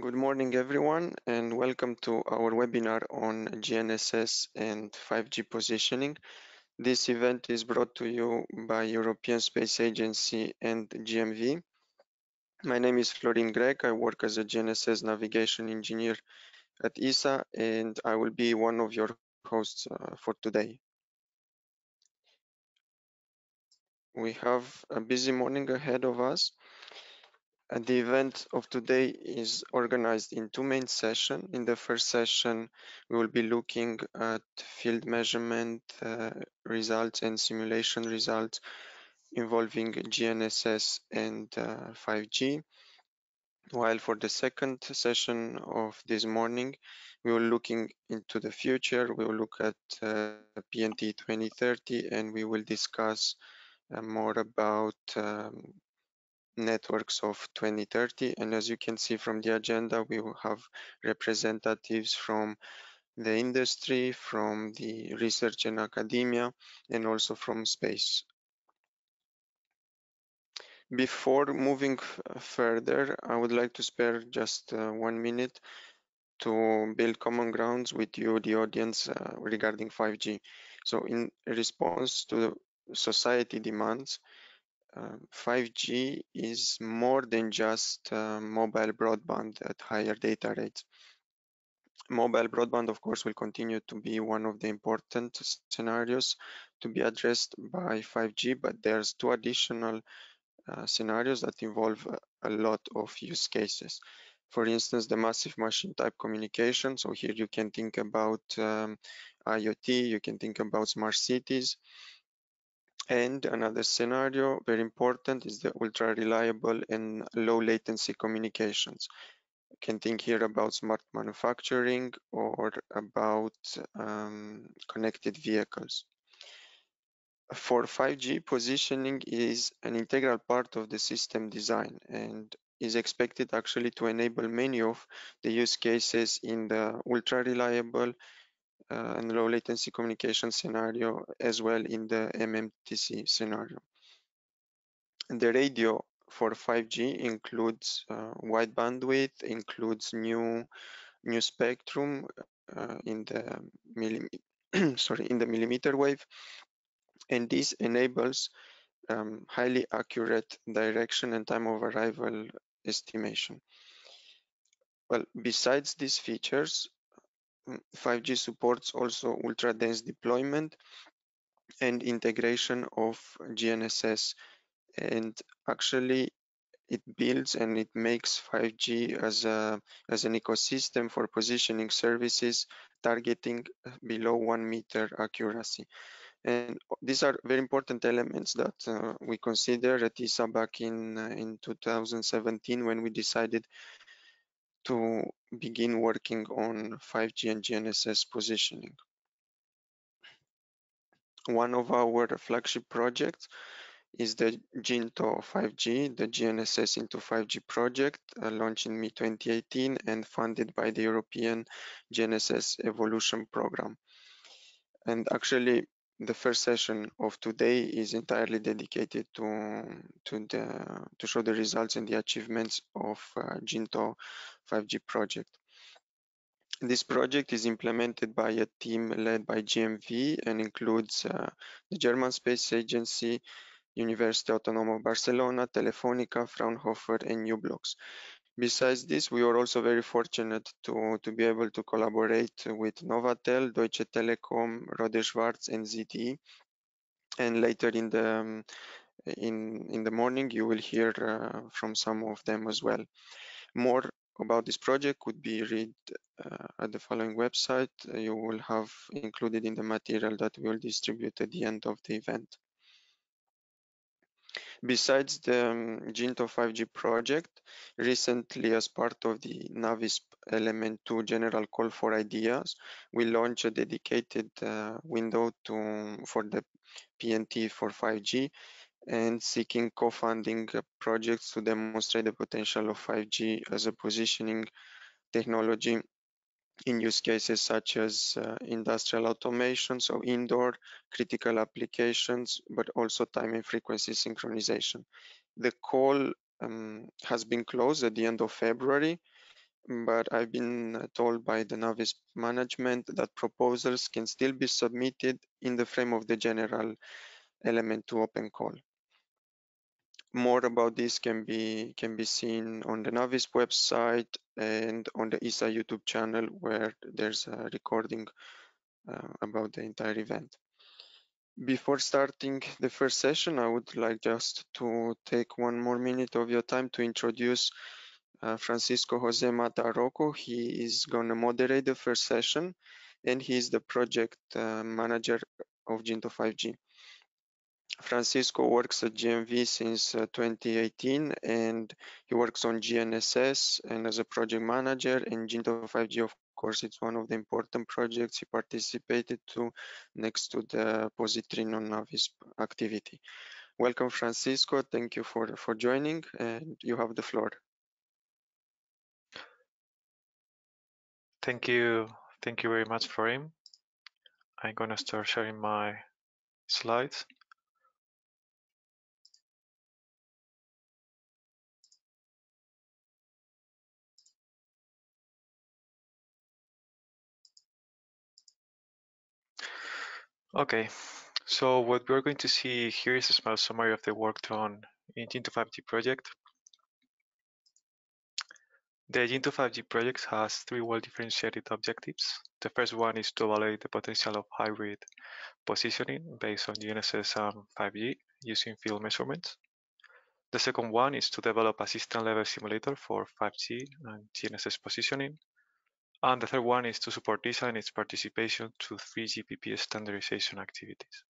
Good morning, everyone, and welcome to our webinar on GNSS and 5G positioning. This event is brought to you by European Space Agency and GMV. My name is Florin Grec. I work as a GNSS navigation engineer at ESA, and I will be one of your hosts uh, for today. We have a busy morning ahead of us. And the event of today is organized in two main sessions. In the first session, we will be looking at field measurement uh, results and simulation results involving GNSS and uh, 5G. While for the second session of this morning, we will looking into the future. We will look at uh, PNT 2030 and we will discuss uh, more about um, networks of 2030 and as you can see from the agenda we will have representatives from the industry from the research and academia and also from space. Before moving further i would like to spare just uh, one minute to build common grounds with you the audience uh, regarding 5g so in response to society demands 5G um, is more than just uh, mobile broadband at higher data rates. Mobile broadband, of course, will continue to be one of the important scenarios to be addressed by 5G, but there's two additional uh, scenarios that involve a, a lot of use cases. For instance, the massive machine type communication. So here you can think about um, IoT, you can think about smart cities, and another scenario, very important, is the ultra reliable and low latency communications. You can think here about smart manufacturing or about um, connected vehicles. For 5G, positioning is an integral part of the system design and is expected actually to enable many of the use cases in the ultra reliable and low latency communication scenario as well in the MMTC scenario. And the radio for 5G includes uh, wide bandwidth, includes new new spectrum uh, in the sorry in the millimeter wave, and this enables um, highly accurate direction and time of arrival estimation. Well, besides these features, 5G supports also ultra-dense deployment and integration of GNSS. And actually, it builds and it makes 5G as a as an ecosystem for positioning services targeting below one meter accuracy. And these are very important elements that uh, we consider at ESA back in uh, in 2017 when we decided to begin working on 5G and GNSS positioning. One of our flagship projects is the GINTO 5G, the GNSS into 5G project, uh, launched in mid-2018 and funded by the European GNSS Evolution Program. And actually, the first session of today is entirely dedicated to to the to show the results and the achievements of uh, GINTO 5G project. This project is implemented by a team led by GMV and includes uh, the German Space Agency, University Autonomous of Barcelona, Telefonica, Fraunhofer, and u-blox. Besides this, we were also very fortunate to, to be able to collaborate with Novatel, Deutsche Telekom, Rohde Schwarz, and ZTE. And later in the um, in in the morning, you will hear uh, from some of them as well. More about this project could be read uh, at the following website. You will have included in the material that we will distribute at the end of the event. Besides the um, GINTO 5G project, recently as part of the NAVISP Element 2 general call for ideas, we launched a dedicated uh, window to for the PNT for 5G and seeking co-funding projects to demonstrate the potential of 5G as a positioning technology in use cases such as uh, industrial automation, so indoor critical applications, but also time and frequency synchronization. The call um, has been closed at the end of February, but I've been told by the NAVISP management that proposals can still be submitted in the frame of the general element to open call. More about this can be can be seen on the NAVISP website and on the ESA YouTube channel where there's a recording uh, about the entire event. Before starting the first session, I would like just to take one more minute of your time to introduce uh, Francisco Jose Mata Rocco. He is going to moderate the first session and he is the project uh, manager of GINTO 5G. Francisco works at GMV since uh, 2018 and he works on GNSS and as a project manager and GINTO 5G of course it's one of the important projects he participated to next to the Positrino NAVISP activity. Welcome Francisco, thank you for, for joining and you have the floor. Thank you. Thank you very much, Farim. I'm gonna start sharing my slides. Okay, so what we're going to see here is a small summary of the work done in GINTO 5G project. The GINTO 5G project has three well-differentiated objectives. The first one is to evaluate the potential of hybrid positioning based on GNSS and 5G using field measurements. The second one is to develop a system-level simulator for 5G and GNSS positioning. And the third one is to support the ESA in its participation to 3GPP standardization activities.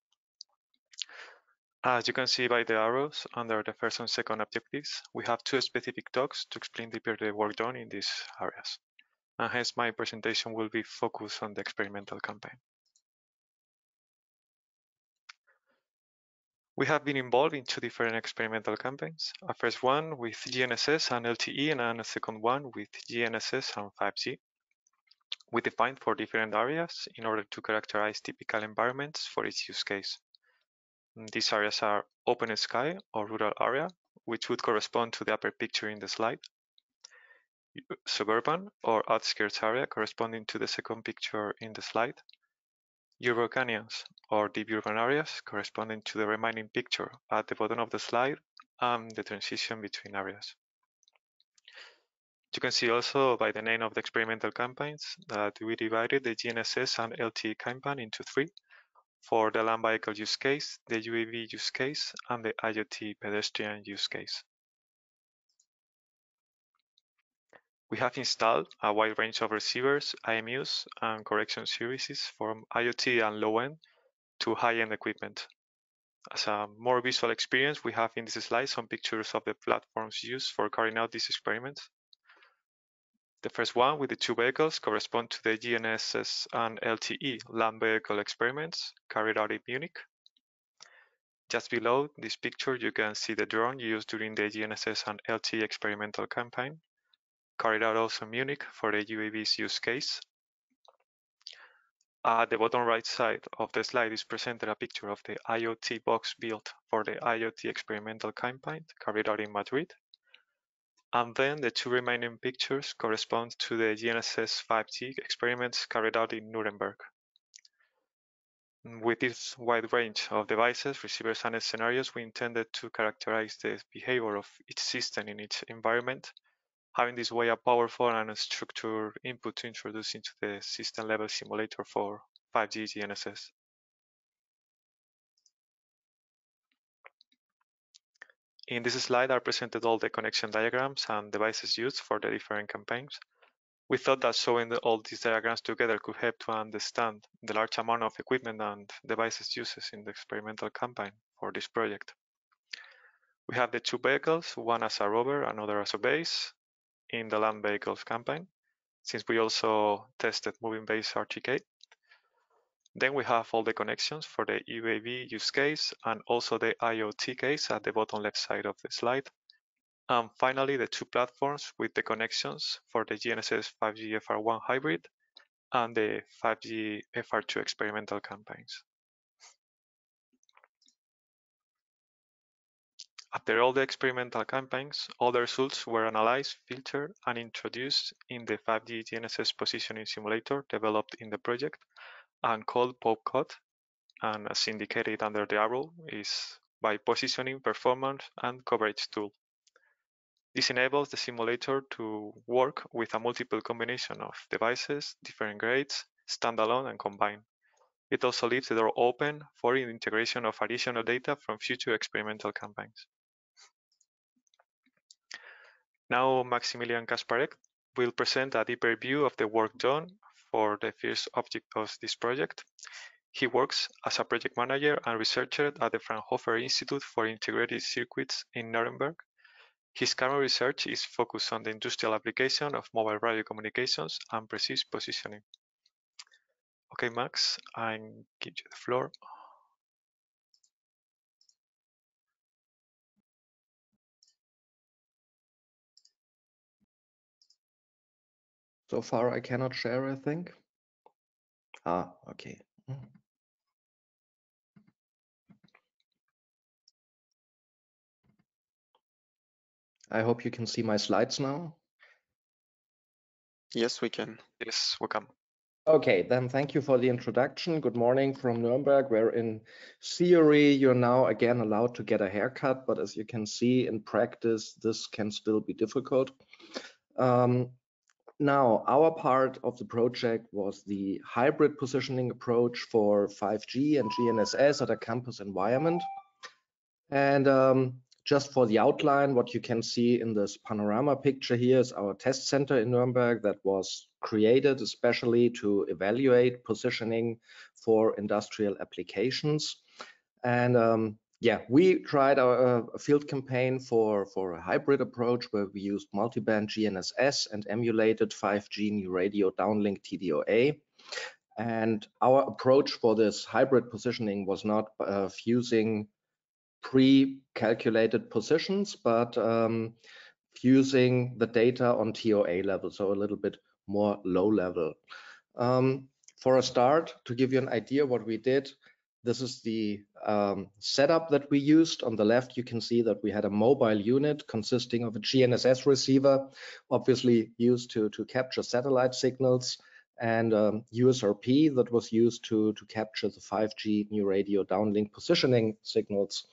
As you can see by the arrows under the first and second objectives, we have two specific talks to explain the work done in these areas. And hence my presentation will be focused on the experimental campaign. We have been involved in two different experimental campaigns. A first one with GNSS and LTE and a second one with GNSS and 5G we defined four different areas in order to characterize typical environments for each use case. Mm, these areas are open sky or rural area, which would correspond to the upper picture in the slide. Suburban or outskirts area corresponding to the second picture in the slide. Urban canyons or deep urban areas corresponding to the remaining picture at the bottom of the slide and the transition between areas. You can see also by the name of the experimental campaigns that we divided the GNSS and LTE campaign into three for the land vehicle use case, the UAV use case, and the IoT pedestrian use case. We have installed a wide range of receivers, IMUs, and correction services from IoT and low-end to high-end equipment. As a more visual experience, we have in this slide some pictures of the platforms used for carrying out these experiments. The first one with the two vehicles correspond to the GNSS and LTE land vehicle experiments carried out in Munich. Just below this picture, you can see the drone used during the GNSS and LTE experimental campaign, carried out also in Munich for the UAV's use case. At the bottom right side of the slide is presented a picture of the IoT box built for the IoT experimental campaign carried out in Madrid. And then the two remaining pictures correspond to the GNSS 5G experiments carried out in Nuremberg. With this wide range of devices, receivers, and scenarios, we intended to characterize the behavior of each system in each environment, having this way a powerful and structured input to introduce into the system-level simulator for 5G GNSS. In this slide are presented all the connection diagrams and devices used for the different campaigns. We thought that showing the, all these diagrams together could help to understand the large amount of equipment and devices used in the experimental campaign for this project. We have the two vehicles, one as a rover, another as a base, in the land vehicles campaign, since we also tested moving base RTK. Then we have all the connections for the UAV use case and also the IoT case at the bottom left side of the slide. And finally, the two platforms with the connections for the GNSS 5G FR1 hybrid and the 5G FR2 experimental campaigns. After all the experimental campaigns, all the results were analyzed, filtered, and introduced in the 5G GNSS positioning simulator developed in the project and called POPECOT, and as indicated under the arrow, is by positioning, performance, and coverage tool. This enables the simulator to work with a multiple combination of devices, different grades, standalone and combined. It also leaves the door open for the integration of additional data from future experimental campaigns. Now Maximilian Kasparek will present a deeper view of the work done for the first object of this project. He works as a project manager and researcher at the Fraunhofer Institute for Integrated Circuits in Nuremberg. His current research is focused on the industrial application of mobile radio communications and precise positioning. Okay, Max, I give you the floor. So far, I cannot share, I think. Ah, okay. I hope you can see my slides now. Yes, we can. Yes, welcome. Okay, then thank you for the introduction. Good morning from Nuremberg, where in theory you're now again allowed to get a haircut, but as you can see in practice, this can still be difficult. Um, now, our part of the project was the hybrid positioning approach for 5G and GNSS at a campus environment. And um, just for the outline, what you can see in this panorama picture here is our test center in Nuremberg that was created especially to evaluate positioning for industrial applications. And um, yeah, we tried a, a, field campaign for, for a hybrid approach where we used multiband GNSS and emulated 5G new radio downlink TDOA. And our approach for this hybrid positioning was not uh, fusing pre-calculated positions, but um, fusing the data on TOA level, so a little bit more low level. Um, for a start, to give you an idea what we did, this is the um, setup that we used. On the left, you can see that we had a mobile unit consisting of a GNSS receiver, obviously used to, to capture satellite signals, and um, USRP that was used to, to capture the 5G new radio downlink positioning signals.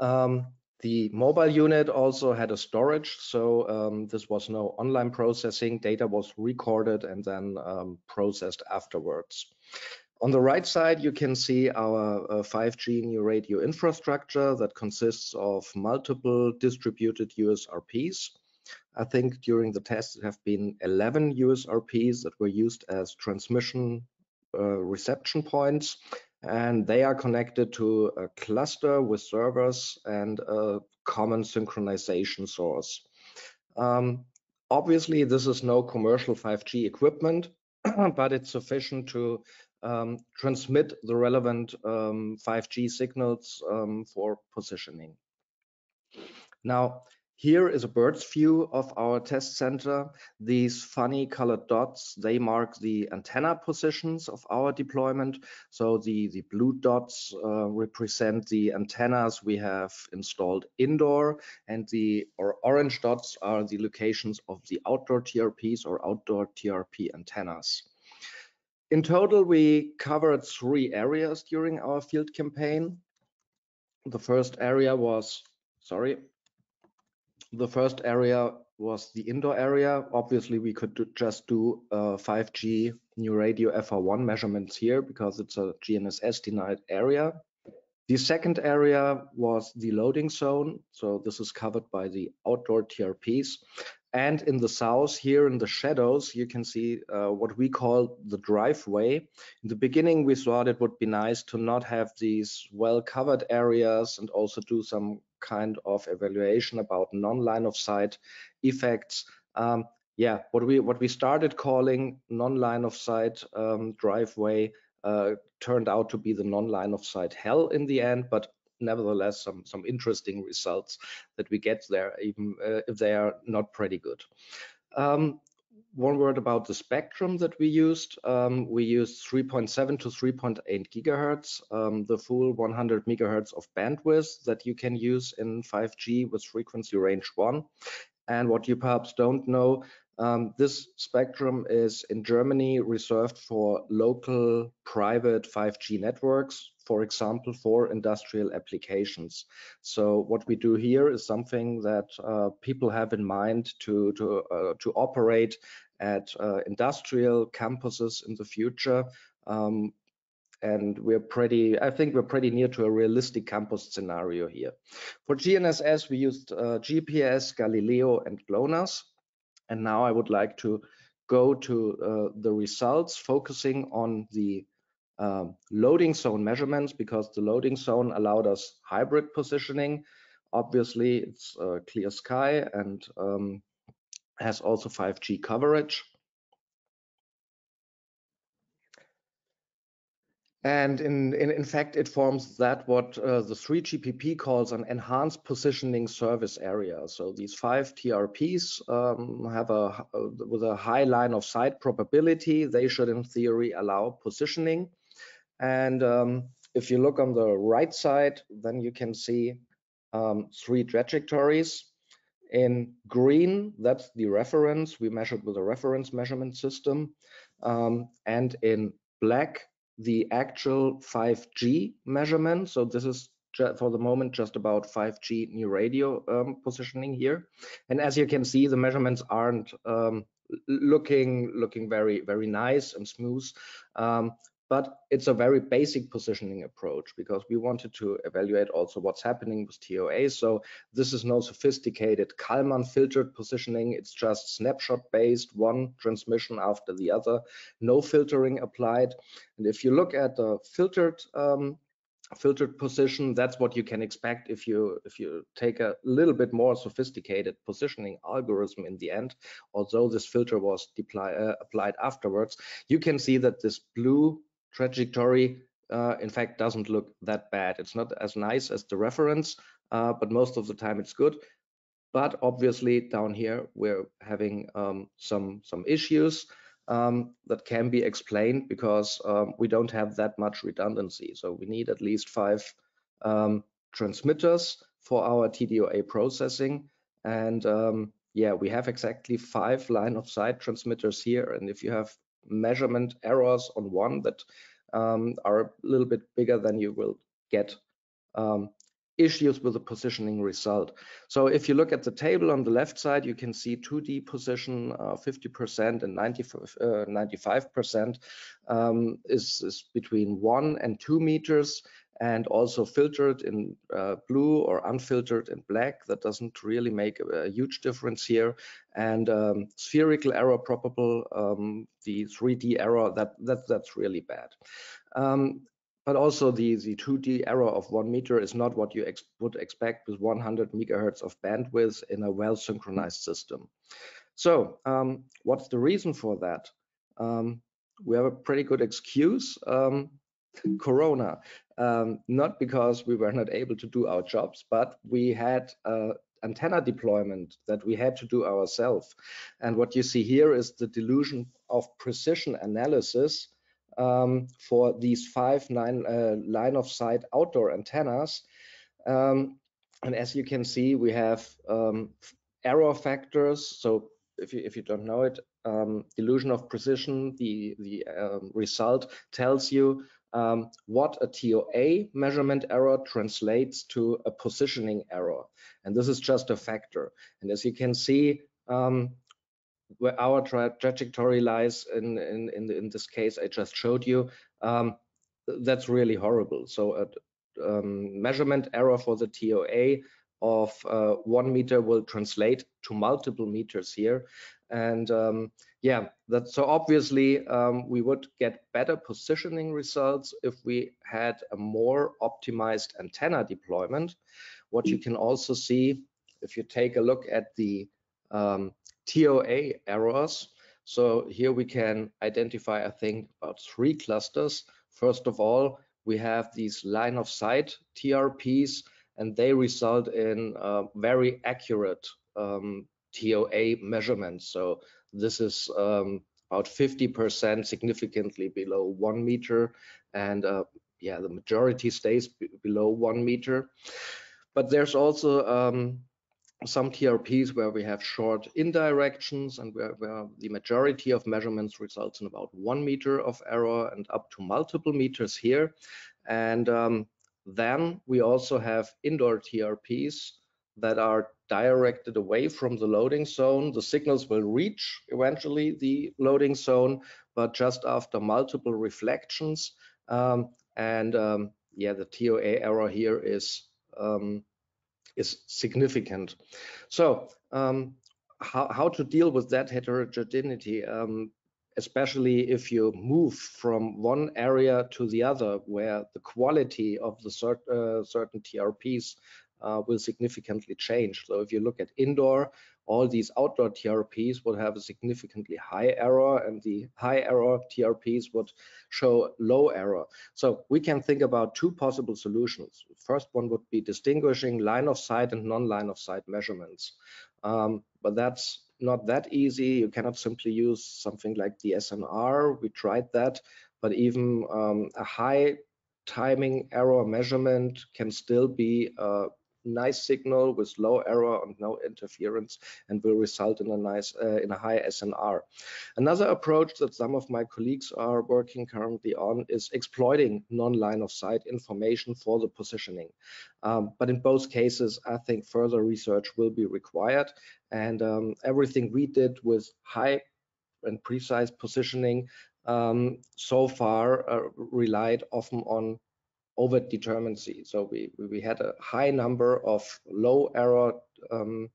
Um, the mobile unit also had a storage, so um, this was no online processing. Data was recorded and then um, processed afterwards. On the right side, you can see our uh, 5G new radio infrastructure that consists of multiple distributed USRPs. I think during the test there have been 11 USRPs that were used as transmission uh, reception points, and they are connected to a cluster with servers and a common synchronization source. Um, obviously, this is no commercial 5G equipment, but it's sufficient to um, transmit the relevant um, 5G signals um, for positioning. Now, here is a bird's view of our test center. These funny colored dots, they mark the antenna positions of our deployment. So the, the blue dots uh, represent the antennas we have installed indoor and the or orange dots are the locations of the outdoor TRPs or outdoor TRP antennas. In total, we covered three areas during our field campaign. The first area was, sorry, the first area was the indoor area. Obviously, we could do, just do uh, 5G new radio FR1 measurements here because it's a GNSS denied area. The second area was the loading zone. So this is covered by the outdoor TRPs. And in the south here in the shadows, you can see uh, what we call the driveway. In the beginning, we thought it would be nice to not have these well-covered areas and also do some kind of evaluation about non-line of sight effects. Um, yeah, what we what we started calling non-line of sight um, driveway uh, turned out to be the non-line of sight hell in the end, but nevertheless some some interesting results that we get there, even uh, if they are not pretty good. Um, one word about the spectrum that we used. Um, we used 3.7 to 3.8 gigahertz, um, the full 100 megahertz of bandwidth that you can use in 5G with frequency range one. And what you perhaps don't know, um, this spectrum is in Germany reserved for local private 5G networks, for example, for industrial applications. So what we do here is something that uh, people have in mind to to uh, to operate at uh, industrial campuses in the future. Um, and we're pretty, I think we're pretty near to a realistic campus scenario here. For GNSS, we used uh, GPS, Galileo, and GLONASS. And now I would like to go to uh, the results, focusing on the um, loading zone measurements because the loading zone allowed us hybrid positioning. Obviously, it's uh, clear sky and um, has also 5G coverage. And in, in, in fact, it forms that what uh, the 3GPP calls an enhanced positioning service area. So these five TRPs um, have a, with a high line of sight probability, they should in theory allow positioning. And um, if you look on the right side, then you can see um, three trajectories. In green, that's the reference. We measured with a reference measurement system. Um, and in black, the actual 5G measurement. So this is for the moment just about 5G new radio um, positioning here. And as you can see, the measurements aren't um, looking looking very very nice and smooth. Um, but it's a very basic positioning approach because we wanted to evaluate also what's happening with TOA. So this is no sophisticated Kalman filtered positioning. It's just snapshot based, one transmission after the other, no filtering applied. And if you look at the filtered um, filtered position that's what you can expect if you if you take a little bit more sophisticated positioning algorithm in the end although this filter was deploy, uh, applied afterwards you can see that this blue trajectory, uh, in fact, doesn't look that bad. It's not as nice as the reference, uh, but most of the time it's good. But obviously down here, we're having um, some, some issues um, that can be explained because um, we don't have that much redundancy. So we need at least five um, transmitters for our TDOA processing. And um, yeah, we have exactly five line of sight transmitters here. And if you have measurement errors on one that um, are a little bit bigger than you will get um, issues with the positioning result. So if you look at the table on the left side, you can see 2D position 50% uh, and 95% uh, um, is, is between one and two meters and also filtered in uh, blue or unfiltered in black. That doesn't really make a, a huge difference here. And um, spherical error probable, um, the 3D error, that, that that's really bad. Um, but also the, the 2D error of one meter is not what you ex would expect with 100 megahertz of bandwidth in a well-synchronized system. So um, what's the reason for that? Um, we have a pretty good excuse. Um, Corona, um, not because we were not able to do our jobs, but we had uh, antenna deployment that we had to do ourselves. And what you see here is the dilution of precision analysis um, for these five nine uh, line of sight outdoor antennas. Um, and as you can see, we have um, error factors. So if you if you don't know it, um, dilution of precision, the the um, result tells you um, what a TOA measurement error translates to a positioning error. And this is just a factor. And as you can see, um, where our tra trajectory lies in, in, in, in, this case I just showed you, um, that's really horrible. So a um, measurement error for the TOA of uh, one meter will translate to multiple meters here. And um, yeah, that so obviously um, we would get better positioning results if we had a more optimized antenna deployment. What you can also see if you take a look at the um, TOA errors. So here we can identify, I think, about three clusters. First of all, we have these line of sight TRPs, and they result in uh, very accurate um, TOA measurements. So this is um, about 50% significantly below one meter and uh, yeah the majority stays below one meter but there's also um, some TRPs where we have short indirections and where, where, the majority of measurements results in about one meter of error and up to multiple meters here. And um, then we also have indoor TRPs that are directed away from the loading zone. The signals will reach eventually the loading zone, but just after multiple reflections. Um, and um, yeah, the TOA error here is um, is significant. So um, how, how to deal with that heterogeneity, um, especially if you move from one area to the other where the quality of the cert, uh, certain TRPs uh, will significantly change. So if you look at indoor, all these outdoor TRPs would have a significantly high error and the high error TRPs would show low error. So we can think about two possible solutions. First one would be distinguishing line of sight and non-line of sight measurements. Um, but that's not that easy. You cannot simply use something like the SNR. We tried that, but even um, a high timing error measurement can still be uh, nice signal with low error and no interference and will result in a nice uh, in a high SNR. Another approach that some of my colleagues are working currently on is exploiting non-line of sight information for the positioning. Um, but in both cases, I think further research will be required and um, everything we did with high and precise positioning um, so far uh, relied often on over determinacy. So we, we had a high number of low error um,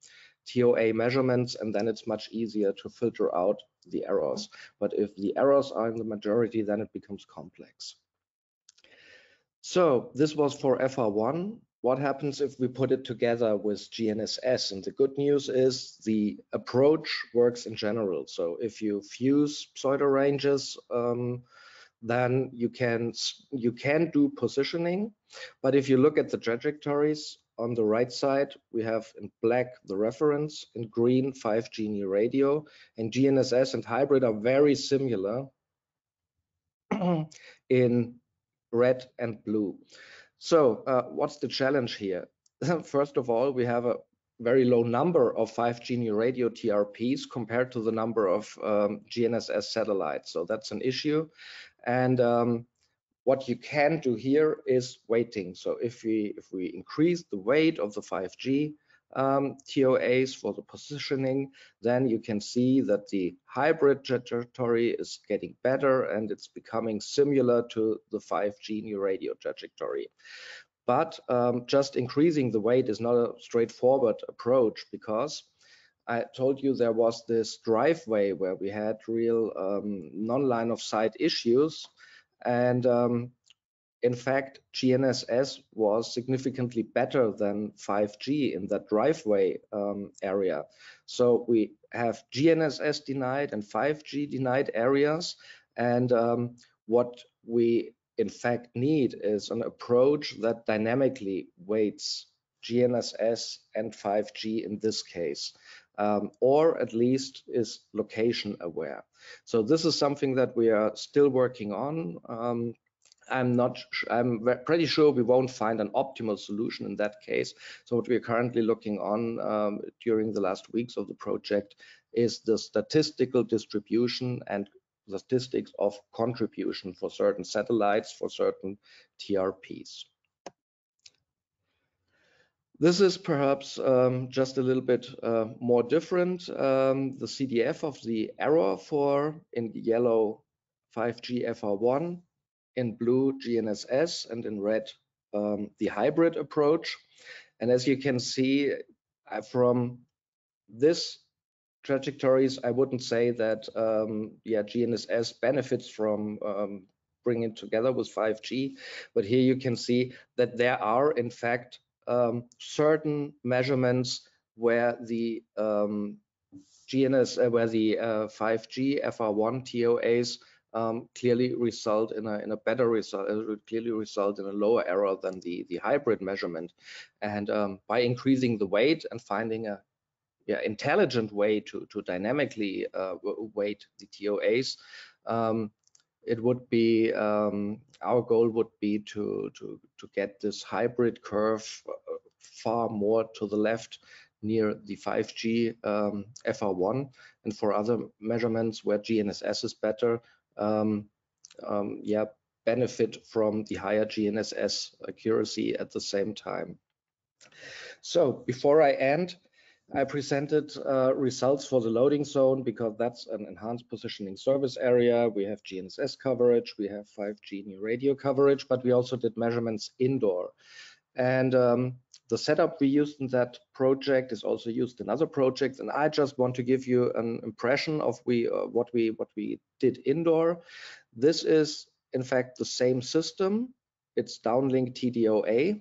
TOA measurements, and then it's much easier to filter out the errors. But if the errors are in the majority, then it becomes complex. So this was for FR1. What happens if we put it together with GNSS? And the good news is the approach works in general. So if you fuse pseudo ranges um, then you can you can do positioning. But if you look at the trajectories on the right side, we have in black the reference, in green 5G new radio, and GNSS and hybrid are very similar in red and blue. So uh, what's the challenge here? First of all, we have a very low number of 5G new radio TRPs compared to the number of um, GNSS satellites. So that's an issue. And um, what you can do here is weighting. So if we if we increase the weight of the 5G um, TOAs for the positioning, then you can see that the hybrid trajectory is getting better and it's becoming similar to the 5G new radio trajectory. But um, just increasing the weight is not a straightforward approach because I told you there was this driveway where we had real um, non-line of sight issues. And um, in fact, GNSS was significantly better than 5G in that driveway um, area. So we have GNSS denied and 5G denied areas. And um, what we in fact need is an approach that dynamically weights GNSS and 5G in this case um, or at least is location aware. So this is something that we are still working on. Um, I'm not, I'm pretty sure we won't find an optimal solution in that case. So what we're currently looking on um, during the last weeks of the project is the statistical distribution and statistics of contribution for certain satellites, for certain TRPs. This is perhaps um, just a little bit uh, more different. Um, the CDF of the error for in yellow 5G FR1, in blue GNSS, and in red um, the hybrid approach. And as you can see uh, from this trajectories, I wouldn't say that um, yeah GNSS benefits from um, bringing it together with 5G, but here you can see that there are in fact um, certain measurements where the um, GNS, uh, where the uh, 5G FR1 TOAs um, clearly result in a in a better result, uh, clearly result in a lower error than the the hybrid measurement. And um, by increasing the weight and finding a yeah, intelligent way to, to dynamically uh, weight the TOAs, um, it would be um, our goal would be to to to get this hybrid curve uh, far more to the left near the 5G um, FR1 and for other measurements where GNSS is better um, um, yeah benefit from the higher GNSS accuracy at the same time. So before I end I presented uh, results for the loading zone because that's an enhanced positioning service area. We have GNSS coverage, we have 5G new radio coverage, but we also did measurements indoor. And um, the setup we used in that project is also used in other projects. And I just want to give you an impression of we uh, what we what we did indoor. This is in fact the same system. It's downlink TDOA.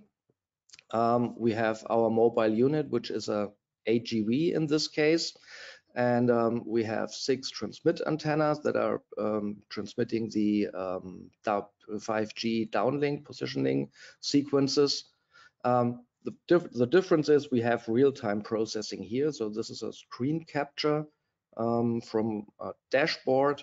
Um, we have our mobile unit, which is a AGV in this case. And um, we have six transmit antennas that are um, transmitting the um, 5G downlink positioning sequences. Um, the, dif the, difference is we have real-time processing here. So this is a screen capture um, from a dashboard.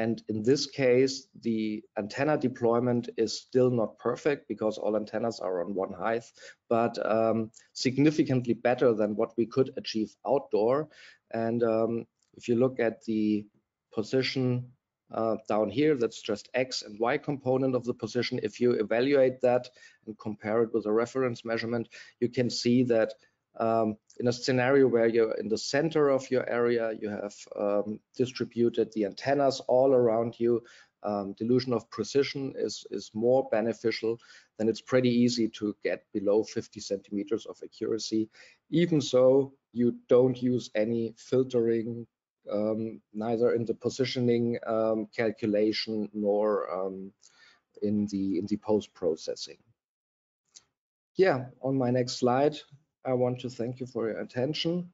And in this case, the antenna deployment is still not perfect because all antennas are on one height, but um, significantly better than what we could achieve outdoor. And um, if you look at the position uh, down here, that's just X and Y component of the position. If you evaluate that and compare it with a reference measurement, you can see that um, in a scenario where you're in the center of your area, you have um, distributed the antennas all around you, um, dilution of precision is, is more beneficial, then it's pretty easy to get below 50 centimeters of accuracy, even so you don't use any filtering, um, neither in the positioning um, calculation nor um, in the in the post processing. Yeah, on my next slide, I want to thank you for your attention.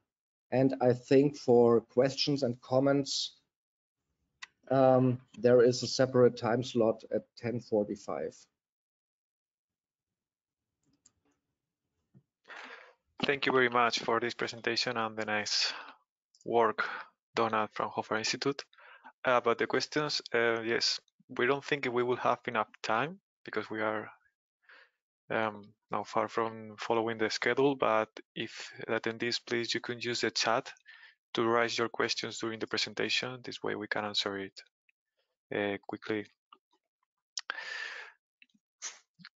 And I think for questions and comments, um, there is a separate time slot at 1045. Thank you very much for this presentation and the nice work done at Fraunhofer Institute. Uh, about the questions, uh, yes, we don't think we will have enough time because we are um, now far from following the schedule, but if attendees, please, you can use the chat to raise your questions during the presentation. This way we can answer it uh, quickly.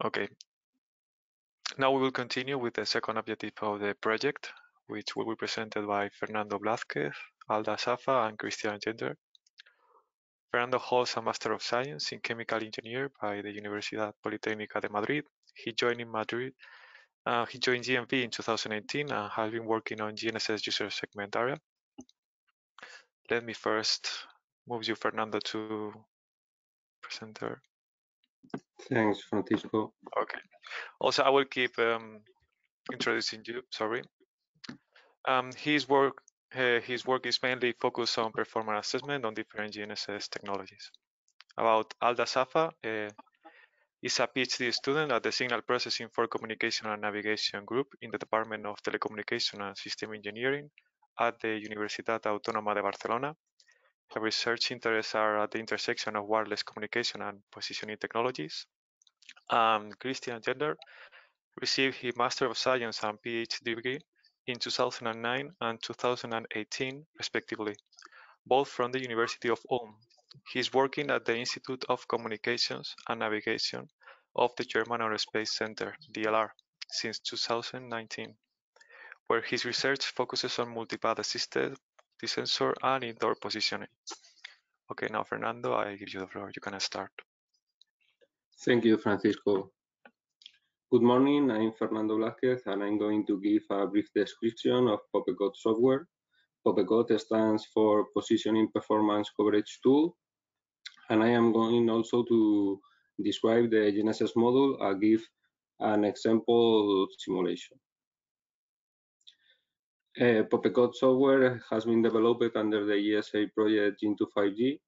Okay. Now we will continue with the second objective of the project, which will be presented by Fernando Blázquez, Alda Xhafa, and Christian Gentner. Fernando holds a Master of Science in Chemical Engineer by the Universidad Politécnica de Madrid he joined in Madrid. Uh, he joined GMV in 2018 and has been working on GNSS user segment area. Let me first move you, Fernando, to presenter. Thanks, Francisco. Okay. Also, I will keep um, introducing you. Sorry. Um, his work uh, his work is mainly focused on performance assessment on different GNSS technologies. About Alda Xhafa, uh, is a PhD student at the Signal Processing for Communication and Navigation Group in the Department of Telecommunication and System Engineering at the Universitat Autònoma de Barcelona. Her research interests are at the intersection of wireless communication and positioning technologies. Um, Christian Gentner received his Master of Science and PhD degree in 2009 and 2018, respectively, both from the University of Ulm he is working at the Institute of Communications and Navigation of the German Aerospace Center, DLR, since 2019, where his research focuses on multipath assisted, sensor and indoor positioning. Okay, now Fernando, I give you the floor. You can start. Thank you, Francisco. Good morning, I'm Fernando Blázquez and I'm going to give a brief description of POPECOT software POPECOT stands for Positioning Performance Coverage Tool. And I am going also to describe the GNSS model and give an example simulation. Uh, POPECOT software has been developed under the ESA project GINTO 5G.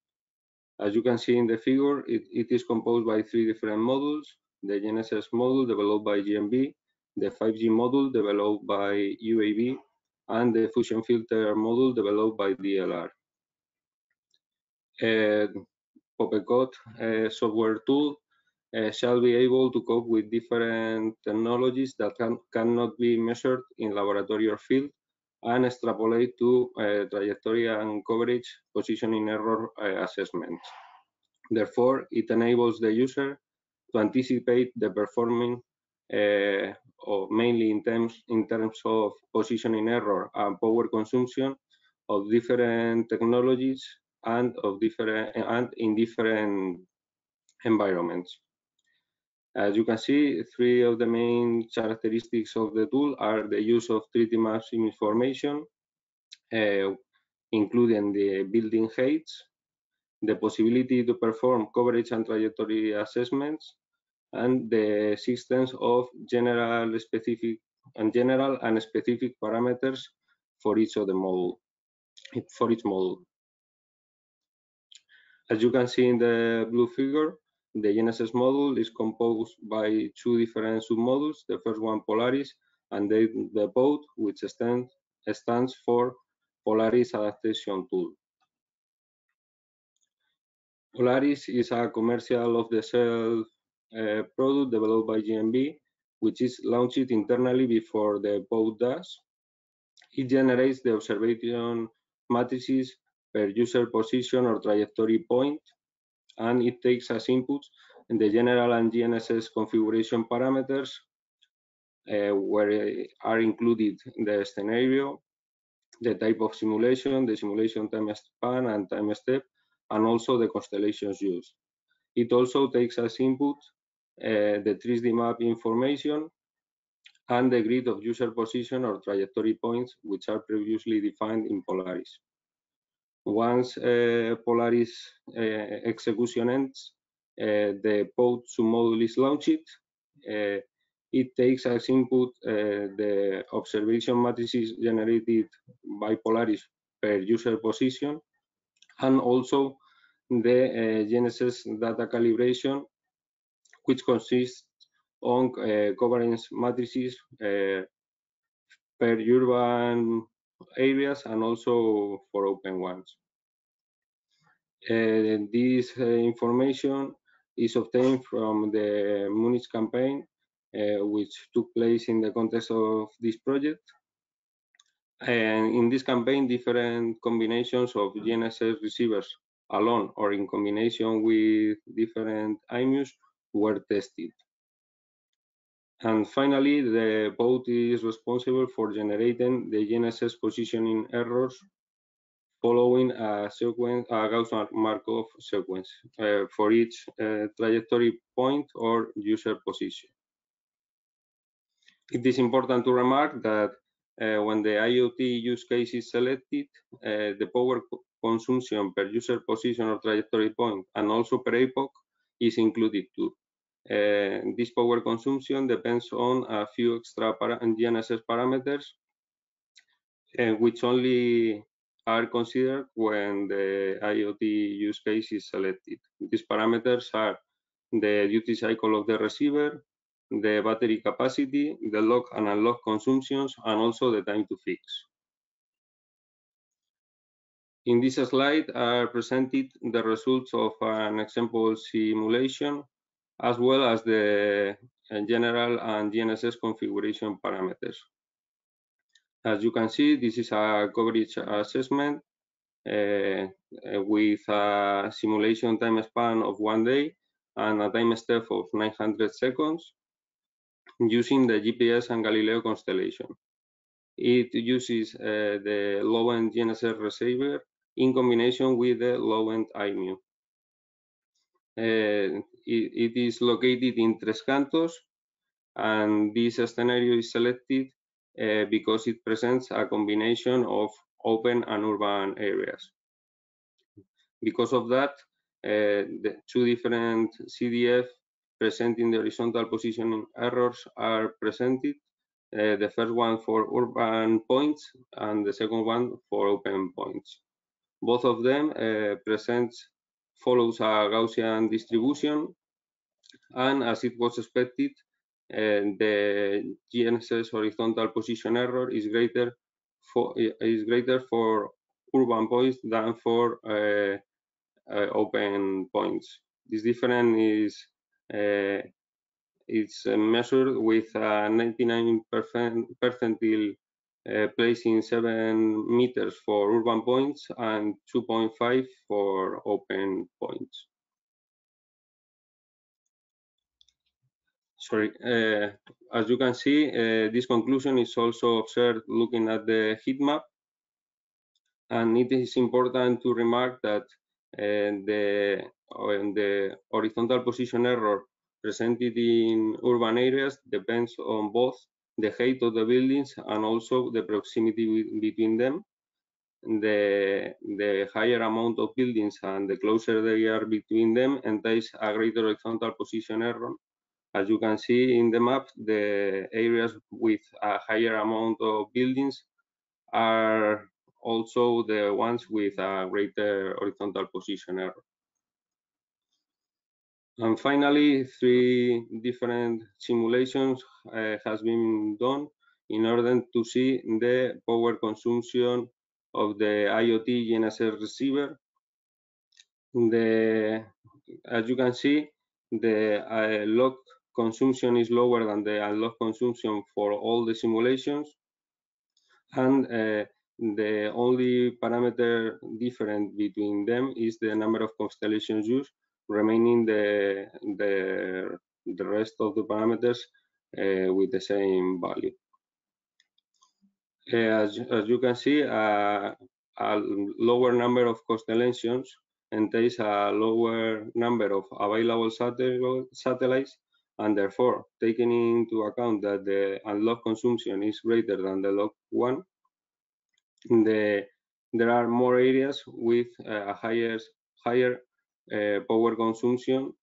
As you can see in the figure, it, it is composed by three different modules. The GNSS model developed by GMV, the 5G model developed by UAB, and the fusion filter model developed by DLR. Uh, POPECOT uh, software tool uh, shall be able to cope with different technologies that can, cannot be measured in laboratory or field and extrapolate to uh, trajectory and coverage positioning error uh, assessments. Therefore, it enables the user to anticipate the performing uh, or mainly in terms in terms of positioning error and power consumption of different technologies and of different and in different environments. As you can see, three of the main characteristics of the tool are the use of 3D maps information, uh, including the building heights, the possibility to perform coverage and trajectory assessments, and the existence of general specific and general and specific parameters for each of the model for each model. As you can see in the blue figure, the GNSS module is composed by two different submodules. The first one, Polaris, and then the POAT, which stand, stands for Polaris Adaptation Tool. Polaris is a commercial off-the-shelf uh, product developed by GMV, which is launched internally before the POAT does. It generates the observation matrices per user position or trajectory point, and it takes as inputs the general and GNSS configuration parameters, uh, where are included the scenario, the type of simulation, the simulation time span and time step, and also the constellations used. It also takes as input uh, the 3D map information and the grid of user position or trajectory points, which are previously defined in Polaris. Once uh, Polaris uh, execution ends, uh, the POAT submodule is launched. Uh, it takes as input uh, the observation matrices generated by Polaris per user position and also the GNSS data calibration, which consists on coverage matrices per urban areas and also for open ones. Uh, this uh, information is obtained from the Munich campaign, uh, which took place in the context of this project. And in this campaign, different combinations of GNSS receivers alone or in combination with different IMUs were tested. And finally, the POAT is responsible for generating the GNSS positioning errors following a sequence, a Gauss Markov sequence uh, for each uh, trajectory point or user position. It is important to remark that uh, when the IoT use case is selected, uh, the power consumption per user position or trajectory point and also per epoch is included too. Uh, this power consumption depends on a few extra para GNSS parameters, uh, which only are considered when the IoT use case is selected. These parameters are the duty cycle of the receiver, the battery capacity, the lock and unlock consumptions, and also the time to fix. In this slide are presented the results of an example simulation as well as the uh, general and GNSS configuration parameters. As you can see, this is a coverage assessment uh, with a simulation time span of one day and a time step of 900 seconds using the GPS and Galileo constellation. It uses uh, the low-end GNSS receiver in combination with the low-end IMU. It, it is located in Tres Cantos, and this scenario is selected uh, because it presents a combination of open and urban areas. Because of that, uh, the two different CDF presenting the horizontal positioning errors are presented. Uh, the first one for urban points and the second one for open points. Both of them uh, present follows a Gaussian distribution, and as it was expected, uh, the GNSS horizontal position error is greater for is greater for urban points than for uh, uh, open points. This difference is it's measured with a 99 percentile uh, placing 7 meters for urban points and 2.5 for open points. Sorry, uh, as you can see, uh, this conclusion is also observed looking at the heat map. And it is important to remark that uh, the, the horizontal position error presented in urban areas depends on both the height of the buildings and also the proximity between them. The, the higher amount of buildings and the closer they are between them entails a greater horizontal position error as you can see in the map, the areas with a higher amount of buildings are also the ones with a greater horizontal position error. And finally, three different simulations uh, has been done in order to see the power consumption of the IoT GNSS receiver. The, as you can see, the uh, consumption is lower than the unlock consumption for all the simulations. And uh, the only parameter different between them is the number of constellations used, remaining the, the, the rest of the parameters uh, with the same value. Uh, as, as, you can see, uh, a lower number of constellations entails a lower number of available satellites and therefore, taking into account that the unlock consumption is greater than the log one, the, there are more areas with a higher, higher uh, power consumption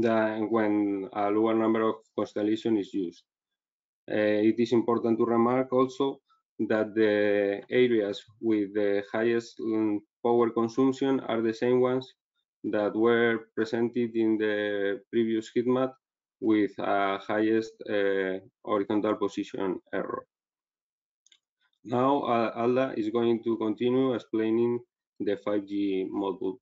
than when a lower number of constellation is used. Uh, it is important to remark also that the areas with the highest um, power consumption are the same ones that were presented in the previous heat map with a highest uh, horizontal position error. Now uh, Alda is going to continue explaining the 5G module.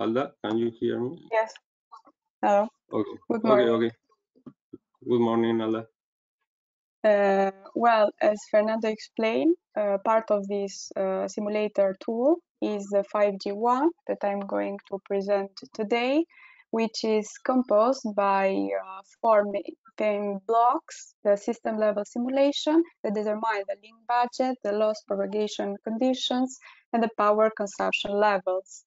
Alda, can you hear me? Yes. Hello. Okay. Good morning. Okay, okay. Good morning, Alda. Uh, well, as Fernando explained, uh, part of this uh, simulator tool is the 5G1 that I'm going to present today, which is composed by uh, four main blocks, the system level simulation that determine the link budget, the LOS propagation conditions, and the power consumption levels.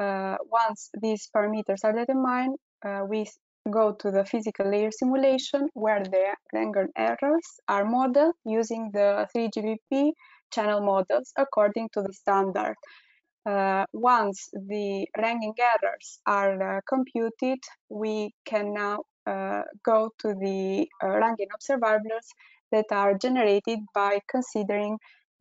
Uh, once these parameters are determined, uh, we go to the physical layer simulation where the ranging errors are modeled using the 3GPP channel models according to the standard. Uh, once the ranging errors are uh, computed, we can now uh, go to the uh, ranging observables that are generated by considering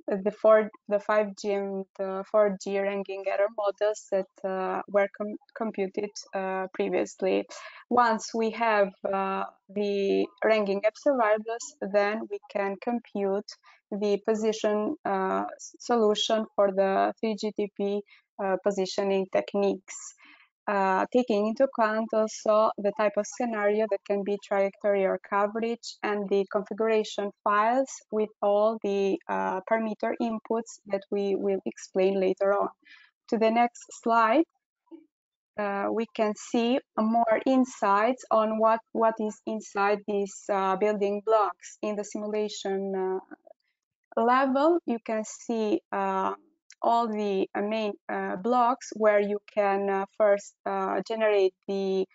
the four, the 5G and the 4G ranging error models that uh, were com computed uh, previously. Once we have uh, the ranging observables, then we can compute the position uh, solution for the 3GPP uh, positioning techniques uh, taking into account also the type of scenario that can be trajectory or coverage and the configuration files with all the uh, parameter inputs that we will explain later on. To the next slide, uh, we can see more insights on what, what is inside these uh, building blocks in the simulation uh, level. You can see all the uh, main uh, blocks where you can uh, first generate the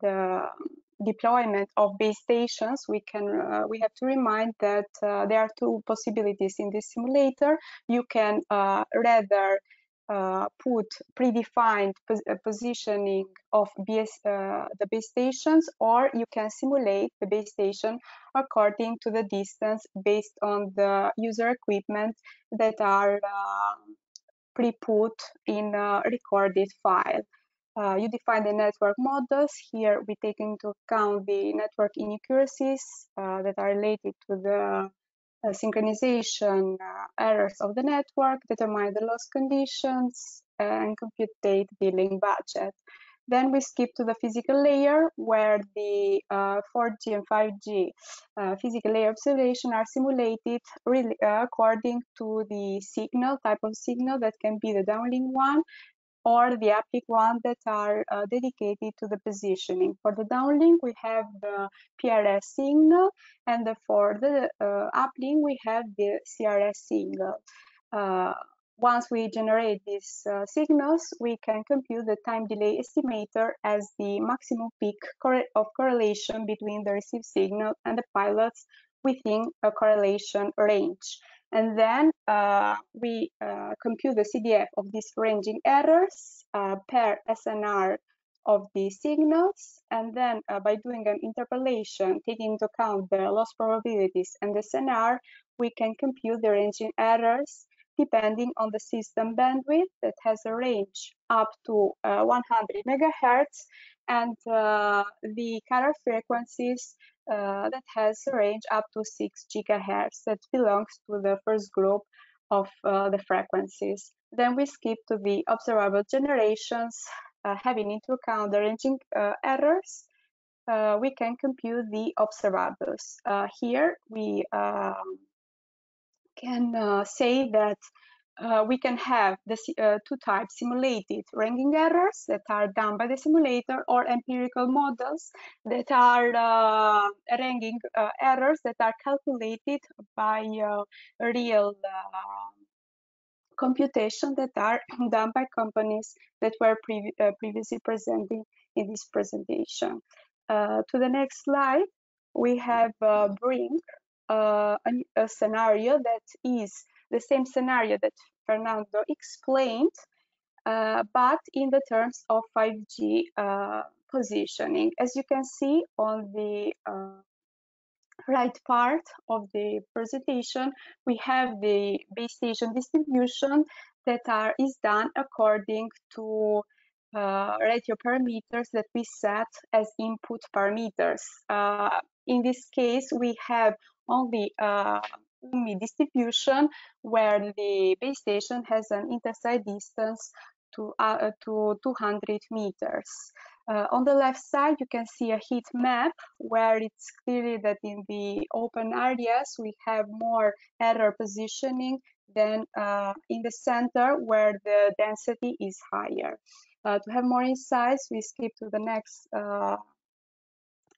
the deployment of base stations, we can uh, we have to remind that uh, there are two possibilities in this simulator. You can uh, rather put predefined pos positioning of BS, the base stations, or you can simulate the base station according to the distance based on the user equipment that are pre-put in a recorded file. Uh, you define the network models. Here we take into account the network inaccuracies uh, that are related to the uh, synchronization uh, errors of the network, determine the LOS conditions, and compute date billing budget. Then we skip to the physical layer where the uh, 4G and 5G uh, physical layer observation are simulated really, uh, according to the signal, type of signal that can be the downlink one or the uplink one that are uh, dedicated to the positioning. For the downlink, we have the PRS signal, and for the uh, uplink, we have the CRS signal. Once we generate these uh, signals, we can compute the time delay estimator as the maximum peak of correlation between the received signal and the pilots within a correlation range. And then uh, we uh, compute the CDF of these ranging errors uh, per SNR of the signals. And then uh, by doing an interpolation, taking into account the LOS probabilities and the SNR, we can compute the ranging errors depending on the system bandwidth that has a range up to uh, 100 megahertz and uh, the carrier frequencies uh, that has a range up to 6 gigahertz that belongs to the first group of uh, the frequencies. Then we skip to the observable generations, uh, having into account the ranging uh, errors. we can compute the observables. here we um, can uh, say that uh, we can have the uh, two types simulated ranging errors that are done by the simulator or empirical models that are uh, ranging uh, errors that are calculated by uh, real computation that are done by companies that were previ previously presenting in this presentation. to the next slide, we have Brink, uh, a, a, scenario that is the same scenario that Fernando explained, uh, but in the terms of 5G uh, positioning. As you can see on the uh, right part of the presentation, we have the base station distribution that are, is done according to uh, radio parameters that we set as input parameters. Uh, in this case, we have only uh, UMI distribution where the base station has an intersite distance to, uh, to 200 meters. Uh, on the left side, you can see a heat map where it's clearly that in the open areas, we have more error positioning than uh, in the center where the density is higher. Uh, to have more insights, we skip to the next uh,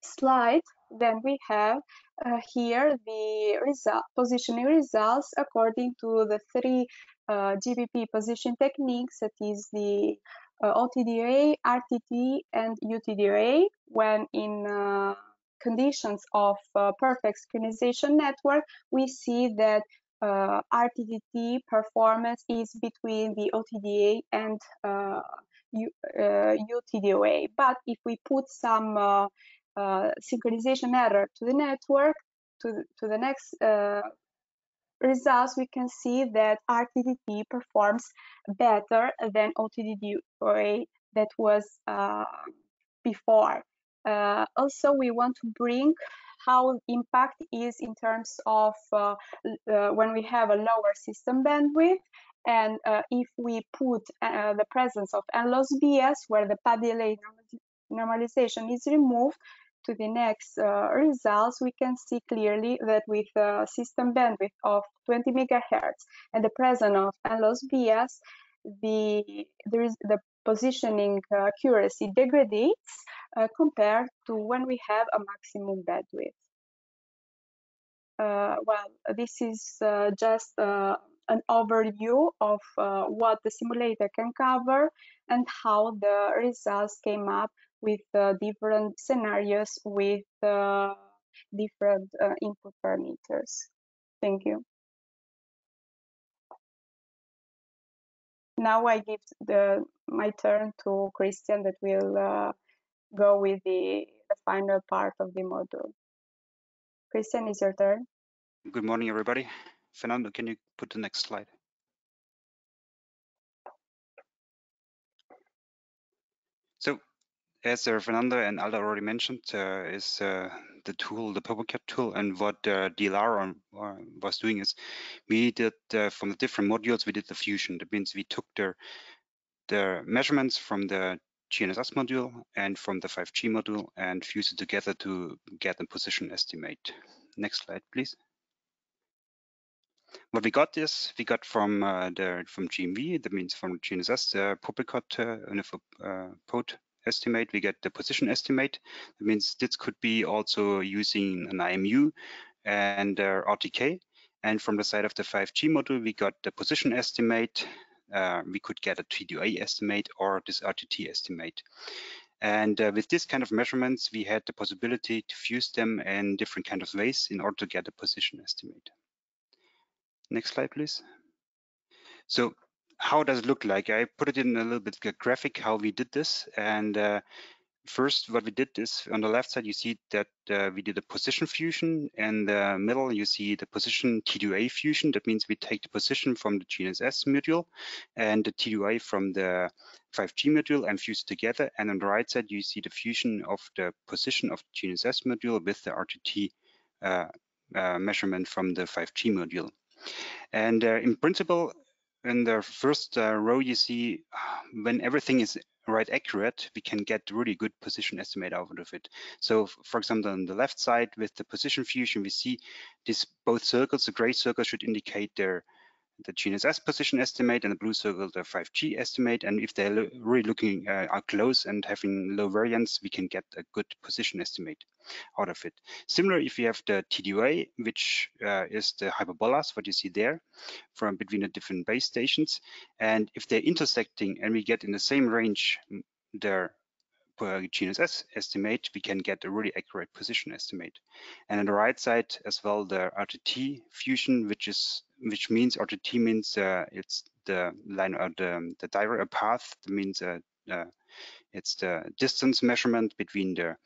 slide. Then we have uh, here the result, positioning results according to the three uh, GPP position techniques, that is the uh, OTDA, RTT, and UTDA, when in uh, conditions of uh, perfect synchronization network, we see that uh, RTT performance is between the OTDA and uh, U, uh, UTDA. But if we put some uh, uh, synchronization error to the network, to the, to the next uh, results, we can see that RTTT performs better than OTDA that was uh, before. Uh, also, we want to bring how impact is in terms of uh, uh, when we have a lower system bandwidth and uh, if we put the presence of NLOS BS where the path delay normalization is removed, to the next uh, results, we can see clearly that with a system bandwidth of 20 megahertz and the presence of NLOS BS, the, there is the positioning uh, accuracy degrades uh, compared to when we have a maximum bandwidth. Uh, well, this is uh, just uh, an overview of what the simulator can cover and how the results came up with uh, different scenarios with uh, different uh, input parameters. Thank you. Now I give the my turn to Christian that will uh, go with the, the final part of the module. Christian, is your turn. Good morning, everybody. Fernando, can you put the next slide? As uh, Fernando and Alda already mentioned, uh, is uh, the tool, the POPECOT tool, and what uh, DLR was doing is we did from the different modules, we did the fusion. That means we took the the measurements from the GNSS module and from the 5G module and fused it together to get a position estimate. Next slide, please. What we got is we got from uh, the from GMV, that means from GNSS, uh, POPECOT uh, uh, estimate, we get the position estimate. That means this could be also using an IMU and uh, RTK. And from the side of the 5G module, we got the position estimate. Uh, we could get a TDA estimate or this RTT estimate. And uh, with this kind of measurements, we had the possibility to fuse them in different kind of ways in order to get a position estimate. Next slide, please. So how does it look like? I put it in a little bit graphic how we did this. And uh, first, what we did is on the left side, you see that uh, we did a position fusion. In the middle, you see the position T2A fusion. That means we take the position from the GNSS module and the T2A from the 5G module and fuse it together. And on the right side, you see the fusion of the position of the GNSS module with the RTT uh, uh, measurement from the 5G module. And uh, in principle, in the first uh, row, you see when everything is right accurate, we can get really good position estimate out of it. So for example, on the left side with the position fusion, we see these both circles, the gray circle should indicate their the GNSS position estimate and the blue circle the 5G estimate. And if they're really looking uh, are close and having low variance, we can get a good position estimate out of it. Similar if you have the TDA, which uh, is the hyperbolas, what you see there from between the different base stations. And if they're intersecting and we get in the same range their per GNSS estimate, we can get a really accurate position estimate. And on the right side as well, the RTT fusion, which is which means RTT means uh, it's the line or the the direct path. Means uh, uh, it's the distance measurement between the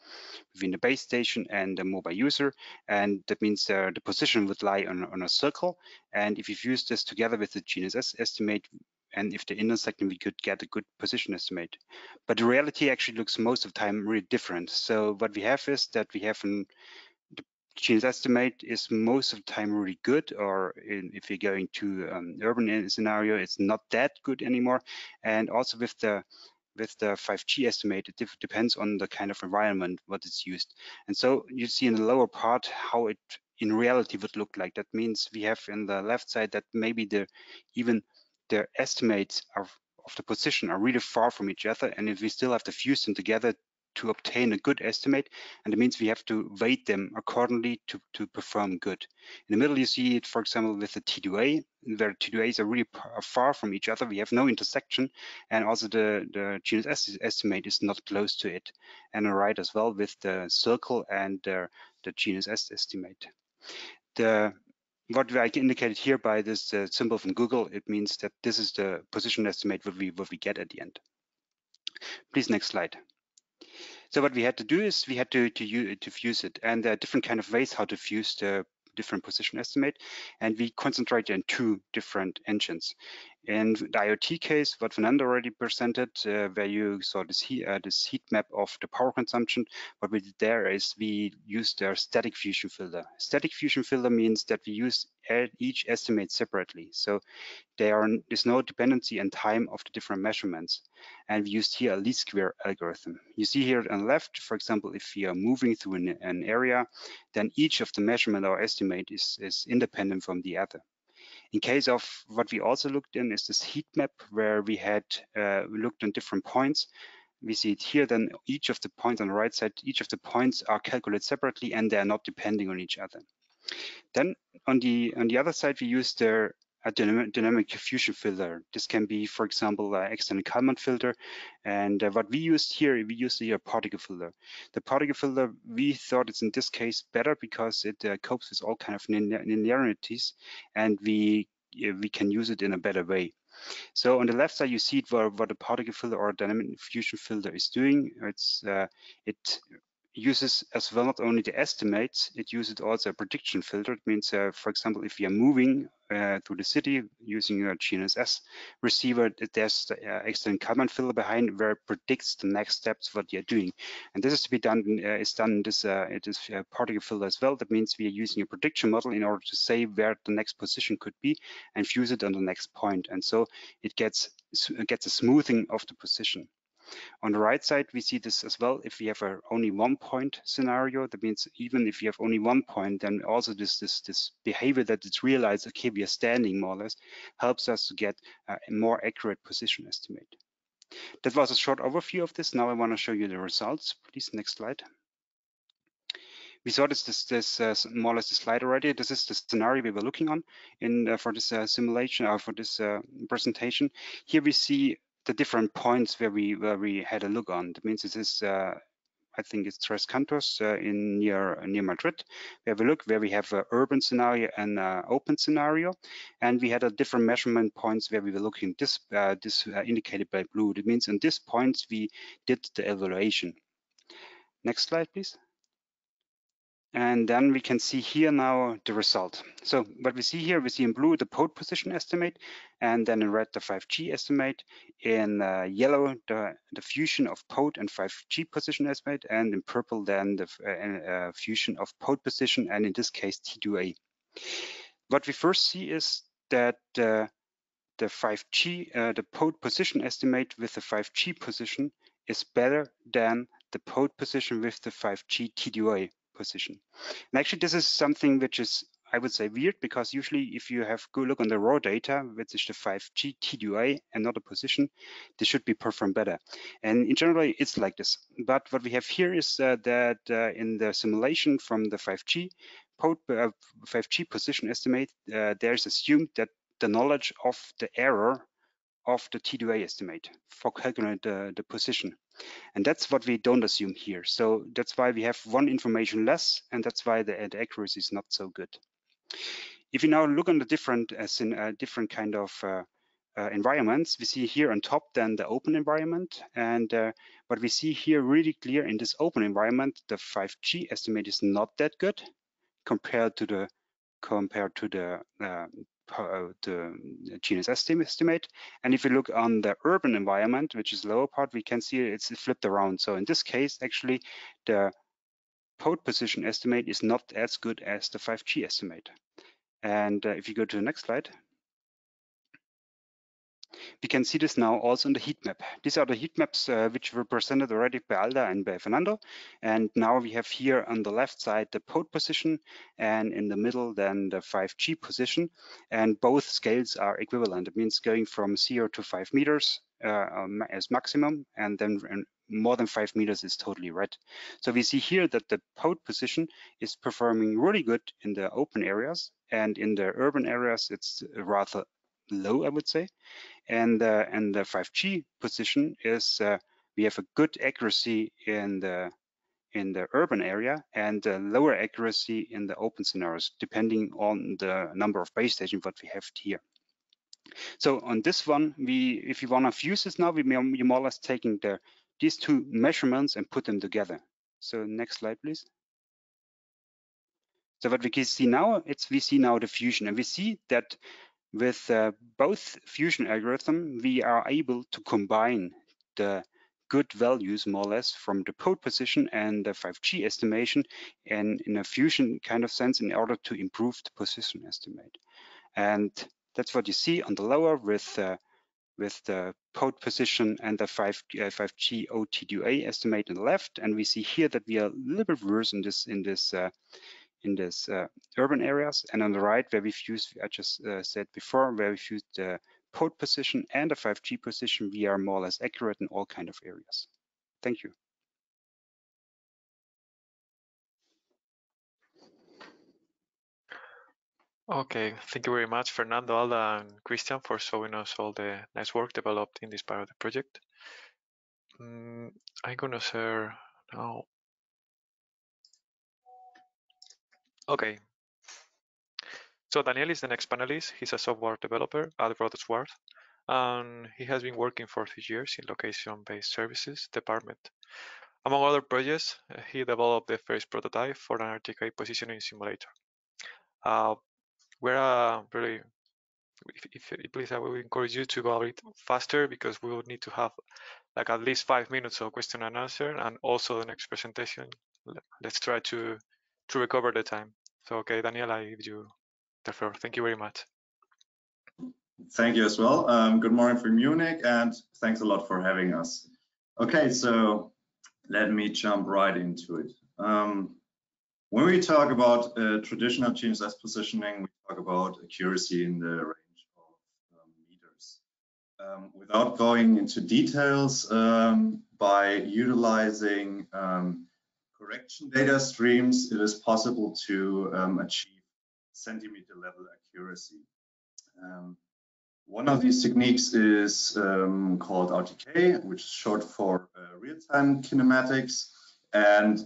between the base station and the mobile user, and that means uh, the position would lie on, on a circle. And if you use this together with the GNSS estimate, and if they're intersecting, we could get a good position estimate. But the reality actually looks most of the time really different. So what we have is that we have an the GNSS estimate is most of the time really good, or in, if you're going to um, urban scenario, it's not that good anymore. And also with the with the 5G estimate, it depends on the kind of environment what is used. And so you see in the lower part how it in reality would look like. That means we have in the left side that maybe the even their estimates of, of the position are really far from each other. And if we still have to fuse them together to obtain a good estimate, and it means we have to weight them accordingly to, to perform good. In the middle, you see it, for example, with the T2A, where T2As are really far from each other. We have no intersection, and also the, the GNSS estimate is not close to it. And right as well with the circle and the, the GNSS estimate. The what I indicated here by this uh, symbol from Google, it means that this is the position estimate what we what we get at the end. Please next slide. So what we had to do is we had to to use, to fuse it, and there are different kind of ways how to fuse the different position estimate, and we concentrate in two different engines. In the IoT case, what Fernando already presented, uh, where you saw this heat, uh, this heat map of the power consumption, what we did there is we used their static fusion filter. Static fusion filter means that we use each estimate separately. So there there's no dependency in time of the different measurements. And we used here a least square algorithm. You see here on the left, for example, if we are moving through an, an area, then each of the measurement or estimate is, is independent from the other. In case of what we also looked in is this heat map where we had uh, we looked on different points. We see it here, then each of the points on the right side, each of the points are calculated separately and they are not depending on each other. Then on the on the other side, we use the a dynamic, dynamic fusion filter. This can be, for example, an extended Kalman filter. And uh, what we used here, we used the particle filter. The particle filter, we thought it's in this case better because it uh, copes with all kind of linearities and we we can use it in a better way. So on the left side, you see what, what a particle filter or a dynamic fusion filter is doing. It's uh, it uses as well not only the estimates, it uses also a prediction filter. It means, uh, for example, if you are moving uh, through the city using your GNSS receiver, there's the uh, external Kalman filter behind where it predicts the next steps what you're doing. And this is to be done, uh, done in this, uh, it is a particle filter as well. That means we are using a prediction model in order to say where the next position could be and fuse it on the next point. And so it gets, gets a smoothing of the position. On the right side, we see this as well. If we have a only one point scenario, that means even if you have only one point, then also this this this behavior that it's realized, okay, we are standing more or less, helps us to get a more accurate position estimate. That was a short overview of this. Now I want to show you the results. Please, next slide. We saw this, this, this uh, more or less slide already. This is the scenario we were looking on in uh, for this uh, simulation or uh, for this uh, presentation. Here we see the different points where we where we had a look on. That means this is uh, I think it's Tres Cantos uh, in near near Madrid. We have a look where we have an urban scenario and an open scenario, and we had a different measurement points where we were looking. This uh, this uh, indicated by blue. That means in these points we did the evaluation. Next slide, please. And then we can see here now the result. So what we see here, we see in blue the pole position estimate, and then in red the 5G estimate, in uh, yellow the, the fusion of PODE and 5G position estimate, and in purple then the uh, uh, fusion of PODE position, and in this case T2A. What we first see is that uh, the 5G, uh, the PODE position estimate with the 5G position is better than the PODE position with the 5G T2A position. And actually, this is something which is, I would say, weird because usually if you have go look on the raw data, which is the 5G TDI and not a position, this should be performed better. And in general, it's like this. But what we have here is uh, that uh, in the simulation from the 5G, uh, 5G position estimate, uh, there's assumed that the knowledge of the error of the T2A estimate for calculating the, the position. And that's what we don't assume here. So that's why we have one information less, and that's why the, the accuracy is not so good. If you now look on the different as in uh, different kind of uh, uh, environments, we see here on top then the open environment. And uh, what we see here really clear in this open environment, the 5G estimate is not that good compared to the compared to the uh, the GNSS estimate. And if you look on the urban environment, which is lower part, we can see it's flipped around. So in this case, actually, the PODE position estimate is not as good as the 5G estimate. And uh, if you go to the next slide, we can see this now also in the heat map. These are the heat maps uh, which were presented already by Alda and by Fernando. And now we have here on the left side the PODE position and in the middle then the 5G position. And both scales are equivalent. It means going from zero to five meters uh, um, as maximum and then more than five meters is totally red. So we see here that the PODE position is performing really good in the open areas and in the urban areas it's rather low, I would say. And, uh, and the 5G position is uh, we have a good accuracy in the in the urban area and uh, lower accuracy in the open scenarios, depending on the number of base stations what we have here. So on this one, we if you want to fuse this now, we are more or less taking the these two measurements and put them together. So next slide, please. So what we can see now, it's we see now the fusion, and we see that with uh, both fusion algorithm, we are able to combine the good values more or less from the PODE position and the 5G estimation and in a fusion kind of sense in order to improve the position estimate. And that's what you see on the lower with uh, with the PODE position and the 5, uh, 5G OTDA estimate on the left. And we see here that we are a little bit worse in this in this uh, in this uh, urban areas. And on the right, where we've used, I just uh, said before, where we've used the PODE position and the 5G position, we are more or less accurate in all kind of areas. Thank you. Okay, thank you very much, Fernando, Alda, and Christian, for showing us all the nice work developed in this part of the project. Mm, I'm gonna share now Okay. So Daniel is the next panelist. He's a software developer at Broadsworth, and he has been working for three years in location-based services department. Among other projects, he developed the first prototype for an RTK positioning simulator. Uh, we're uh, very if, if, please I will encourage you to go a bit faster because we will need to have like at least five minutes of question and answer and also the next presentation let's try to to recover the time. So okay daniel i give you the floor. Thank you very much. Thank you as well. Um, good morning from munich and thanks a lot for having us. Okay so let me jump right into it. Um, when we talk about uh, traditional GNSS positioning, we talk about accuracy in the range of um, without going into details, um, by utilizing um, correction data streams, it is possible to um, achieve centimeter level accuracy. Um, one of these techniques is um, called RTK, which is short for uh, real-time kinematics. And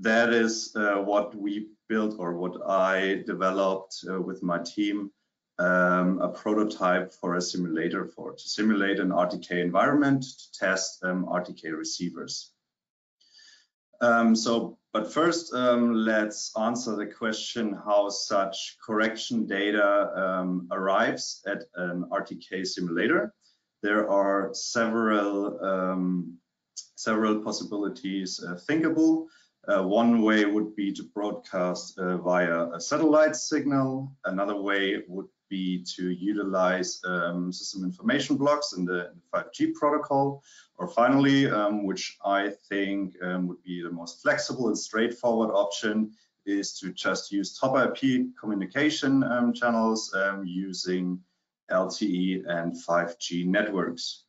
that is uh, what we built or what I developed uh, with my team um, a prototype for a simulator for to simulate an RTK environment to test um, RTK receivers. Um, so, but first, um, let's answer the question how such correction data um, arrives at an RTK simulator. There are several um, several possibilities uh, thinkable. Uh, one way would be to broadcast uh, via a satellite signal. Another way would be to utilize um, system information blocks in the, 5G protocol. Or finally, um, which I think um, would be the most flexible and straightforward option, is to just use top IP communication um, channels um, using LTE and 5G networks.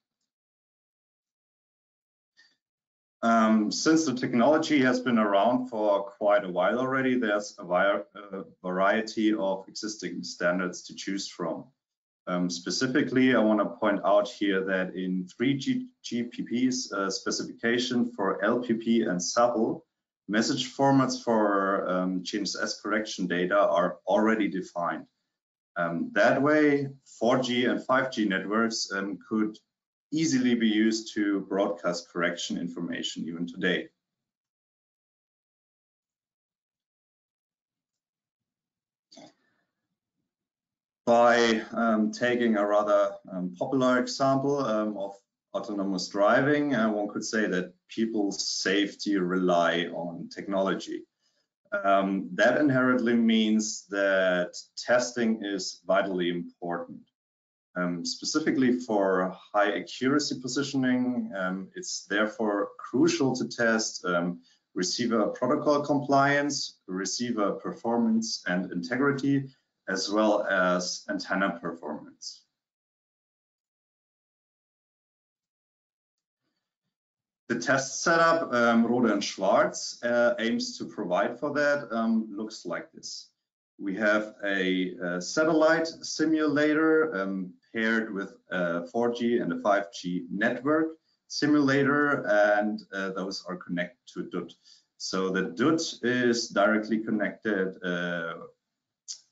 Um, since the technology has been around for quite a while already, there's a, a variety of existing standards to choose from. Um, specifically, I want to point out here that in 3GPP's uh, specification for LPP and SUPL, message formats for um, GNSS correction data are already defined. Um, that way, 4G and 5G networks um, could easily be used to broadcast correction information even today. By um, taking a rather um, popular example um, of autonomous driving, uh, one could say that people's safety rely on technology. Um, that inherently means that testing is vitally important. Um, specifically for high accuracy positioning, um, it's therefore crucial to test um, receiver protocol compliance, receiver performance and integrity, as well as antenna performance. The test setup, um, Rohde and Schwarz, uh, aims to provide for that, um, looks like this. We have a, a satellite simulator um, paired with a 4G and a 5G network simulator, and uh, those are connected to DUT. So the DUT is directly connected, uh,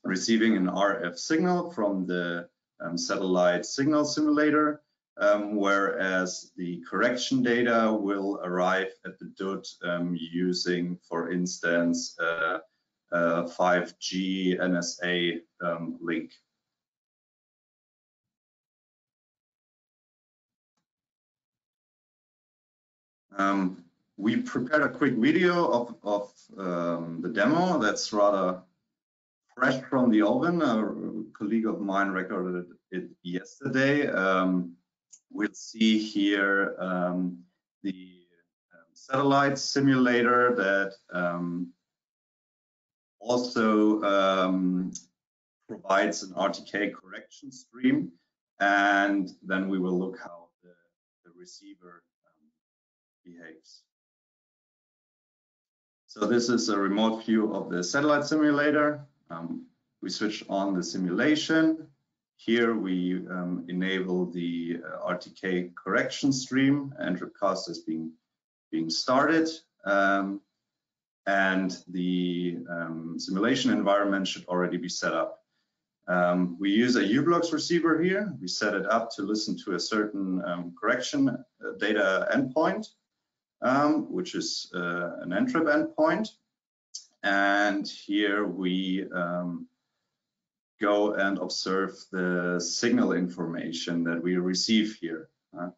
receiving an RF signal from the um, satellite signal simulator, um, whereas the correction data will arrive at the DUT um, using, for instance, uh, 5G NSA um, link. Um, we prepared a quick video of, of um, the demo that's rather fresh from the oven. A colleague of mine recorded it yesterday. Um, we'll see here um, the um, satellite simulator that um, also provides an RTK correction stream. And then we will look how the, the receiver behaves. So this is a remote view of the satellite simulator. Um, we switch on the simulation. Here we um, enable the uh, RTK correction stream and Tripcast is being, being started. Um, and the um, simulation environment should already be set up. Um, we use a u-blox receiver here. We set it up to listen to a certain um, correction uh, data endpoint. Um, which is uh, an NTRIP endpoint. And here we um, go and observe the signal information that we receive here. Uh,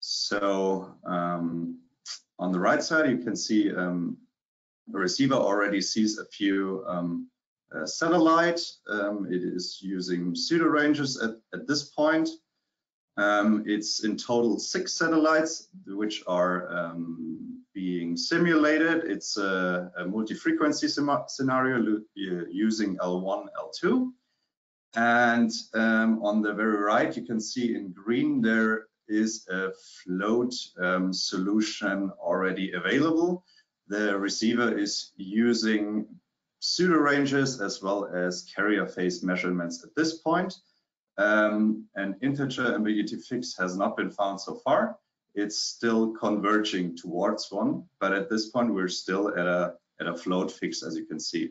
so um, on the right side, you can see um, the receiver already sees a few um, uh, satellite. Um, it is using pseudo ranges at, at this point. Um, it's in total six satellites, which are um, being simulated. It's a, a multi-frequency scenario using L1, L2. And um, on the very right, you can see in green, there is a float um, solution already available. The receiver is using pseudo ranges as well as carrier phase measurements at this point. Um, an integer ambiguity fix has not been found so far. It's still converging towards one, but at this point we're still at a at a float fix, as you can see.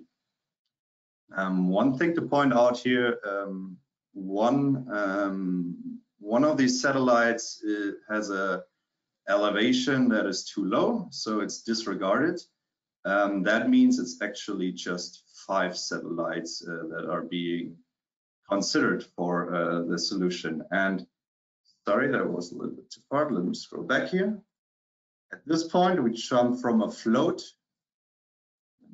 Um, one thing to point out here, um, one um, one of these satellites uh, has a elevation that is too low, so it's disregarded. Um, that means it's actually just five satellites uh, that are being considered for uh, the solution. And sorry, that was a little bit too far. Let me scroll back here. At this point, we jump from a float.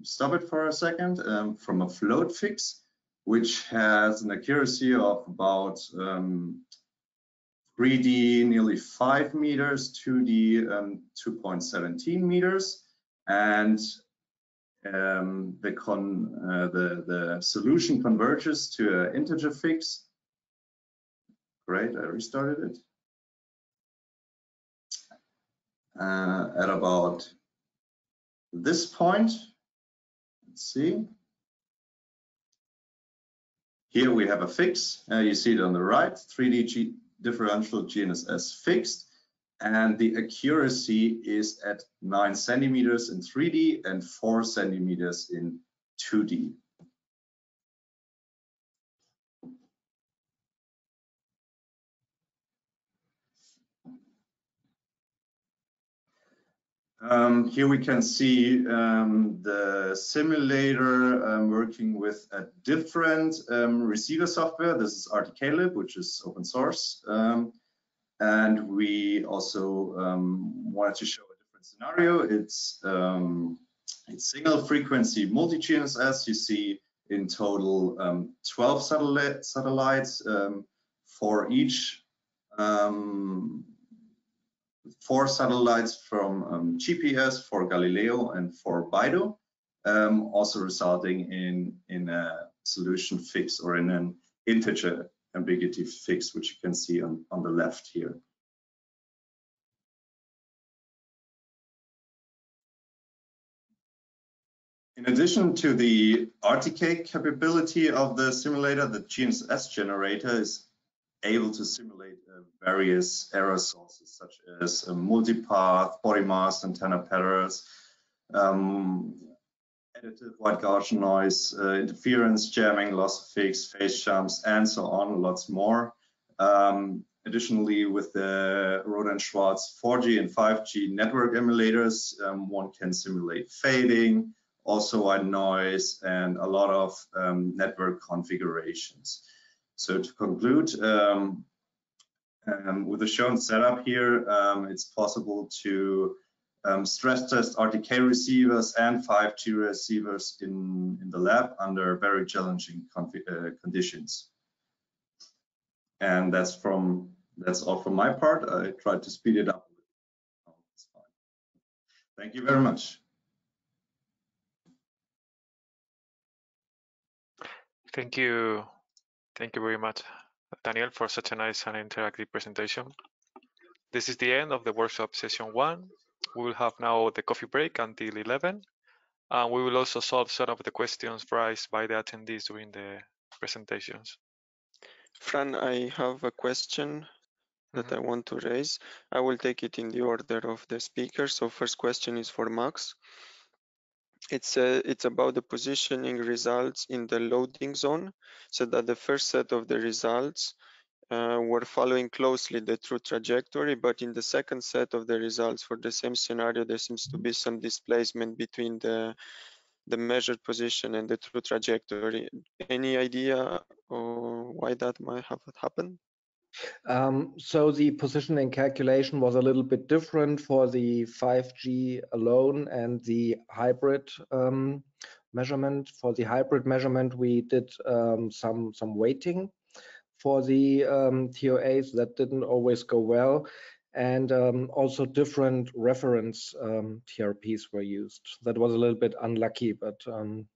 Stop it for a second. Um, from a float fix, which has an accuracy of about um, 3D nearly 5 meters, 2D um, 2.17 meters, and um, the, con, uh, the, the solution converges to an integer fix. Great, I restarted it. Uh, at about this point, let's see. Here we have a fix. Uh, you see it on the right, 3D G differential GNSS fixed and the accuracy is at 9 centimeters in 3D and 4 centimeters in 2D. Um, here we can see um, the simulator um, working with a different um, receiver software. This is RTKlib, which is open source. Um, and we also um, wanted to show a different scenario. It's, um, it's single frequency multi-GNSS. You see in total um, 12 satellite, satellites um, for each um, four satellites from um, GPS for Galileo and for BeiDou, also resulting in, in a solution fix or in an integer ambiguity fix, which you can see on, on the left here. In addition to the RTK capability of the simulator, the GNSS generator is able to simulate uh, various error sources such as uh, multipath, body mask, antenna patterns, um, additive white Gaussian noise, uh, interference, jamming, loss of fix, phase jumps, and so on, lots more. Um, additionally, with the Rohde & Schwarz 4G and 5G network emulators, um, one can simulate fading, also white noise, and a lot of um, network configurations. So to conclude, um, um, with the shown setup here, um, it's possible to um, stress test RTK receivers and 5G receivers in, in the lab under very challenging uh, conditions. And that's from that's all from my part. I tried to speed it up. Thank you very much. Thank you. Thank you very much, Daniel, for such a nice and interactive presentation. This is the end of the workshop session one. We will have now the coffee break until 11. And we will also solve some of the questions raised by the attendees during the presentations. Fran, I have a question that mm -hmm. I want to raise. I will take it in the order of the speakers. So first question is for Max. It's uh, it's about the positioning results in the loading zone, so that the first set of the results uh, were following closely the true trajectory, but in the second set of the results for the same scenario, there seems to be some displacement between the the measured position and the true trajectory. Any idea or why that might have happened? Um, so the positioning calculation was a little bit different for the 5G alone and the hybrid um, measurement. For the hybrid measurement, we did um, some some weighting for the um, TOAs that didn't always go well. And um, also different reference um, TRPs were used. That was a little bit unlucky, but um,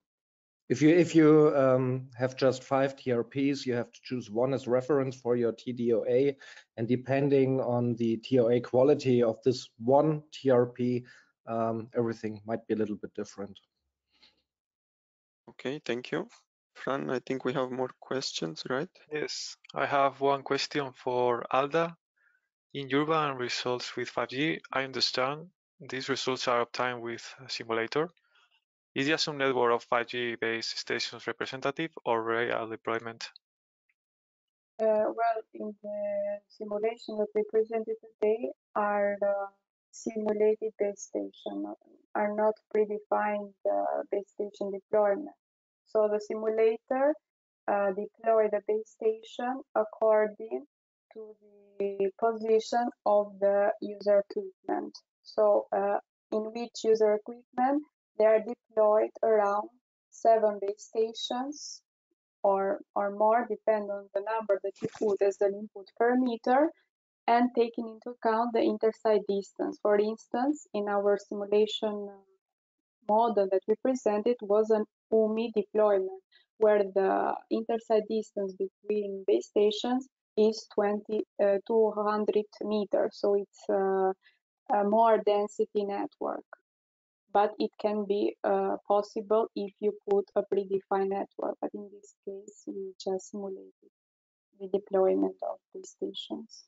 if you if you um, have just five TRPs, you have to choose one as reference for your TDOA, and depending on the TOA quality of this one TRP, um, everything might be a little bit different. Okay, thank you. Fran, I think we have more questions, right? Yes, I have one question for Alda. In urban results with 5G, I understand these results are obtained with a simulator. Is the assumed network of 5G base stations representative or real deployment? Uh, well, in the simulation that we presented today are the simulated base station, are not predefined uh, base station deployment. So the simulator uh, deploy the base station according to the position of the user equipment. So uh, in which user equipment they are deployed around seven base stations or, or more, depend on the number that you put as an input parameter and taking into account the intersite distance. For instance, in our simulation model that we presented was an UMI deployment, where the intersite distance between base stations is 20, uh, 200 meters. So it's uh, a more density network. But it can be uh, possible if you put a predefined network. But in this case, we just simulated the deployment of base stations.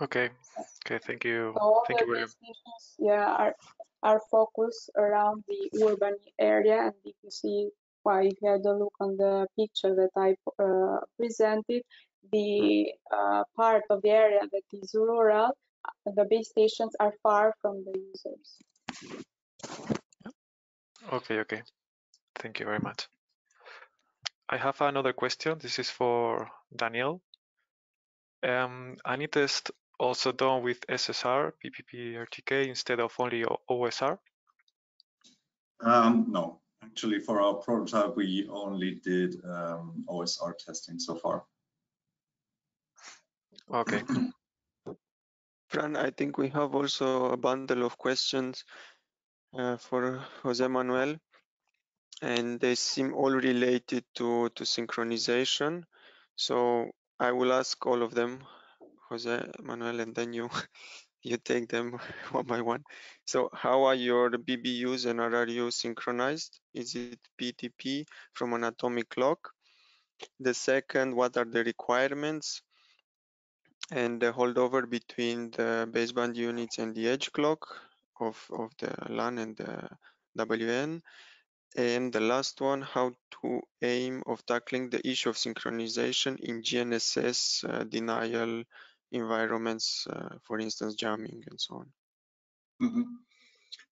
Okay. Okay. Thank you. So thank you, William. stations, yeah, are are focused around the urban area. And if you see, well, if you had a look on the picture that I uh, presented, the uh, part of the area that is rural, the base stations are far from the users. Okay. Okay. Thank you very much. I have another question. This is for Daniel. Um, any test also done with SSR, PPP, RTK instead of only OSR? Um, no, actually for our prototype, we only did um, OSR testing so far. Okay. Fran, I think we have also a bundle of questions uh, for Jose Manuel, and they seem all related to, to synchronization. So I will ask all of them, Jose Manuel, and then you you take them one by one. So how are your BBUs and RRU synchronized? Is it PTP from an atomic clock? The second, what are the requirements? and the holdover between the baseband units and the edge clock of, of the LAN and the WN. And the last one, how to aim of tackling the issue of synchronization in GNSS uh, denial environments, uh, for instance, jamming and so on. Mm -hmm.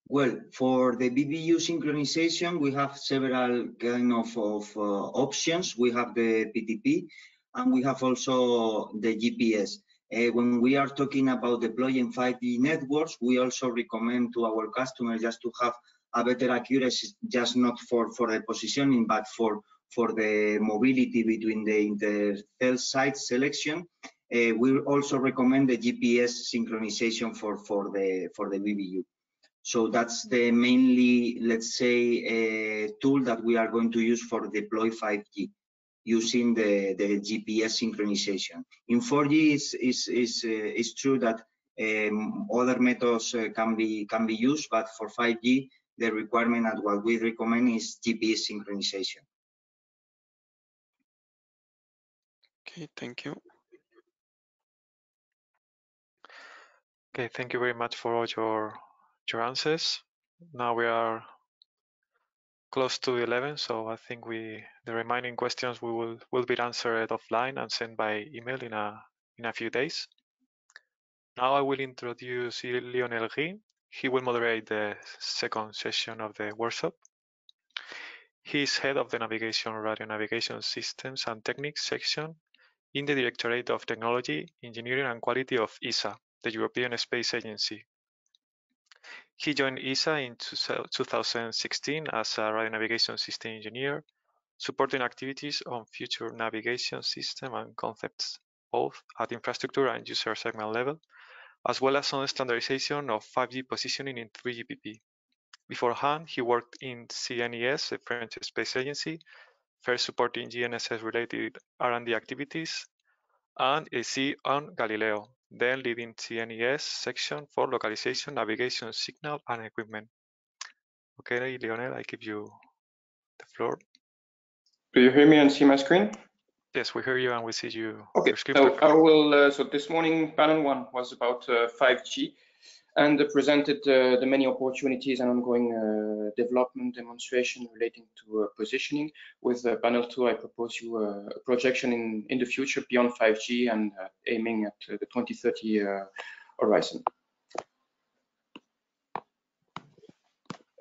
Well, for the BBU synchronization, we have several kind of, of uh, options. We have the PTP and we have also the GPS. Uh, when we are talking about deploying 5G networks, we also recommend to our customers just to have a better accuracy, just not for, for the positioning, but for, for the mobility between the intercell site selection. Uh, we also recommend the GPS synchronization for, for, the, for the BBU. So that's the mainly, let's say, uh, tool that we are going to use for deploy 5G using the, the GPS synchronization. In 4G, is is is uh, it's true that um, other methods uh, can be can be used, but for 5G, the requirement and what we recommend is GPS synchronization. Okay, thank you. Okay, thank you very much for all your your answers. Now we are close to 11, so I think we the remaining questions we will will be answered offline and sent by email in a in a few days. Now I will introduce Lionel Gui. He will moderate the second session of the workshop. He is head of the Navigation Radio Navigation Systems and Techniques section in the Directorate of Technology, Engineering and Quality of ESA, the European Space Agency. He joined ESA in 2016 as a radio navigation system engineer, supporting activities on future navigation system and concepts, both at infrastructure and user segment level, as well as on standardization of 5G positioning in 3GPP. Beforehand, he worked in CNES, the French Space Agency, first supporting GNSS-related R&D activities, and AC on Galileo, then leading CNES section for localization, navigation, signal, and equipment. Okay, Lionel, I give you the floor. Do you hear me and see my screen? Yes, we hear you and we see you. Okay, so I will. Uh, so this morning, panel one was about uh, 5G, and presented uh, the many opportunities and ongoing uh, development demonstration relating to uh, positioning. With uh, panel two, I propose you a projection in in the future beyond 5G and aiming at the 2030 horizon.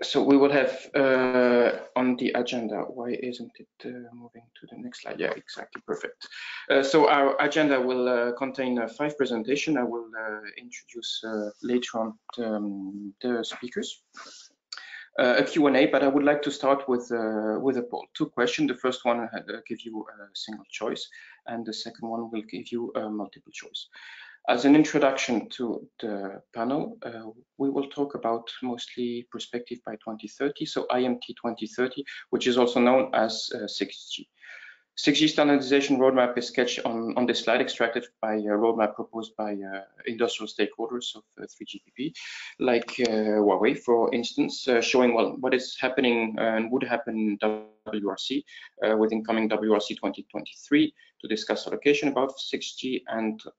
So we will have uh, on the agenda, why isn't it uh, moving to the next slide? Yeah, exactly, perfect. Uh, so our agenda will uh, contain uh, five presentations. I will uh, introduce later on um, the speakers. a Q&A, but I would like to start with with a poll. Two questions. The first one will give you a single choice, and the second one will give you a multiple choice. As an introduction to the panel, uh, we will talk about mostly perspective by 2030, so IMT 2030, which is also known as uh, 6G. 6G standardization roadmap is sketched on, on this slide extracted by a roadmap proposed by uh, industrial stakeholders of 3GPP, uh, like uh, Huawei, for instance, uh, showing well what is happening and would happen in WRC with incoming WRC 2023 to discuss allocation about 6G and uh,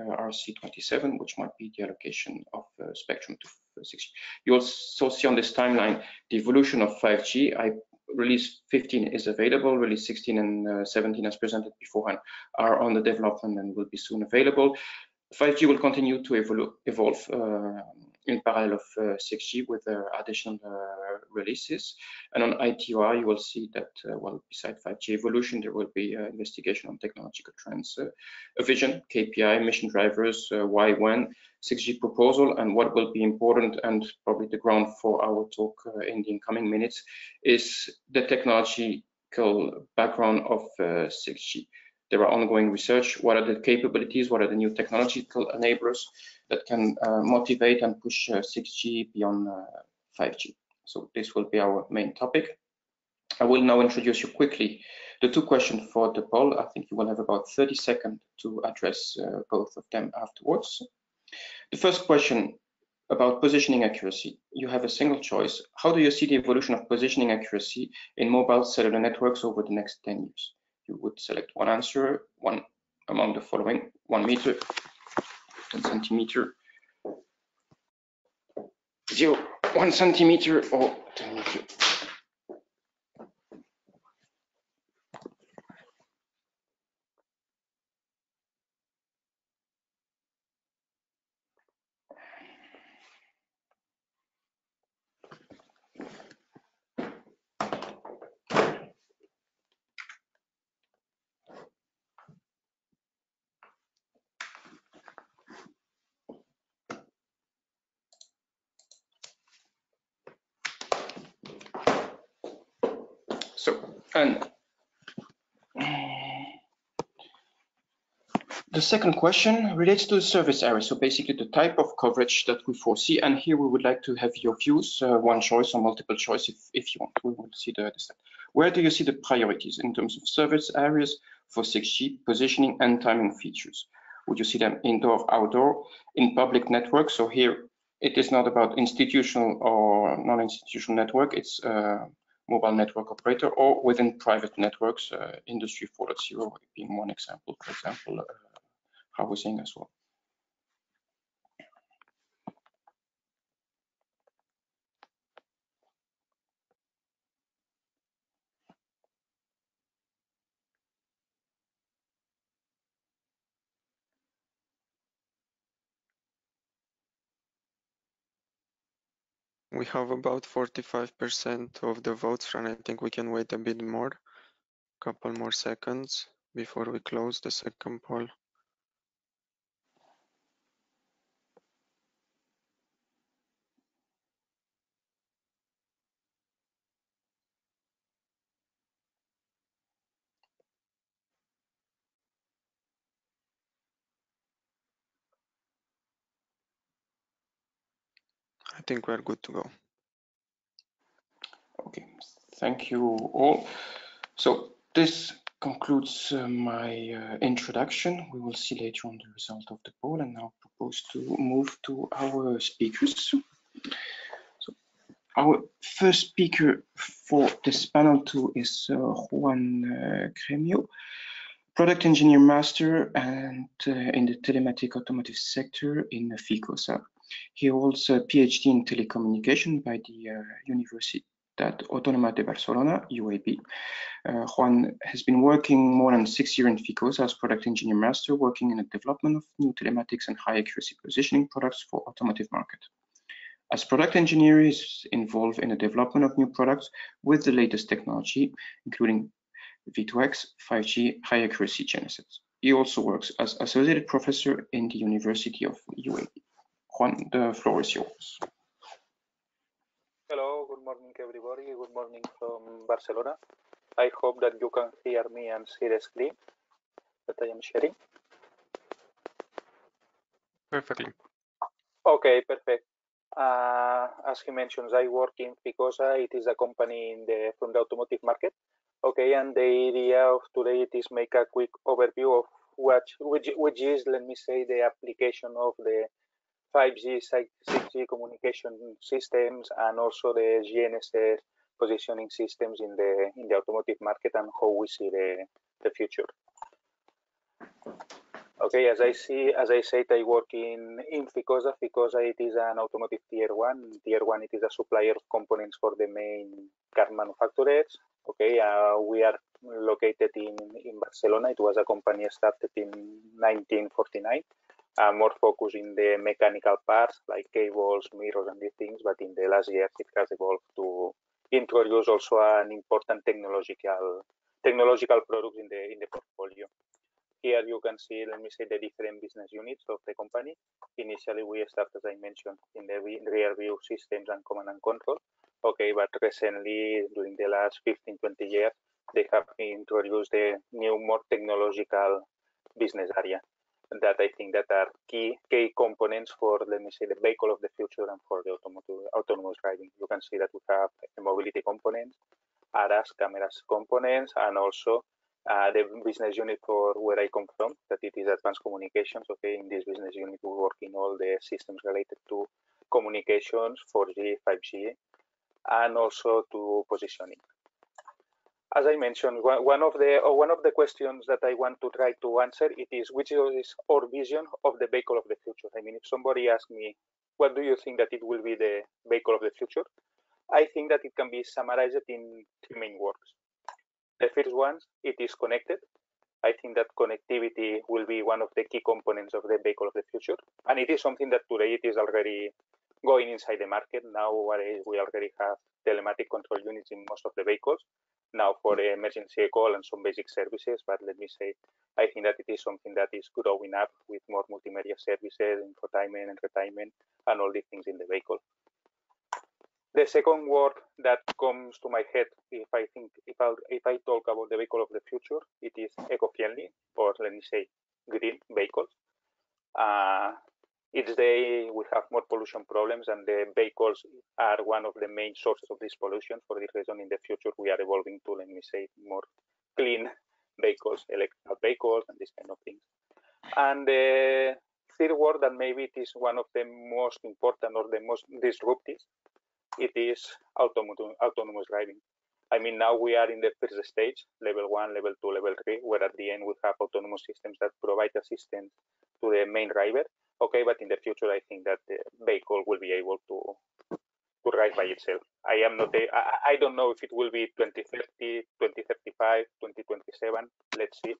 RC27, which might be the allocation of uh, spectrum to 6G. You also see on this timeline the evolution of 5G. I release 15 is available, release 16 and uh, 17 as presented beforehand are on the development and will be soon available. 5G will continue to evolve uh, in parallel of uh, 6G with uh, additional uh, releases. And on ITU-R, you will see that, well, beside 5G evolution, there will be investigation on technological trends, a vision, KPI, mission drivers, why, when, 6G proposal, and what will be important and probably the ground for our talk in the incoming minutes is the technological background of 6G. There are ongoing research. What are the capabilities? What are the new technological enablers that can uh, motivate and push 6G uh, beyond 5G? Uh, so this will be our main topic. I will now introduce you quickly the two questions for the poll. I think you will have about 30 seconds to address uh, both of them afterwards. The first question about positioning accuracy. You have a single choice. How do you see the evolution of positioning accuracy in mobile cellular networks over the next 10 years? You would select one answer, one among the following, one meter, 10 centimeter, zero, one centimeter, or 10 meter. And the second question relates to the service area. So basically the type of coverage that we foresee. And here we would like to have your views, uh, one choice or multiple choice if, if you want. We will see the, the Where do you see the priorities in terms of service areas for 6G positioning and timing features? Would you see them indoor, outdoor, in public networks? So here it is not about institutional or non-institutional network. It's uh, mobile network operator or within private networks, uh, Industry 4.0 being one example, for example, uh, housing as well. We have about 45% of the votes and I think we can wait a bit more, couple more seconds before we close the second poll. Think we're good to go. Okay, thank you all. So this concludes uh, my uh, introduction. We will see later on the result of the poll and now propose to move to our speakers. So our first speaker for this panel two is uh, Juan uh, Gremio, product engineer master and uh, in the telematic automotive sector in Ficosa. He holds a PhD in telecommunication by the uh, Universitat Autónoma de Barcelona, UAB. Uh, Juan has been working more than six years in Ficosa as product engineer master, working in the development of new telematics and high accuracy positioning products for automotive market. As product engineer, he is involved in the development of new products with the latest technology, including V2X, 5G, high accuracy chipsets. He also works as associate professor in the University of UAB. Juan, the floor is yours. Hello, good morning, everybody. Good morning from Barcelona. I hope that you can hear me and see the screen that I am sharing. Perfectly. Okay, perfect. Uh, as he mentions, I work in Ficosa. It is a company in the from the automotive market. Okay, and the idea of today it is make a quick overview of what which which is let me say the application of the 5G, 6G communication systems, and also the GNSS positioning systems in the in the automotive market and how we see the the future. Okay, as I see, as I said, I work in in Ficosa. Ficosa it is an automotive tier one. Tier one it is a supplier of components for the main car manufacturers. Okay, uh, we are located in in Barcelona. It was a company started in 1949 uh, more focus in the mechanical parts like cables, mirrors, and these things. But in the last years, it has evolved to introduce also an important technological technological products in the in the portfolio. Here you can see, let me say, the different business units of the company. Initially, we started, as I mentioned, in the rear view systems and command and control. Okay, but recently, during the last 15, 20 years, they have introduced a new, more technological business area that I think that are key key components for let me say the vehicle of the future and for the automotive autonomous driving. You can see that we have mobility components, ADAS cameras components, and also uh, the business unit for where I come from, that it is advanced communications. Okay, in this business unit we work in all the systems related to communications, 4G, 5G, and also to positioning as I mentioned, one of the one of the questions that I want to try to answer it is which is our vision of the vehicle of the future. I mean, if somebody asks me, what do you think that it will be the vehicle of the future? I think that it can be summarized in three main words. The first one, it is connected. I think that connectivity will be one of the key components of the vehicle of the future, and it is something that today it is already going inside the market. Now we already have telematic control units in most of the vehicles, now for the emergency call and some basic services. But let me say, I think that it is something that is growing up with more multimedia services, infotainment, entertainment, and all these things in the vehicle. The second word that comes to my head, if I think, if I, if I talk about the vehicle of the future, it is eco-friendly, or let me say, green vehicles. Uh, each day we have more pollution problems and the vehicles are one of the main sources of this pollution. For this reason, in the future, we are evolving to, let me say, more clean vehicles, electric vehicles and this kind of things. And the third word that maybe it is one of the most important or the most disruptive, it is autonomous driving. I mean, now we are in the first stage, level one, level two, level three, where at the end we have autonomous systems that provide assistance to the main driver okay but in the future i think that the vehicle will be able to to ride by itself. I am not a, I, I don't know if it will be 2030 2035 2027 let's see.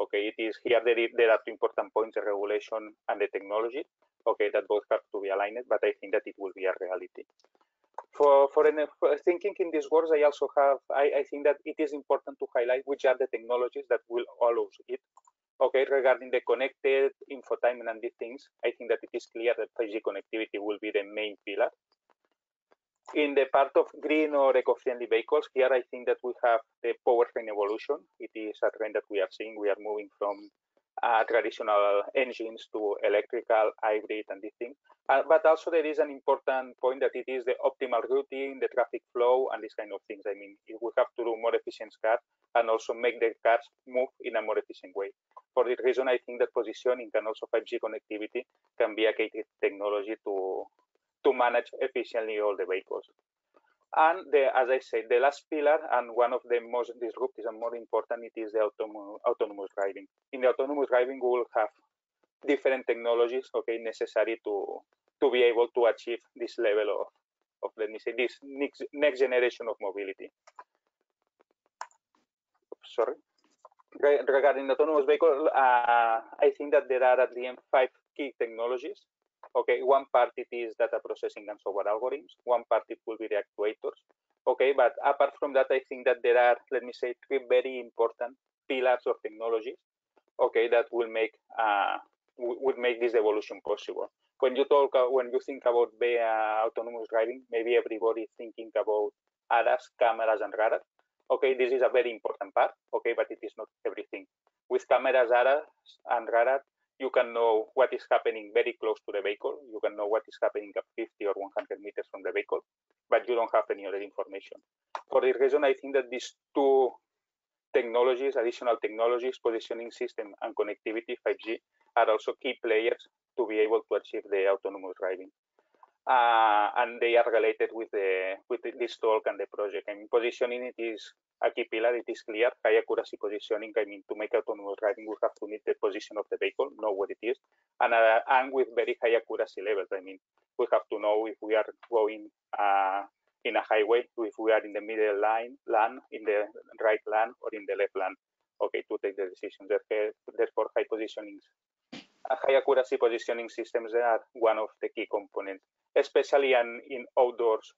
Okay it is here there are two important points the regulation and the technology okay that both have to be aligned but i think that it will be a reality. For, for, an, for thinking in these words, I also have, I, I think that it is important to highlight which are the technologies that will allow it. Okay, regarding the connected infotainment and these things, I think that it is clear that 5G connectivity will be the main pillar. In the part of green or eco-friendly vehicles, here I think that we have the powertrain evolution. It is a trend that we are seeing. We are moving from uh, traditional engines to electrical, hybrid, and these things. Uh, but also there is an important point that it is the optimal routing, the traffic flow, and these kind of things. I mean, we have to do more efficient cars and also make the cars move in a more efficient way. For this reason, I think that positioning and also 5G connectivity can be a key technology to to manage efficiently all the vehicles. And the, as I said, the last pillar and one of the most disruptive and more important, it is the autonomous, driving. In the autonomous driving, we will have different technologies, okay, necessary to to be able to achieve this level of, of let me say, this next, next generation of mobility. Sorry. Regarding autonomous vehicle, uh, I think that there are at the end five key technologies Okay, one part it is data processing and software algorithms. One part it will be the actuators. Okay, but apart from that, I think that there are, let me say, three very important pillars of technologies. Okay, that will make uh, would make this evolution possible. When you talk, uh, when you think about uh, autonomous driving, maybe everybody thinking about ADAS, cameras, and radar. Okay, this is a very important part. Okay, but it is not everything. With cameras, ADAS, and radar, you can know what is happening very close to the vehicle. You can know what is happening at 50 or 100 meters from the vehicle, but you don't have any other information. For this reason, I think that these two technologies, additional technologies, positioning system and connectivity, 5G, are also key players to be able to achieve the autonomous driving. Uh, and they are related with the with this talk and the project. I mean, positioning it is a key pillar. It is clear. High accuracy positioning. I mean, to make autonomous driving, we have to meet the position of the vehicle, know what it is, and uh, and with very high accuracy levels. I mean, we have to know if we are going uh, in a highway, if we are in the middle line, lane, in the right lane, or in the left lane. Okay, to take the decision. There therefore, high positioning high accuracy positioning systems are one of the key components, especially in, in outdoors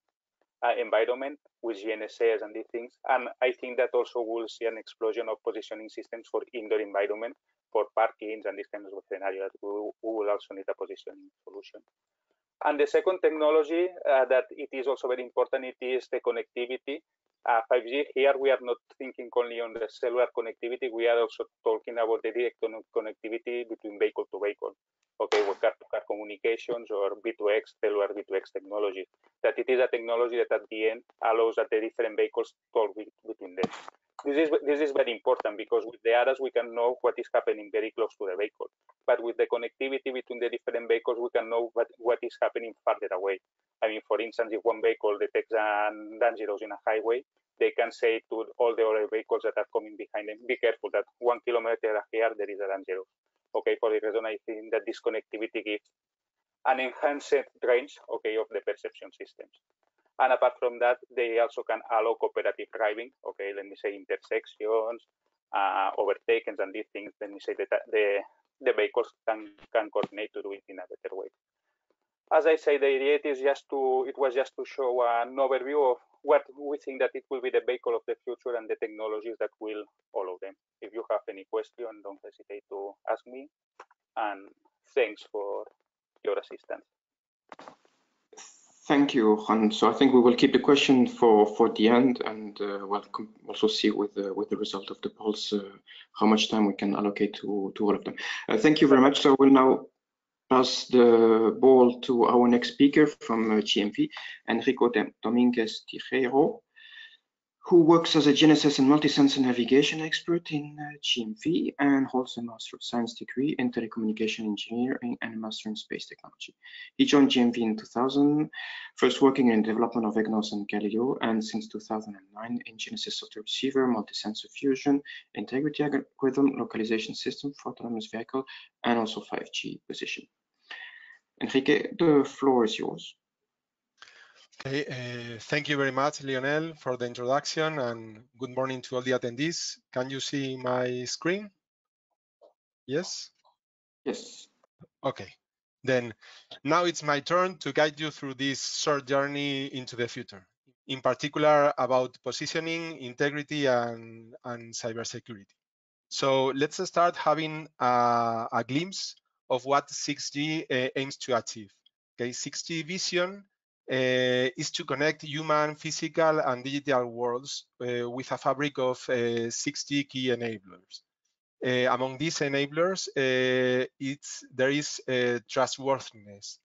uh, environment with GNSS and these things. And I think that also we'll see an explosion of positioning systems for indoor environment, for parkings and these kinds of scenarios. We, we will also need a positioning solution. And the second technology uh, that it is also very important, it is the connectivity uh, 5G, here we are not thinking only on the cellular connectivity, we are also talking about the direct connectivity between vehicle to vehicle, okay, with car-to-car -car communications or V2X, cellular V2X technology. That it is a technology that at the end allows that the different vehicles talk between them. This is, this is very important because with the ADAS we can know what is happening very close to the vehicle. But with the connectivity between the different vehicles, we can know what, what is happening farther away. I mean, for instance, if one vehicle detects a dangerous in a highway, they can say to all the other vehicles that are coming behind them, be careful that one kilometer here there is a danger. Okay, for the reason I think that this connectivity gives an enhanced range, okay, of the perception systems. And apart from that, they also can allow cooperative driving, okay, let me say intersections, uh, overtakings and these things, let me say that the, the vehicles can, can coordinate to do it in a better way as I say, the idea is just to, it was just to show an overview of what we think that it will be the vehicle of the future and the technologies that will follow them. If you have any question, don't hesitate to ask me. And thanks for your assistance. Thank you, Juan. So I think we will keep the question for for the end, and uh, we'll also see with the with the result of the polls uh, how much time we can allocate to to all of them. Uh, thank you very much. So we'll now pass the ball to our next speaker from uh, GMV, Enrique Dominguez Tijero, who works as a GNSS and multi-sensor navigation expert in uh, GMV and holds a Master of Science degree in Telecommunication Engineering and a Master in Space Technology. He joined GMV in 2000, first working in development of EGNOS and Galileo, and since 2009 in GNSS software receiver, multi-sensor fusion, integrity algorithm, localization system for autonomous vehicle, and also 5G position. Enrique, the floor is yours. Okay, uh, thank you very much, Lionel, for the introduction and good morning to all the attendees. Can you see my screen? Yes? Yes. Okay, Then now it's my turn to guide you through this short journey into the future, in particular about positioning, integrity, and, and cybersecurity. So let's start having a, a glimpse of what 6G uh, aims to achieve. Okay, 6G vision uh, is to connect human, physical, and digital worlds uh, with a fabric of 6G key enablers. Uh, among these enablers, uh, there is uh, trustworthiness.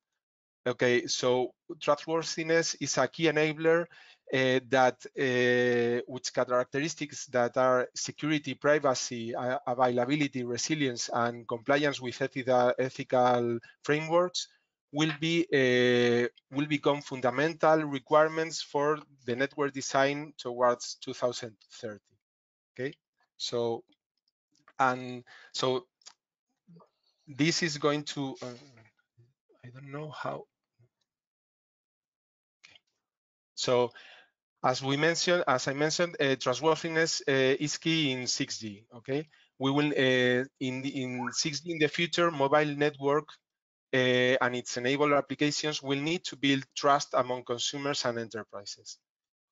Okay, so trustworthiness is a key enabler uh, that uh, which characteristics that are security, privacy, uh, availability, resilience, and compliance with ethical, ethical frameworks will be will become fundamental requirements for the network design towards 2030. Okay, so and so this is going to uh, i don't know how okay. so as we mentioned as i mentioned uh, trustworthiness uh, is key in 6g okay we will uh, in in 6g in the future mobile network uh, and its enabled applications will need to build trust among consumers and enterprises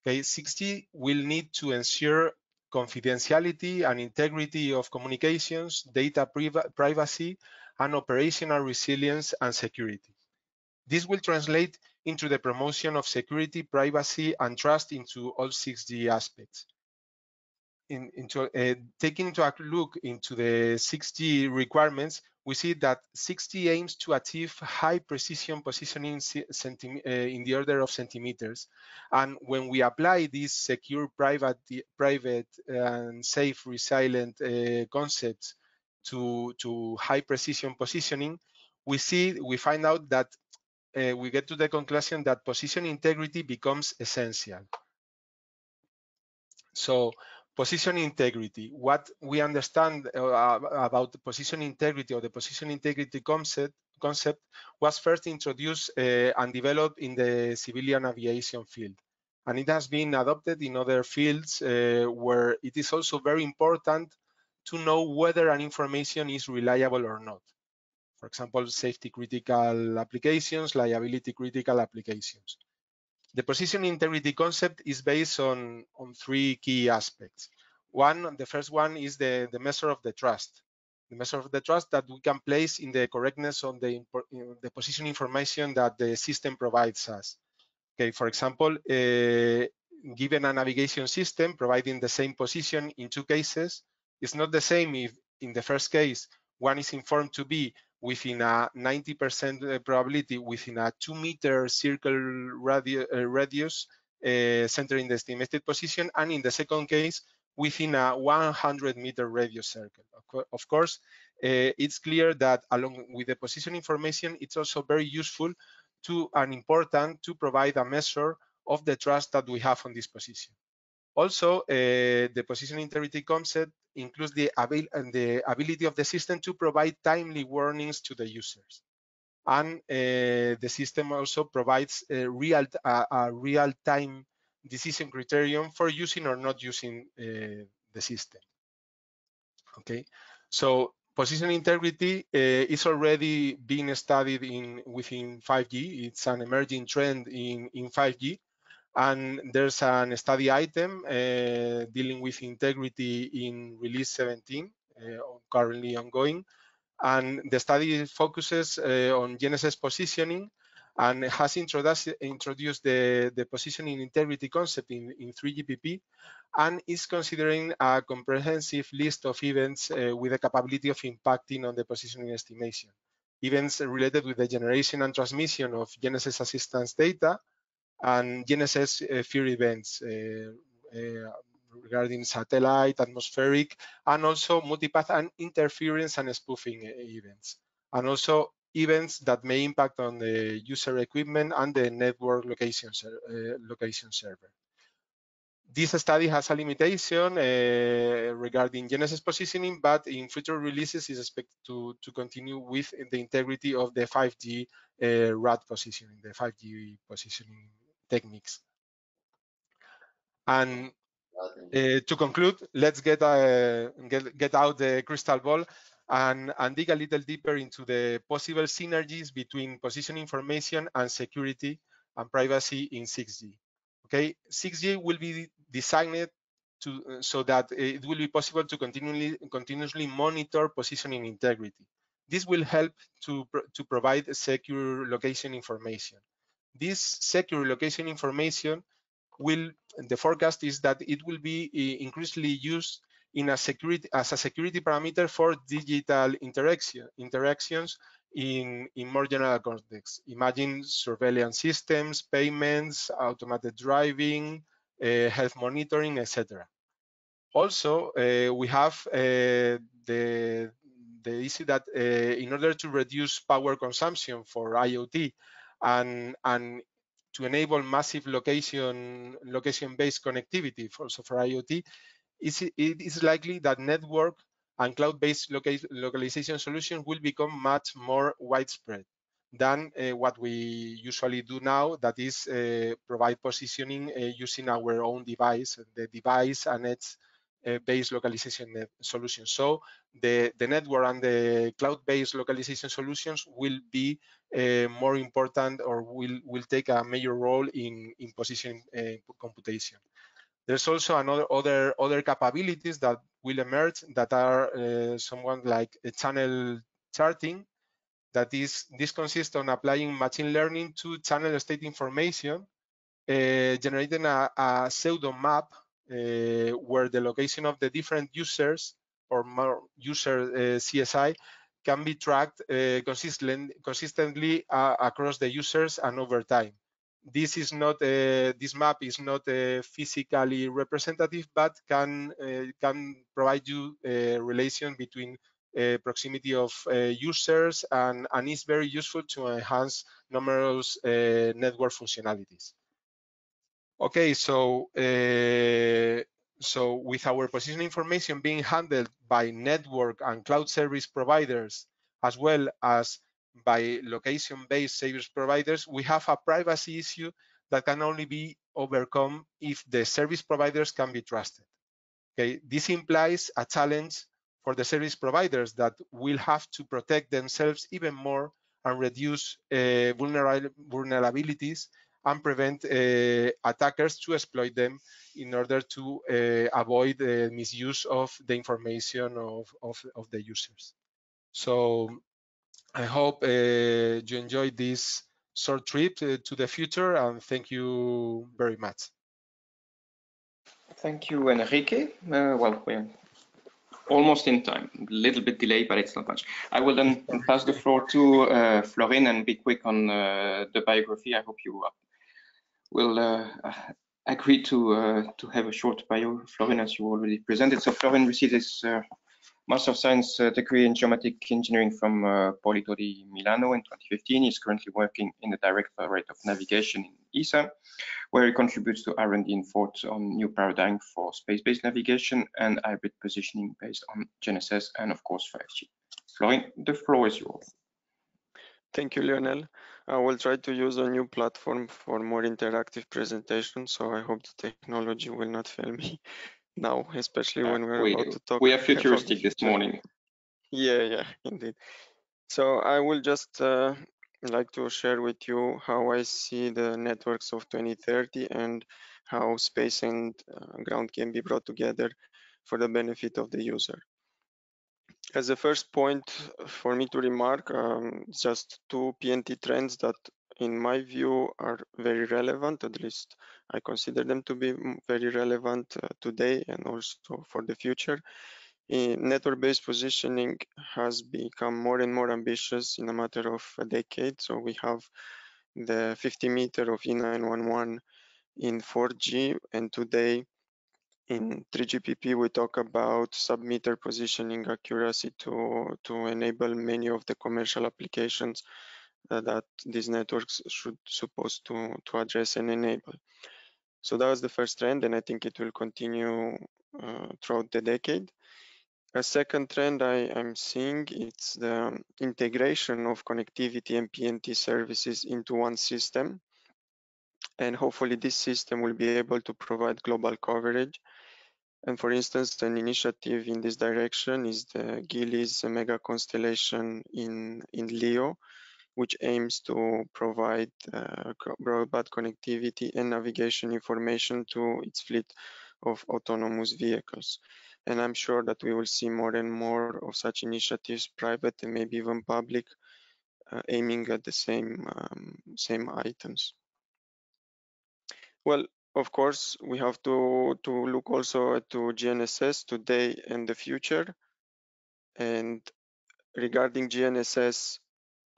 okay 6g will need to ensure confidentiality and integrity of communications, data privacy, and operational resilience and security. This will translate into the promotion of security, privacy, and trust into all 6G aspects. In, into, uh, taking into a look into the 6G requirements, we see that 6G aims to achieve high precision positioning uh, in the order of centimeters. And when we apply these secure, private, private and safe, resilient uh, concepts to, to high precision positioning, we see, we find out that uh, we get to the conclusion that position integrity becomes essential. So Position integrity. What we understand uh, about position integrity or the position integrity concept, concept was first introduced uh, and developed in the civilian aviation field. And it has been adopted in other fields uh, where it is also very important to know whether an information is reliable or not. For example, safety critical applications, liability critical applications. The position integrity concept is based on, on three key aspects. One, the first one is the, the measure of the trust. The measure of the trust that we can place in the correctness of the, the position information that the system provides us. Okay, for example, uh, given a navigation system providing the same position in two cases, it's not the same if in the first case, one is informed to be within a 90% uh, probability within a two meter circle radi uh, radius uh, centering the estimated position. And in the second case, within a 100 meter radius circle. Of course, uh, it's clear that along with the position information, it's also very useful to and important to provide a measure of the trust that we have on this position. Also, the position integrity concept includes the, abil the, ability of the system to provide timely warnings to the users. And uh, the system also provides a real, a real-time decision criterion for using or not using uh, the system. Okay, so position integrity uh, is already being studied in within 5G. It's an emerging trend in, in 5G. And there's an study item uh, dealing with integrity in release 17, uh, currently ongoing. And the study focuses uh, on GNSS positioning and has introduced, the, the positioning integrity concept in, in 3GPP and is considering a comprehensive list of events uh, with the capability of impacting on the positioning estimation. Events related with the generation and transmission of GNSS assistance data and GNSS uh, fear events uh, uh, regarding satellite, atmospheric, and also multipath and interference and spoofing events. And also events that may impact on the user equipment and the network location, uh, location server. This study has a limitation uh, regarding GNSS positioning, but in future releases is expected to, to continue with the integrity of the 5G uh, RAT positioning, the 5G positioning techniques. And uh, to conclude, let's get, uh, get, get out the crystal ball and, and dig a little deeper into the possible synergies between position information and security and privacy in 6G. Okay, 6G will be designed to, uh, so that it will be possible to continually, continuously monitor positioning integrity. This will help to, to provide secure location information. This secure location information will, the forecast is that it will be uh, increasingly used in a security as a security parameter for digital interaction interactions in in more general context. Imagine surveillance systems, payments, automated driving, uh, health monitoring, etc. Also, uh, we have uh, the the issue that in order to reduce power consumption for IoT and and to enable massive location location-based connectivity for, so for IoT, it is likely that network and cloud-based loca localization solutions will become much more widespread than uh, what we usually do now, that is uh, provide positioning uh, using our own device, the device and its uh, based localization solutions. So the, the network and the cloud-based localization solutions will be more important or will, will take a major role in, in positioning uh, computation. There's also another other other capabilities that will emerge that are uh, somewhat like a channel charting. That is, this consists on applying machine learning to channel state information, uh, generating a, a, pseudo map uh, where the location of the different users or more user CSI can be tracked uh, consistent, consistently uh, across the users and over time this is not a, this map is not uh, physically representative, but can uh, can provide you a relation between proximity of users and, and is very useful to enhance numerous network functionalities. Okay, so uh, so with our position information being handled by network and cloud service providers, as well as by location-based service providers, we have a privacy issue that can only be overcome if the service providers can be trusted. Okay, this implies a challenge for the service providers that will have to protect themselves even more and reduce uh, vulnerabilities and prevent uh, attackers to exploit them in order to uh, avoid the misuse of the information of, of, of the users. So I hope uh, you enjoyed this short trip to the future and thank you very much. Thank you, Enrique. Uh, well, we're almost in time, a little bit delayed, but it's not much. I will then pass the floor to uh, Florin and be quick on uh, the biography. I hope you will agree to to have a short bio, Florin, as you already presented. So Florin received his Master of Science uh, degree in Geomatic Engineering from uh, Milano in 2015. He's currently working in the Directorate of Navigation in ESA, where he contributes to R&D and thought on new paradigm for space-based navigation and hybrid positioning based on GNSS and of course 5G. Florin, the floor is yours. Thank you, Lionel. I will try to use a new platform for more interactive presentation, so I hope the technology will not fail me now, especially when we're we, about to talk. We are futuristic this morning. Yeah, yeah, indeed. So I will just uh, like to share with you how I see the networks of 2030 and how space and uh, ground can be brought together for the benefit of the user. As a first point for me to remark, um, just two PNT trends that in my view, are very relevant. At least I consider them to be very relevant uh, today and also for the future. Network-based positioning has become more and more ambitious in a matter of a decade. So we have the 50 meter of E911 in 4G, and today in 3GPP we talk about sub-meter positioning accuracy to to enable many of the commercial applications uh, that these networks should supposed to, to address and enable. So that was the first trend, and I think it will continue uh, throughout the decade. A second trend I am seeing it's the integration of connectivity and PNT services into one system. And hopefully this system will be able to provide global coverage And for instance, an initiative in this direction is the Geely mega constellation in, in LEO, which aims to provide uh, broadband connectivity and navigation information to its fleet of autonomous vehicles. And I'm sure that we will see more and more of such initiatives, private and maybe even public, uh, aiming at the same um, same items. Well, of course, we have to, to look also to GNSS today and the future. And regarding GNSS,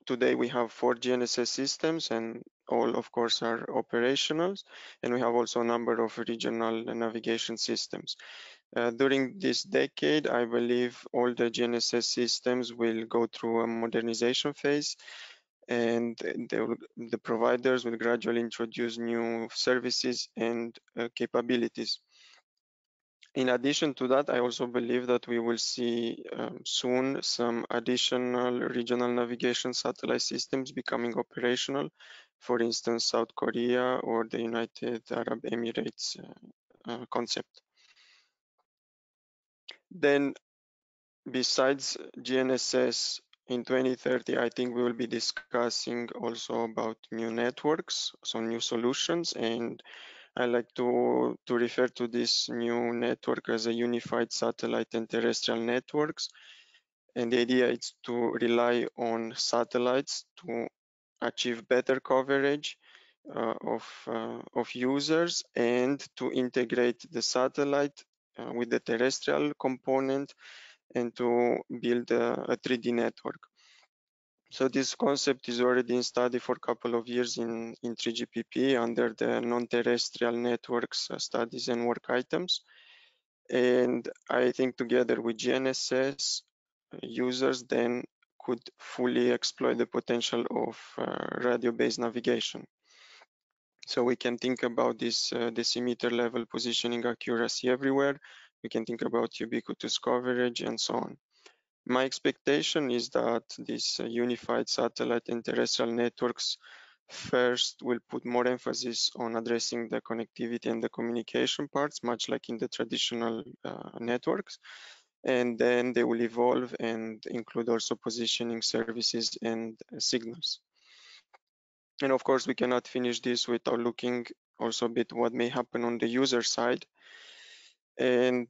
today we have four GNSS systems and all of course are operational. And we have also a number of regional navigation systems. Uh, during this decade, I believe all the GNSS systems will go through a modernization phase and will, the providers will gradually introduce new services and uh, capabilities. In addition to that, I also believe that we will see um, soon some additional regional navigation satellite systems becoming operational, for instance, South Korea or the United Arab Emirates uh, uh, concept. Then, besides GNSS, in 2030, I think we will be discussing also about new networks, so new solutions. And I like to, to refer to this new network as a unified satellite and terrestrial networks. And the idea is to rely on satellites to achieve better coverage uh, of, uh, of users and to integrate the satellite uh, with the terrestrial component and to build a, a 3D network. So this concept is already in study for a couple of years in, in 3GPP under the non-terrestrial networks uh, studies and work items. And I think together with GNSS, uh, users then could fully exploit the potential of uh, radio-based navigation. So we can think about this uh, decimeter level positioning accuracy everywhere we can think about ubiquitous coverage and so on. My expectation is that these uh, unified satellite and terrestrial networks first will put more emphasis on addressing the connectivity and the communication parts, much like in the traditional uh, networks. And then they will evolve and include also positioning services and signals. And of course, we cannot finish this without looking also a bit what may happen on the user side and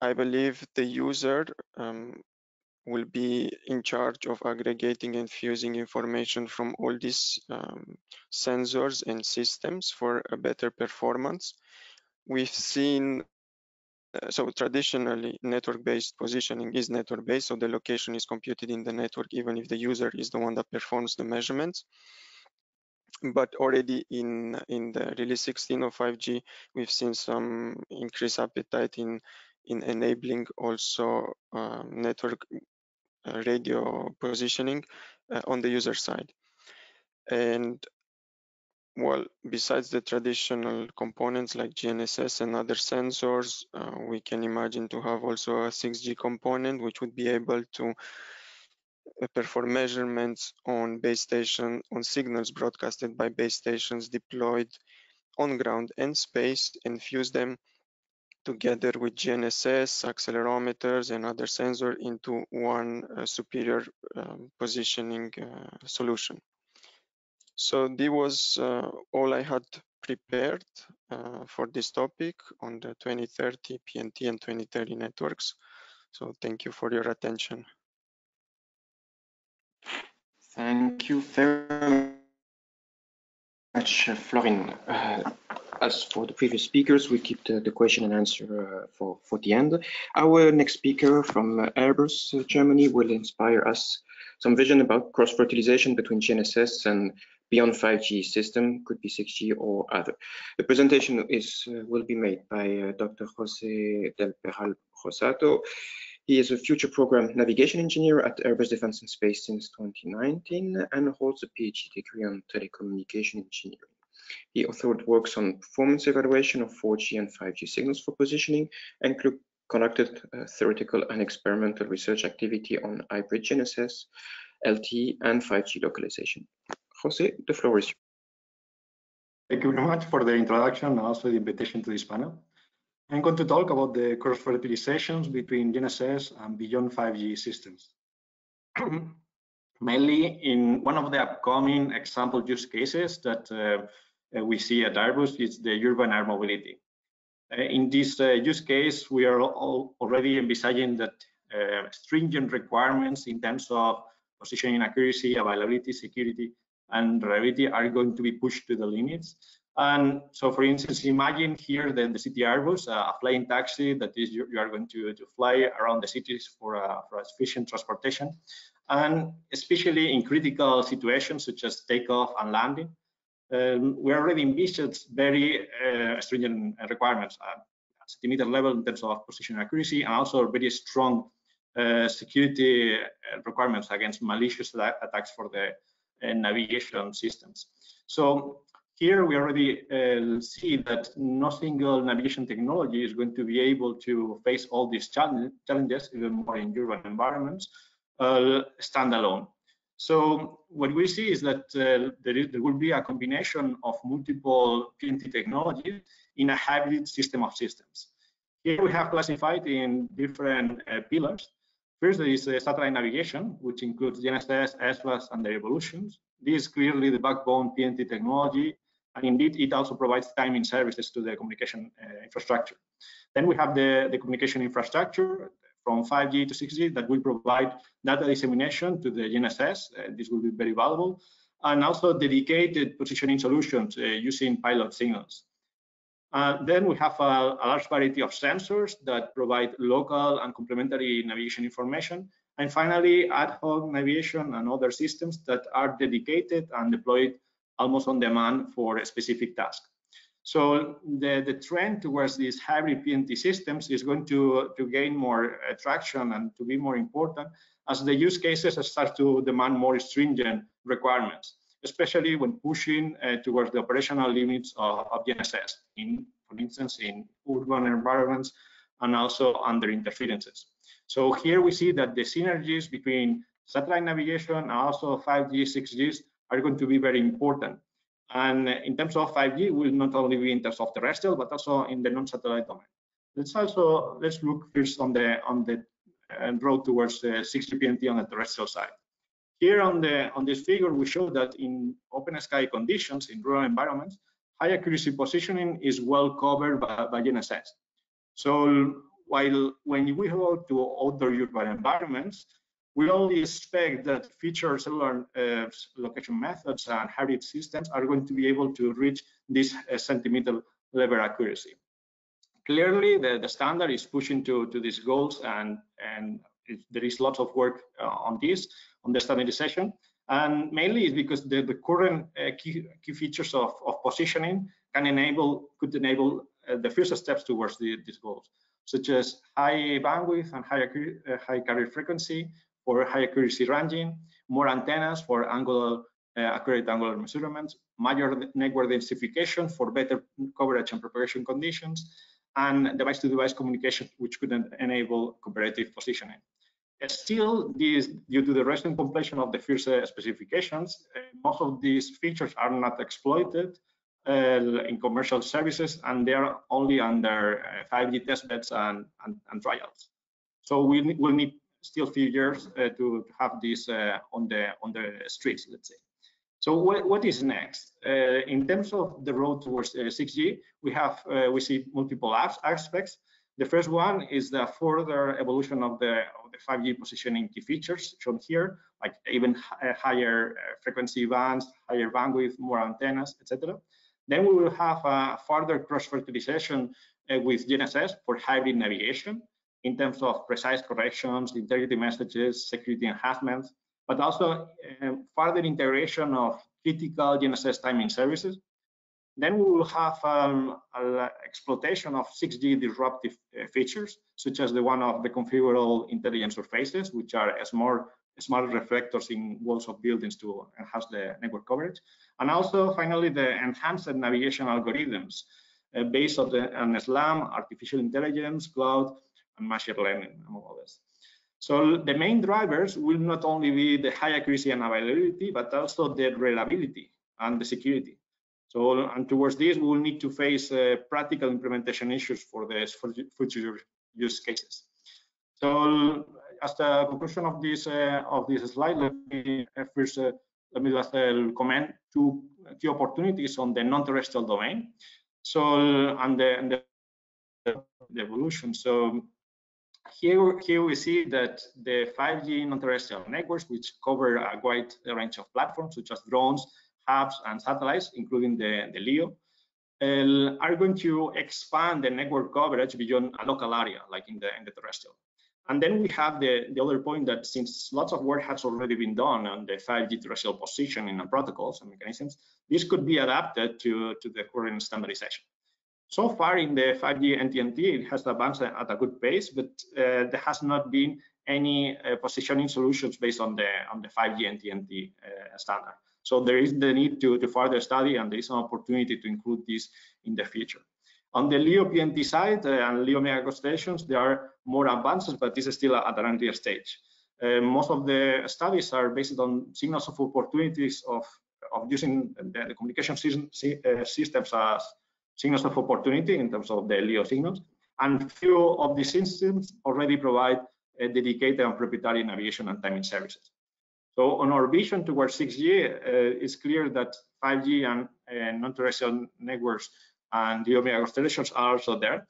I believe the user um, will be in charge of aggregating and fusing information from all these um, sensors and systems for a better performance. We've seen, uh, so traditionally network-based positioning is network-based, so the location is computed in the network even if the user is the one that performs the measurements but already in in the release 16 of 5G, we've seen some increased appetite in in enabling also um, network uh, radio positioning uh, on the user side. And well, besides the traditional components like GNSS and other sensors, uh, we can imagine to have also a 6G component, which would be able to perform measurements on base station on signals broadcasted by base stations deployed on ground and space and fuse them together with GNSS, accelerometers, and other sensors into one uh, superior um, positioning uh, solution. So this was uh, all I had prepared uh, for this topic on the 2030 PNT and 2030 networks. So thank you for your attention. Thank you very much, uh, Florin. Uh, as for the previous speakers, we keep the, the question and answer uh, for, for the end. Our next speaker from uh, Airbus uh, Germany will inspire us some vision about cross-fertilization between GNSS and beyond 5G system, could be 6G or other. The presentation is uh, will be made by Dr. Jose del Peral Rosado. He is a future program navigation engineer at Airbus Defence and Space since 2019 and holds a PhD degree on telecommunication engineering. He authored works on performance evaluation of 4G and 5G signals for positioning and conducted uh, theoretical and experimental research activity on hybrid GNSS, LTE, and 5G localization. Jose, the floor is yours. Thank you very much for the introduction and also the invitation to this panel. I'm going to talk about the cross-fertilizations between GNSS and beyond 5G systems. Mainly in one of the upcoming example use cases that uh, we see at Airbus is the urban air mobility. Uh, in this uh, use case, we are already envisaging that uh, stringent requirements in terms of positioning accuracy, availability, security, and reliability are going to be pushed to the limits. And so, for instance, imagine here the, the city Airbus, uh, a flying taxi that is you, you, are going to, to fly around the cities for, uh, for efficient transportation. And especially in critical situations such as takeoff and landing, um, we already envisaged very uh, stringent requirements at centimeter level in terms of position accuracy and also very strong uh, security uh, requirements against malicious attacks for the uh, navigation systems. So here we already uh, see that no single navigation technology is going to be able to face all these challenges, even more in urban environments, uh, standalone. So what we see is that uh, there, is, there, will be a combination of multiple PNT technologies in a hybrid system of systems. Here we have classified in different uh, pillars. First, there is uh, satellite navigation, which includes GNSS, SBAS, and their evolutions. This is clearly the backbone PNT technology and indeed, it also provides timing services to the communication uh, infrastructure. Then we have the, the communication infrastructure from 5G to 6G that will provide data dissemination to the GNSS. Uh, this will be very valuable. And also dedicated positioning solutions uh, using pilot signals. Uh, then we have a, a, large variety of sensors that provide local and complementary navigation information. And finally, ad hoc navigation and other systems that are dedicated and deployed almost on demand for a specific task. So the, the trend towards these hybrid PNT systems is going to, to gain more traction and to be more important as the use cases start to demand more stringent requirements, especially when pushing uh, towards the operational limits of, of GNSS, in, for instance, in urban environments and also under interferences. So here we see that the synergies between satellite navigation and also 5G, 6G are going to be very important. And in terms of 5G, will not only be in terms of terrestrial, but also in the non-satellite domain. Let's also let's look first on the on the uh, road towards the 6G PNT on the terrestrial side. Here on the on this figure, we show that in open sky conditions in rural environments, high accuracy positioning is well covered by, by GNSS. So while when we go to outdoor urban environments, we only expect that future cellular uh, location methods and hybrid systems are going to be able to reach this uh, centimeter level accuracy. Clearly, the, the standard is pushing to, to these goals and, and it, there is lots of work uh, on this, on the standardization. And mainly is because the, the current uh, key, key features of, of positioning can enable, could enable uh, the first steps towards the, these goals, such as high bandwidth and high, uh, high carrier frequency, for high accuracy ranging, more antennas for angular, uh, accurate angular measurements, major network densification for better coverage and propagation conditions, and device-to-device -device communication, which could enable comparative positioning. Still, this, due to the recent completion of the first uh, specifications, uh, most of these features are not exploited uh, in commercial services, and they are only under 5G uh, testbeds and, and, and, trials. So we will need still few years uh, to, have this uh, on the on the streets, let's say. So what, what is next? Uh, in terms of the road towards 6G, we have we see multiple aspects. The first one is the further evolution of the, of the 5G positioning key features shown here, like even higher frequency bands, higher bandwidth, more antennas, etc. Then we will have a further cross-fertilization with GNSS for hybrid navigation in terms of precise corrections, integrity messages, security enhancements, but also um, further integration of critical GNSS timing services. Then we will have um, exploitation of 6G disruptive uh, features, such as the one of the configurable intelligent surfaces, which are smart, smart reflectors in walls of buildings to enhance the network coverage. And also, finally, the enhanced navigation algorithms uh, based on, the, on SLAM, artificial intelligence, cloud, and machine learning, among others. So the main drivers will not only be the high accuracy and availability, but also the reliability and the security. So, and towards this, we will need to face uh, practical implementation issues for the future use cases. So, as the conclusion of this uh, of this slide, let me uh, first uh, let me just uh, comment two key opportunities on the non-terrestrial domain. So, and the, and the, the evolution. So, here, here we see that the 5G non-terrestrial networks, which cover a wide range of platforms such as drones, HAPS, and satellites, including the, the LEO, are going to expand the network coverage beyond a local area, like in the, in the terrestrial. And then we have the, the other point that since lots of work has already been done on the 5G terrestrial positioning and protocols and mechanisms, this could be adapted to, to the current standardization. So far in the 5G NTNT, it has advanced at a good pace, but uh, there has not been any uh, positioning solutions based on the on the 5G NTNT uh, standard. So there is the need to, to further study, and there is an opportunity to include this in the future. On the LEO PNT side uh, and LEO mega constellations, there are more advances, but this is still at an earlier stage. Uh, most of the studies are based on signals of opportunities of, of using the, the communication system, uh, systems as signals of opportunity in terms of the LEO signals. And few of these systems already provide dedicated and proprietary navigation and timing services. So on our vision towards 6G, uh, it's clear that 5G and uh, non-terrestrial networks and the Omega constellations are also there.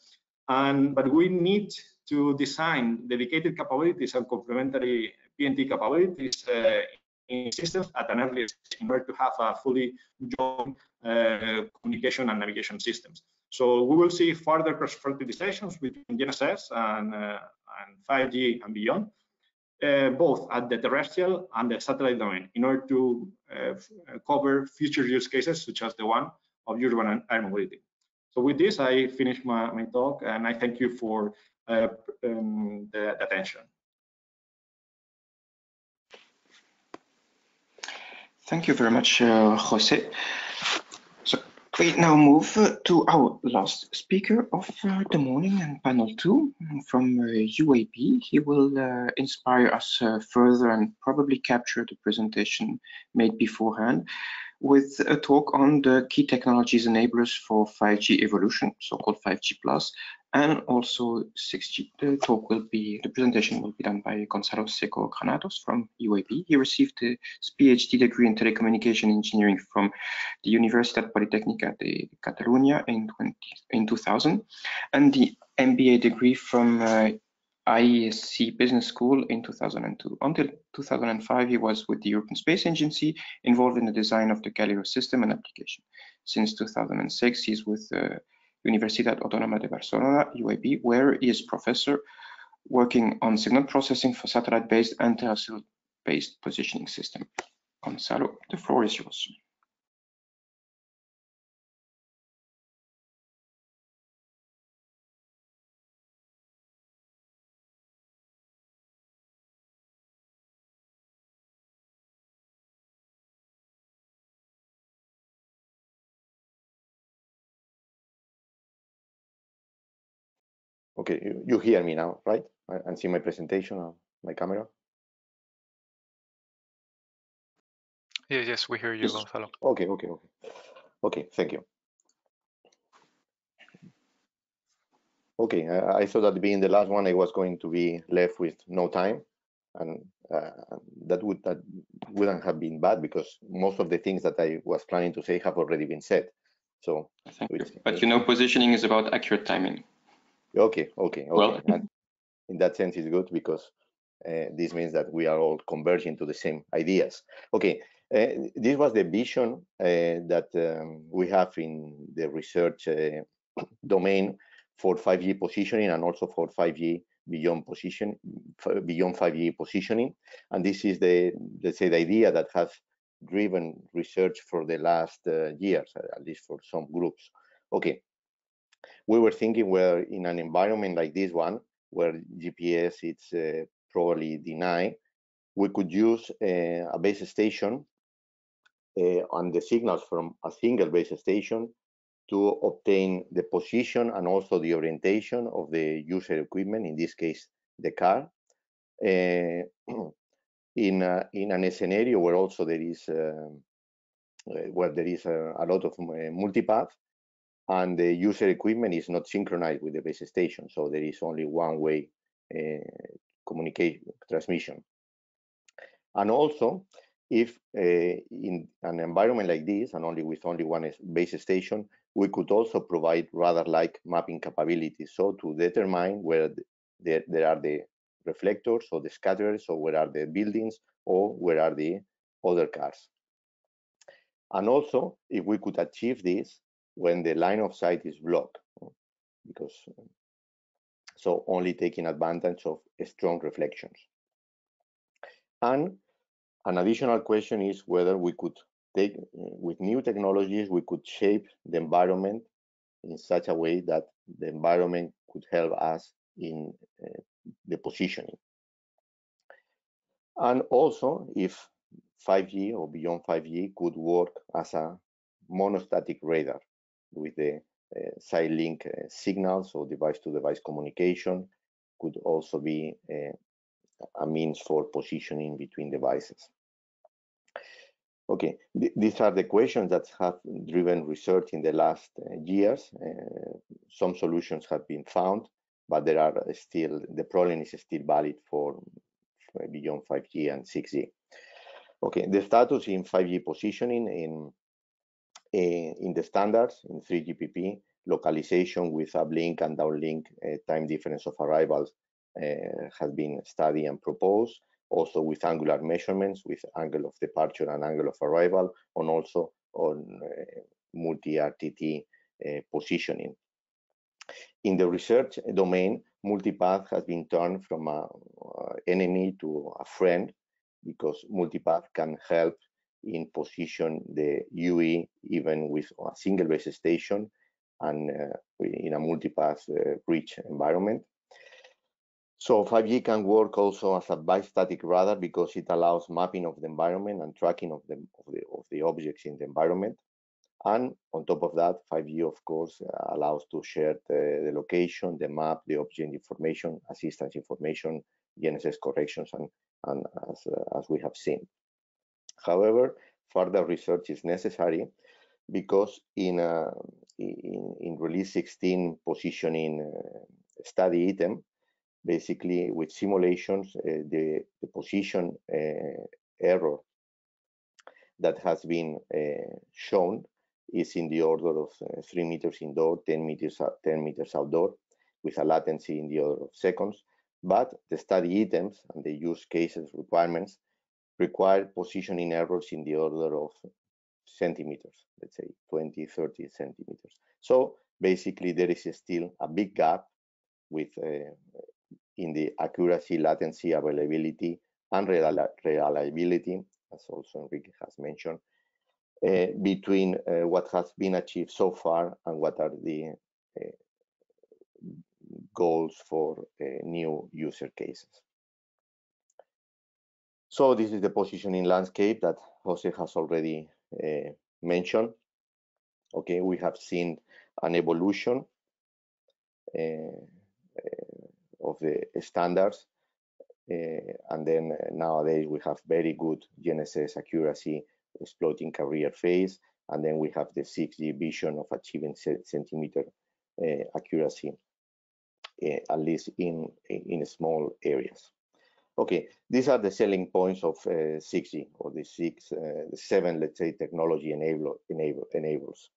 And but we need to design dedicated capabilities and complementary PNT capabilities uh, in systems at an early stage in order to have a fully joined communication and navigation systems. So we will see further cross-fertilizations between GNSS and, uh, and 5G and beyond, uh, both at the terrestrial and the satellite domain in order to uh, cover future use cases such as the one of urban air mobility. So with this, I finish my, my talk and I thank you for uh, um, the attention. Thank you very much, uh, Jose. We now move uh, to our last speaker of uh, the morning and panel two from UAB. Uh, he will uh, inspire us uh, further and probably capture the presentation made beforehand with a talk on the key technologies enablers for 5G evolution, so-called 5G plus, and also 6G. The talk will be, the presentation will be done by Gonzalo Seco Granados from UAB. He received his PhD degree in telecommunication engineering from the Universitat Politècnica de Catalunya in, 20, in 2000, and the MBA degree from uh, IESE Business School in 2002. Until 2005, he was with the European Space Agency, involved in the design of the Galileo system and application. Since 2006, he's with uh, Universitat Autónoma de Barcelona, UAB, where he is professor working on signal processing for satellite-based and terrestrial-based positioning system. Gonzalo, the floor is yours. Okay, you, you hear me now, right? And see my presentation on my camera? Yes, yes, we hear you, yes. Gonzalo. Okay, okay, okay. Okay, thank you. Okay, I, I thought that being the last one, I was going to be left with no time, and uh, that would that wouldn't have been bad because most of the things that I was planning to say have already been said. So, which, but you know, positioning is about accurate timing. Okay, okay, okay. Well, and in that sense, it's good because uh, this means that we are all converging to the same ideas. Okay, uh, this was the vision uh, that um, we have in the research uh, domain for 5G positioning and also for 5G beyond position beyond 5G positioning. And this is the let's say the idea that has driven research for the last uh, years, at least for some groups. Okay, we were thinking where in an environment like this one, where GPS is uh, probably denied, we could use uh, a base station uh, on the signals from a single base station to obtain the position and also the orientation of the user equipment, in this case, the car, uh, in, in an scenario where also there is uh, where there is a, a lot of multipath and the user equipment is not synchronized with the base station. So there is only one way uh, communication transmission. And also, if uh, in an environment like this, and only with only one base station, we could also provide radar-like mapping capabilities. So to determine where there, there are the reflectors or the scatterers, or where are the buildings, or where are the other cars. And also, if we could achieve this when the line of sight is blocked, because so only taking advantage of strong reflections. And an additional question is whether we could take, with new technologies, we could shape the environment in such a way that the environment could help us in uh, the positioning. And also, if 5G or beyond 5G could work as a monostatic radar with the uh, side link uh, signals or device to device communication could also be uh, a means for positioning between devices. Okay, Th these are the questions that have driven research in the last uh, years. Uh, some solutions have been found, but there are still, the problem is still valid for, for beyond 5G and 6G. Okay, the status in 5G positioning in, in, in the standards in 3GPP, localization with uplink and downlink uh, time difference of arrivals uh, has been studied and proposed, also with angular measurements with angle of departure and angle of arrival, and also on uh, multi-RTT uh, positioning. In the research domain, multipath has been turned from an enemy to a friend because multipath can help in position the UE even with a single base station and uh, in a multipath uh, rich environment. So 5G can work also as a bistatic radar because it allows mapping of the environment and tracking of the, of the, of the objects in the environment. And on top of that, 5G, of course, uh, allows to share the, the, location, the map, the object information, assistance information, GNSS corrections, and, and as, uh, as we have seen. However, further research is necessary because in, uh, in, in, release 16 positioning uh, study item, basically with simulations, uh, the, the position error that has been shown is in the order of uh, three meters indoor, 10 meters, 10 meters outdoor, with a latency in the order of seconds. But the study items and the use cases requirements require positioning errors in the order of centimeters, let's say 20, 30 centimeters. So basically there is still a big gap with uh, in the accuracy, latency, availability, and reliability, as also Enrique has mentioned, uh, between uh, what has been achieved so far and what are the uh, goals for uh, new user cases. So this is the positioning landscape that Jose has already uh, mentioned. Okay, we have seen an evolution uh, of the standards. And then nowadays we have very good GNSS accuracy exploiting carrier phase. And then we have the 6G vision of achieving centimeter accuracy, at least in, in small areas. Okay, these are the selling points of uh, 6G or the six, uh, the seven, let's say, technology enable, enable, enables.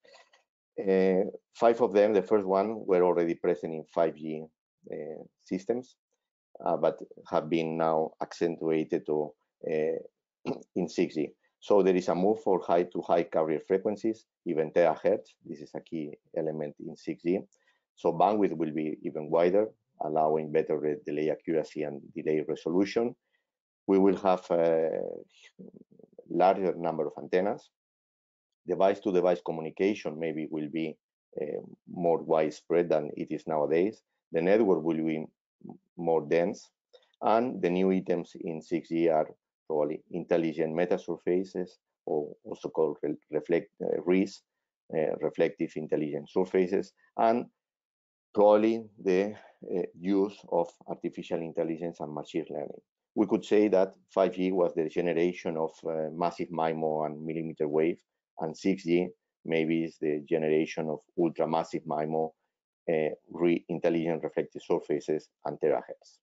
Uh, five of them, the first one, were already present in 5G uh, systems, uh, but have been now accentuated to uh, in 6G. So there is a move for high to high carrier frequencies, even terahertz. This is a key element in 6G. So bandwidth will be even wider, allowing better delay accuracy and delay resolution. We will have a larger number of antennas. Device-to-device -device communication maybe will be uh, more widespread than it is nowadays the network will be more dense, and the new items in 6G are probably intelligent meta surfaces, or also called re reflect uh, RIS, uh, reflective intelligent surfaces, and probably the uh, use of artificial intelligence and machine learning. We could say that 5G was the generation of uh, massive MIMO and millimeter wave And 6G maybe is the generation of ultra-massive MIMO uh, re intelligent reflective surfaces and terahertz.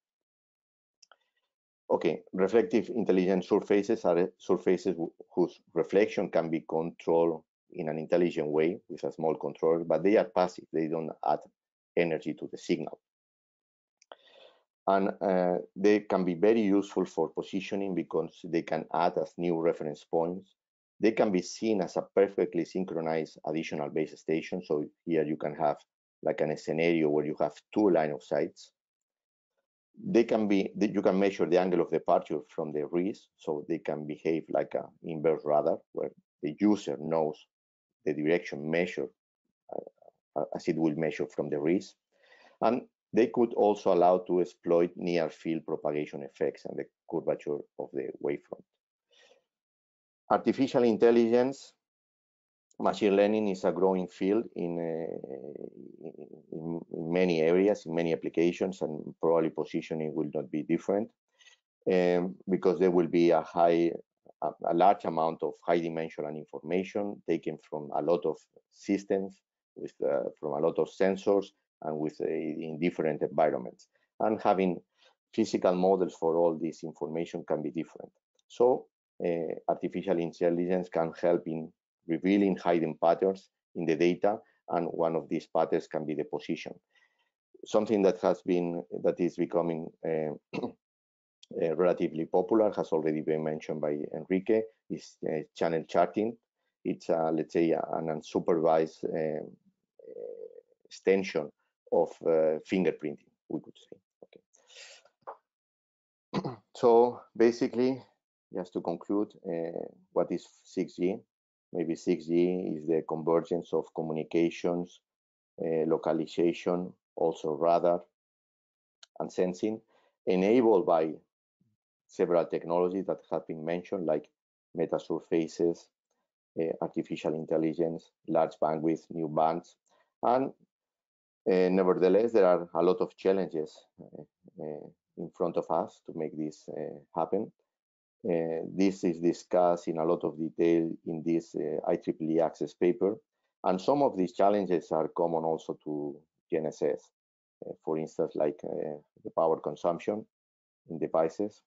Okay, reflective intelligent surfaces are surfaces whose reflection can be controlled in an intelligent way with a small controller, but they are passive. They don't add energy to the signal. And uh, they can be very useful for positioning because they can add as new reference points. They can be seen as a perfectly synchronized additional base station. So here you can have like an scenario where you have two line of sights they can be you can measure the angle of departure from the RIS so they can behave like an inverse radar where the user knows the direction measure uh, as it will measure from the RIS and they could also allow to exploit near field propagation effects and the curvature of the wavefront. Artificial intelligence machine learning is a growing field in, uh, in, in, many areas, in many applications, and probably positioning will not be different um, because there will be a high, a, large amount of high dimensional information taken from a lot of systems, with uh, from a lot of sensors, and with in different environments. And having physical models for all this information can be different. So uh, artificial intelligence can help in revealing hidden patterns in the data, and one of these patterns can be the position. Something that has been that is becoming uh, uh, relatively popular has already been mentioned by Enrique is uh, channel charting. It's uh, let's say an unsupervised extension of uh, fingerprinting, we could say. Okay. so basically, just to conclude, what is 6G? Maybe 6G is the convergence of communications, uh, localization, also radar and sensing, enabled by several technologies that have been mentioned, like metasurfaces, uh, artificial intelligence, large bandwidth, new bands. And uh, nevertheless, there are a lot of challenges uh, uh, in front of us to make this uh, happen. Uh, this is discussed in a lot of detail in this IEEE access paper. And some of these challenges are common also to GNSS. For instance, like the power consumption in devices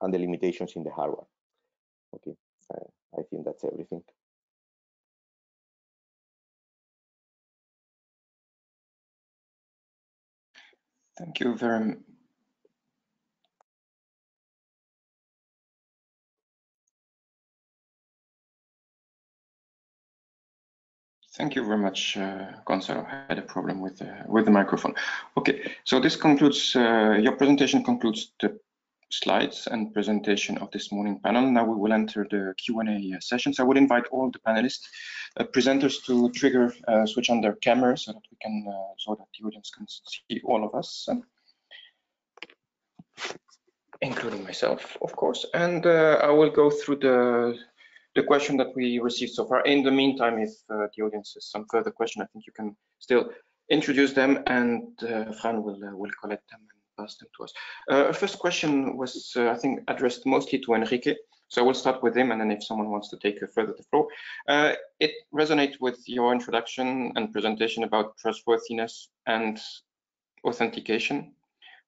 and the limitations in the hardware. Okay, I think that's everything. Thank you very much. Thank you very much, uh, Gonzalo. I had a problem with uh, with the microphone. Okay, so this concludes uh, your presentation. Concludes the slides and presentation of this morning panel. Now we will enter the Q&A session. So I would invite all the panelists, uh, presenters to trigger, uh, switch on their cameras so that we can, uh, so that the audience can see all of us, including myself, of course. And I will go through the the question that we received so far. In the meantime, if uh, the audience has some further question, I think you can still introduce them and uh, Fran will, uh, will collect them them to us. Uh, first question was, uh, I think, addressed mostly to Enrique. So I will start with him and then if someone wants to take further the floor. Uh, it resonates with your introduction and presentation about trustworthiness and authentication.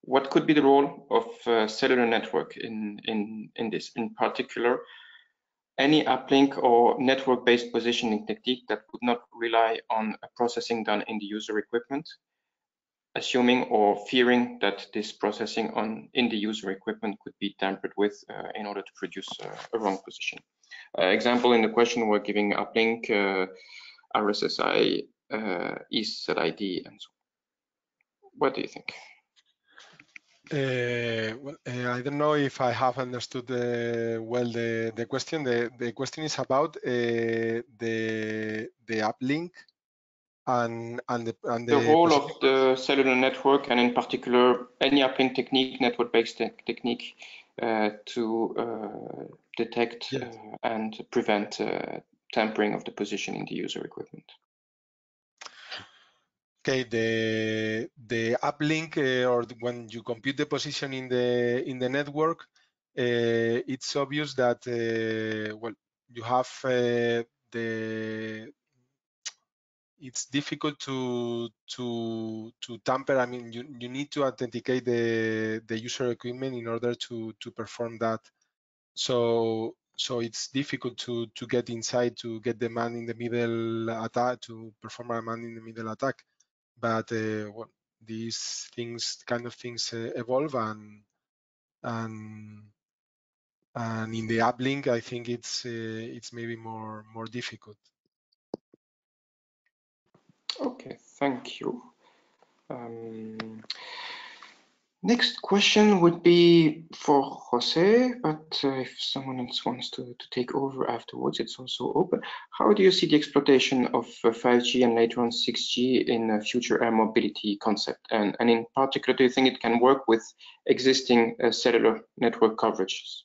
What could be the role of cellular network in, in, in this? In particular, any uplink or network-based positioning technique that would not rely on a processing done in the user equipment, assuming or fearing that this processing on in the user equipment could be tampered with uh, in order to produce uh, a wrong position. Uh, example in the question, we're giving uplink, uh, RSSI, uh, ID, and so on. What do you think? Uh, well, uh, I don't know if I have understood uh, well the, the question. The, the question is about uh, the the uplink and and the and the, the role of the cellular network and in particular any uplink technique, network-based te technique uh, to uh, detect yes. and prevent tampering of the position in the user equipment. Okay, the the uplink uh, or when you compute the position in the in the network, uh, it's obvious that uh, well you have uh, the it's difficult to to to tamper. I mean, you you need to authenticate the the user equipment in order to to perform that. So so it's difficult to to get inside to get the man in the middle attack to perform a man in the middle attack. But uh, well, these things kind of things uh, evolve and and and in the uplink, I think it's uh, it's maybe more more difficult. Okay, thank you. Um, next question would be for Jose, but uh, if someone else wants to, to take over afterwards, it's also open. How do you see the exploitation of uh, 5G and later on 6G in a future air mobility concept? And, and in particular, do you think it can work with existing uh, cellular network coverages?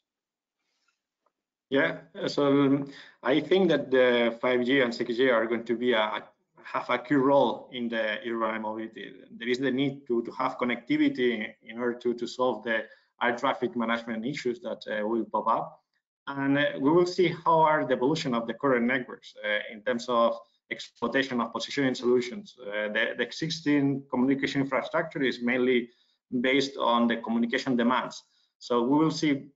Yeah, so um, I think that the 5G and 6G are going to be a, have a key role in the urban mobility. There is the need to, to have connectivity in order to, to solve the air traffic management issues that uh, will pop up. And uh, we will see how are the evolution of the current networks uh, in terms of exploitation of positioning solutions. Uh, the, the existing communication infrastructure is mainly based on the communication demands. So we will see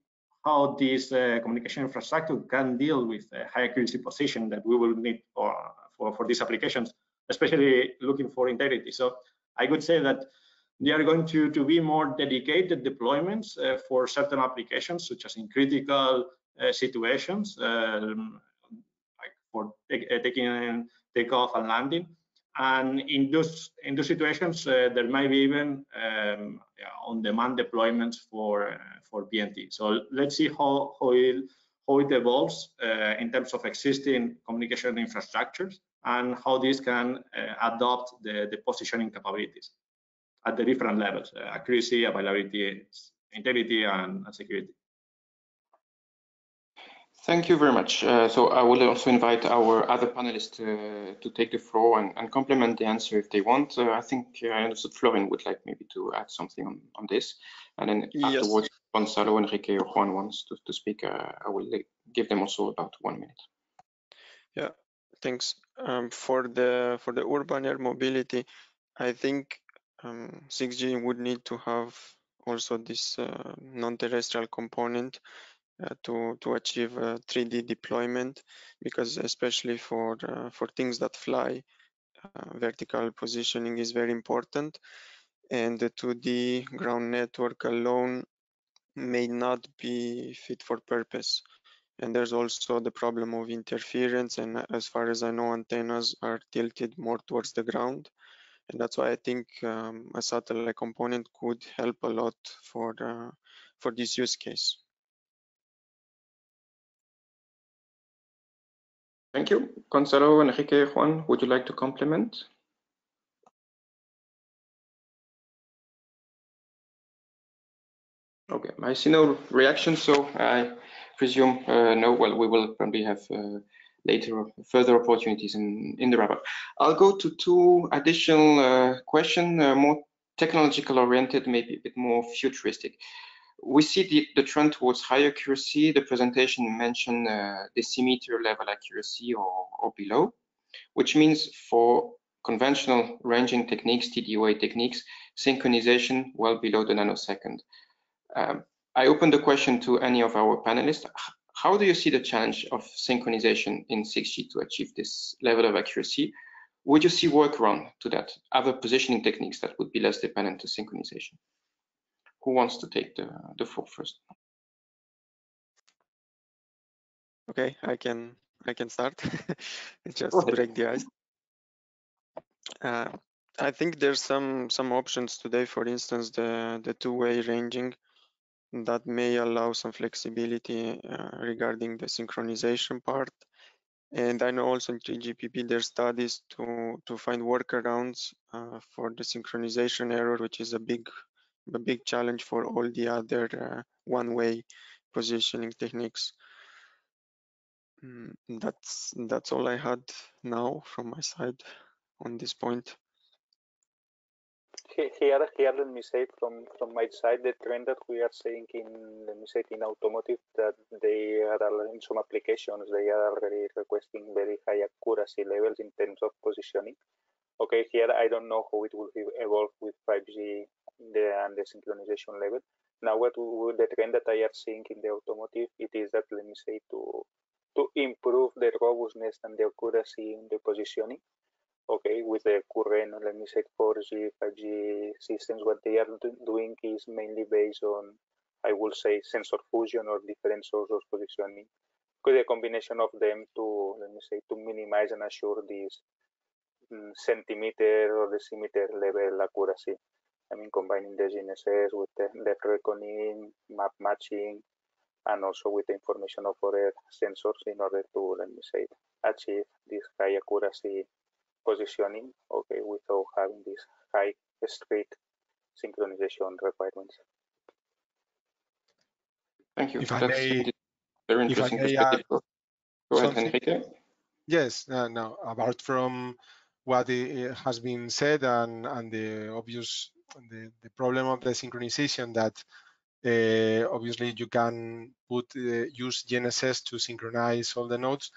how this uh, communication infrastructure can deal with high accuracy position that we will need for, for, for these applications, especially looking for integrity. So I would say that they are going to, to be more dedicated deployments uh, for certain applications, such as in critical uh, situations, um, like for take, uh, taking takeoff and landing. And in those in those situations, uh, there might be even um, yeah, on-demand deployments for uh, for PNT. So let's see how how it how it evolves uh, in terms of existing communication infrastructures and how this can uh, adopt the, the positioning capabilities at the different levels, uh, accuracy, availability, integrity, and, and, security. Thank you very much. Uh, so I will also invite our other panelists uh, to take the floor and, and, complement the answer if they want. Uh, I think I understood Florian would like maybe to add something on, on this. And then yes. afterwards, Gonzalo, Enrique, or Juan wants to, to speak, uh, I will give them also about one minute. Yeah, thanks. Um, for the for the urban air mobility, I think um, 6G would need to have also this uh, non-terrestrial component uh, to to achieve 3D deployment, because especially for uh, for things that fly, uh, vertical positioning is very important, and the 2D ground network alone may not be fit for purpose. And there's also the problem of interference. And as far as I know, antennas are tilted more towards the ground. And that's why I think um, a satellite component could help a lot for, uh, for this use case. Thank you. Gonzalo, Enrique, Juan, would you like to complement? Okay, I see no reaction, so I presume uh, no. Well, we will probably have uh, later further opportunities in, in the wrap-up. I'll go to two additional uh, questions, uh, more technological oriented, maybe a bit more futuristic. We see the, the trend towards high accuracy. The presentation mentioned uh, decimeter level accuracy or, or below, which means for conventional ranging techniques, TDOA techniques, synchronization well below the nanosecond. Um, I open the question to any of our panelists. How do you see the challenge of synchronization in 6G to achieve this level of accuracy? Would you see workaround to that, other positioning techniques that would be less dependent to synchronization? Who wants to take the, the floor first? Okay, I can I can start just to break the ice. Uh, I think there's some some options today. For instance, the the two-way ranging that may allow some flexibility uh, regarding the synchronization part. And I know also in 3GPP there's studies to to find workarounds uh, for the synchronization error, which is a big a big challenge for all the other uh, one-way positioning techniques. Mm, that's that's all I had now from my side on this point. here, here, let me say from from my side, the trend that we are seeing in, let me say, in automotive, that they are in some applications, they are already requesting very high accuracy levels in terms of positioning. Okay, here I don't know how it will evolve with 5G the, and the synchronization level. Now, what the trend that I are seeing in the automotive, it is that let me say to to improve the robustness and the accuracy in the positioning okay, with the current, let me say, 4G, 5G systems, what they are doing is mainly based on, I will say, sensor fusion or different sources positioning. With a combination of them to, let me say, to minimize and assure this um, centimeter or decimeter level accuracy. I mean, combining the GNSS with the dead reckoning, map matching, and also with the information of other sensors in order to, let me say, achieve this high accuracy positioning, okay, without having these high strict synchronization requirements. Thank you. If I may, very interesting perspective. Go ahead, Enrique. Yes, uh, no, apart from what has been said and, and the obvious the, the problem of the synchronization that uh, obviously you can put uh, use GNSS to synchronize all the nodes.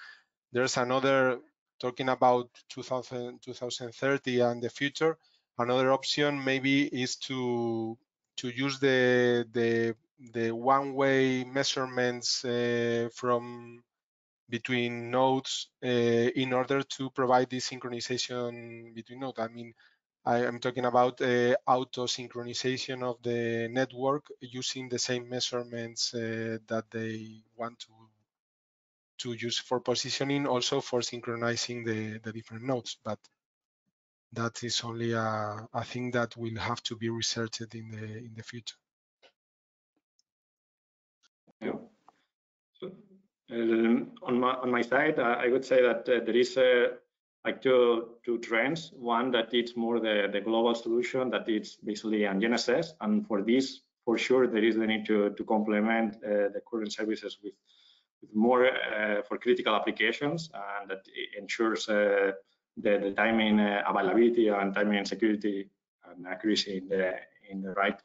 There's another talking about 2000, 2030 and the future, another option maybe is to to use the the the one-way measurements uh, from between nodes uh, in order to provide this synchronization between nodes. I mean, I am talking about uh, auto synchronization of the network using the same measurements uh, that they want to to use for positioning, also for synchronizing the, the different nodes. But that is only a, a thing that will have to be researched in the in the future. Yeah. So, um, on my on my side, I would say that uh, there is uh, like two two trends. One that it's more the the global solution that it's basically an GNSS, and for this, for sure, there is the need to to complement uh, the current services with with more uh, for critical applications and that ensures uh, the, the timing uh, availability and timing and security and accuracy in the in the right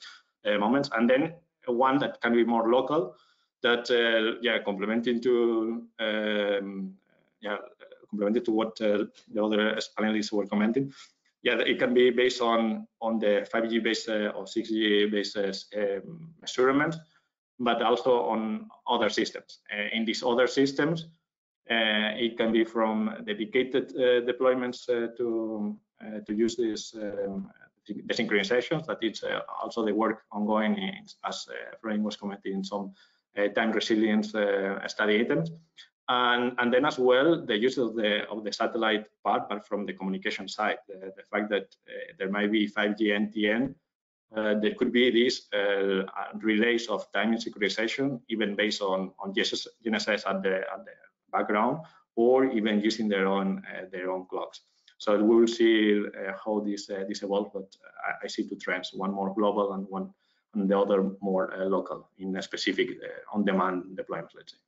moments. And then one that can be more local that yeah complementing to um, yeah complemented to what uh, the other panelists were commenting. Yeah, it can be based on on the 5G based uh, or 6G based uh, measurement but also on other systems. Uh, in these other systems, uh, it can be from dedicated uh, deployments to to use this um, the synchronizations. That it's also the work ongoing, in, as uh, was commenting, in some time resilience study items. And, and, then as well the use of the of the satellite part, but from the communication side, the, the fact that uh, there might be 5G NTN uh, there could be these uh, relays of timing synchronization, even based on on GNSS, at the at the background, or even using their own uh, their own clocks. So we will see uh, how this uh, this evolves, but I, I, see two trends: one more global and one and the other more uh, local in a specific on-demand deployment. Let's say.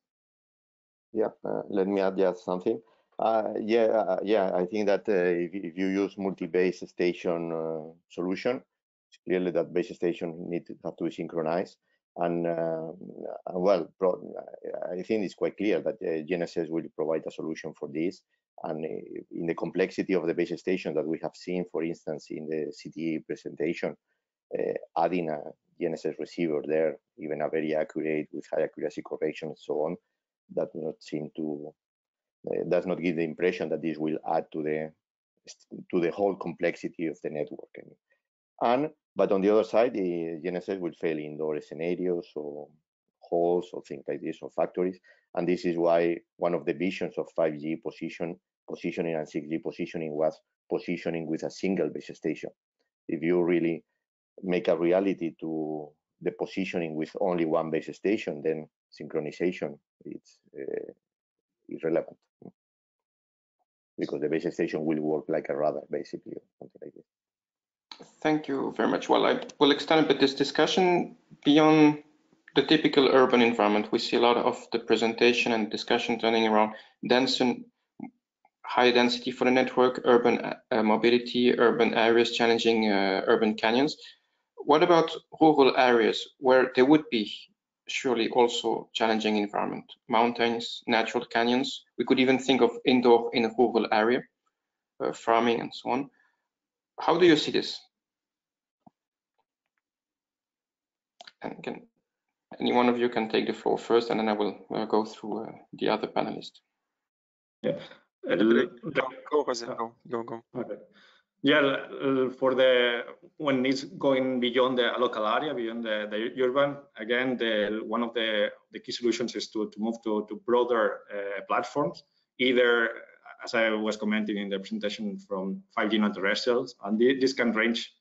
Yeah, let me add just something. yeah, yeah, I think that if, if, you use multi-base station solution, it's clearly that base station need to have to be synchronized. And uh, well, I think it's quite clear that uh, GNSS will provide a solution for this. And uh, in the complexity of the base station that we have seen, for instance, in the CTE presentation, uh, adding a GNSS receiver there, even a very accurate with high accuracy correction and so on, does not seem to uh, does not give the impression that this will add to the to the whole complexity of the network. And but on the other side, the GNSS will fail indoor scenarios or halls or things like this or factories. And this is why one of the visions of 5G position positioning and 6G positioning was positioning with a single base station. If you really make a reality to the positioning with only one base station, then synchronization it's uh, irrelevant because the base station will work like a radar basically or something like this. Thank you very much. Well, I will extend a bit this discussion beyond the typical urban environment. We see a lot of the presentation and discussion turning around dense high density for the network, urban uh, mobility, urban areas challenging uh, urban canyons. What about rural areas where there would be surely also challenging environment, mountains, natural canyons. We could even think of indoor in a rural area, uh, farming and so on. How do you see this? And can any one of you can take the floor first, and then I will uh, go through uh, the other panelists. Yeah. Go, go, go, go, go. Okay. Yeah, for the when it's going beyond the local area, beyond the, the urban, again, the one of the, the key solutions is to, to move to, to broader uh, platforms, either as I was commenting in the presentation from 5G non-terrestrials, and this can range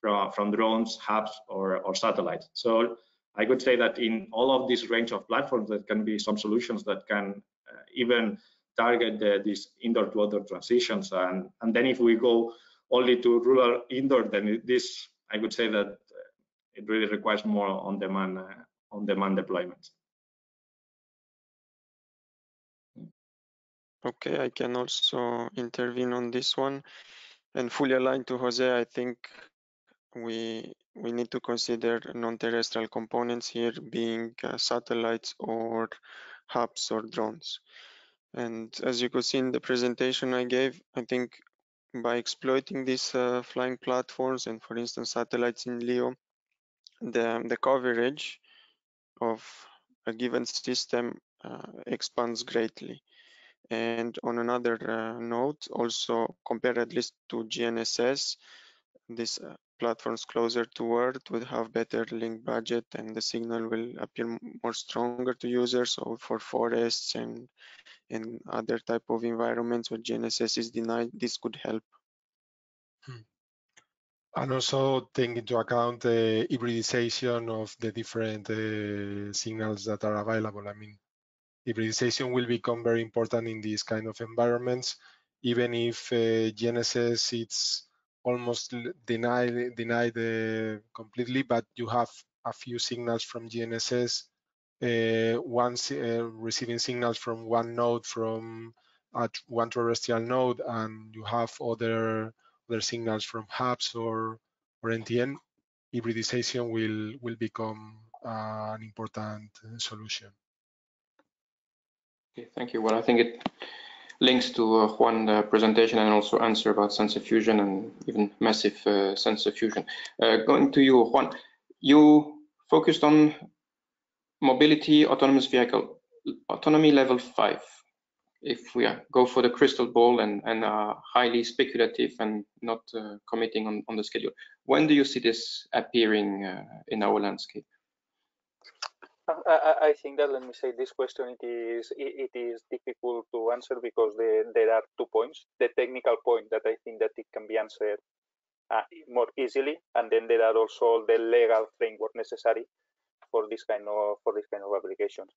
from, from drones, HAPS, or, or satellites. So I could say that in all of this range of platforms, there can be some solutions that can uh, even target the, these indoor to outdoor transitions. And, and then if we go only to rural indoor, then this I would say that uh, it really requires more on demand uh, on demand deployments. Okay, I can also intervene on this one and fully aligned to Jose. I think we we need to consider non-terrestrial components here being uh, satellites or HAPS or drones. And as you could see in the presentation I gave, I think by exploiting these uh, flying platforms and for instance satellites in LEO, the, the coverage of a given system uh, expands greatly. And on another uh, note, also compared at least to GNSS, these uh, platforms closer to Earth would have better link budget and the signal will appear more stronger to users. So for forests and and other type of environments where GNSS is denied, this could help. Hmm. And also take into account the hybridization of the different uh, signals that are available. I mean, hybridization will become very important in these kind of environments, even if uh, GNSS it's almost denied denied uh, completely, but you have a few signals from GNSS uh, one uh, receiving signals from one node from one terrestrial node and you have other other signals from HAPS or or NTN, hybridization will will become uh, an important solution. Okay, thank you. Well, I think it links to uh, Juan's uh, presentation and also answer about sensor fusion and even massive uh, sensor fusion. Going to you, Juan, you focused on mobility autonomous vehicle autonomy level five. If we go for the crystal ball and, and are highly speculative and not uh, committing on, on the schedule when do you see this appearing uh, in our landscape I, I, think that let me say this question it is it, it is difficult to answer because the, there are two points the technical point that i think that it can be answered uh, more easily and then there are also the legal framework necessary for this kind of for this kind of applications.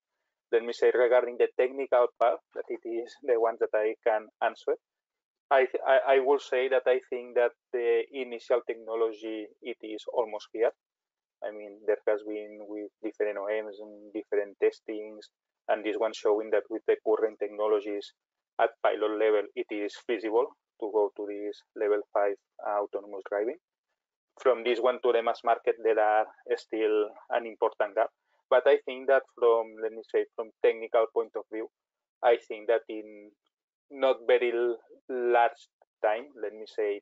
Let me say regarding the technical part that it is the one that I can answer. I, I, I will say that I think that the initial technology it is almost here. I mean there has been with different OEMs and different testings, and this one showing that with the current technologies at pilot level it is feasible to go to this level five autonomous driving from this one to the mass market, there are still an important gap. But I think that from, let me say, from technical point of view, I think that in not very large time, let me say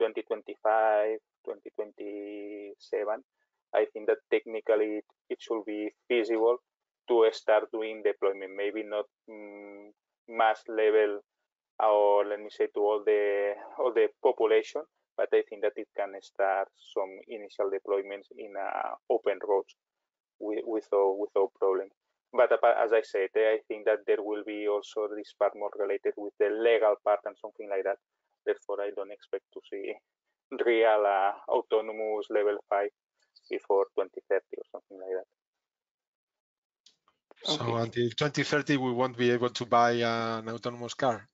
2025, 2027, I think that technically it, it should be feasible to start doing deployment, maybe not mm, mass level or let me say to all the all the population, but I think that it can start some initial deployments in uh, open roads with, without, without problem. But as I said, I think that there will be also this part more related with the legal part and something like that. Therefore, I don't expect to see real uh, autonomous level 5 before 2030 or something like that. So okay. until 2030, we won't be able to buy an autonomous car.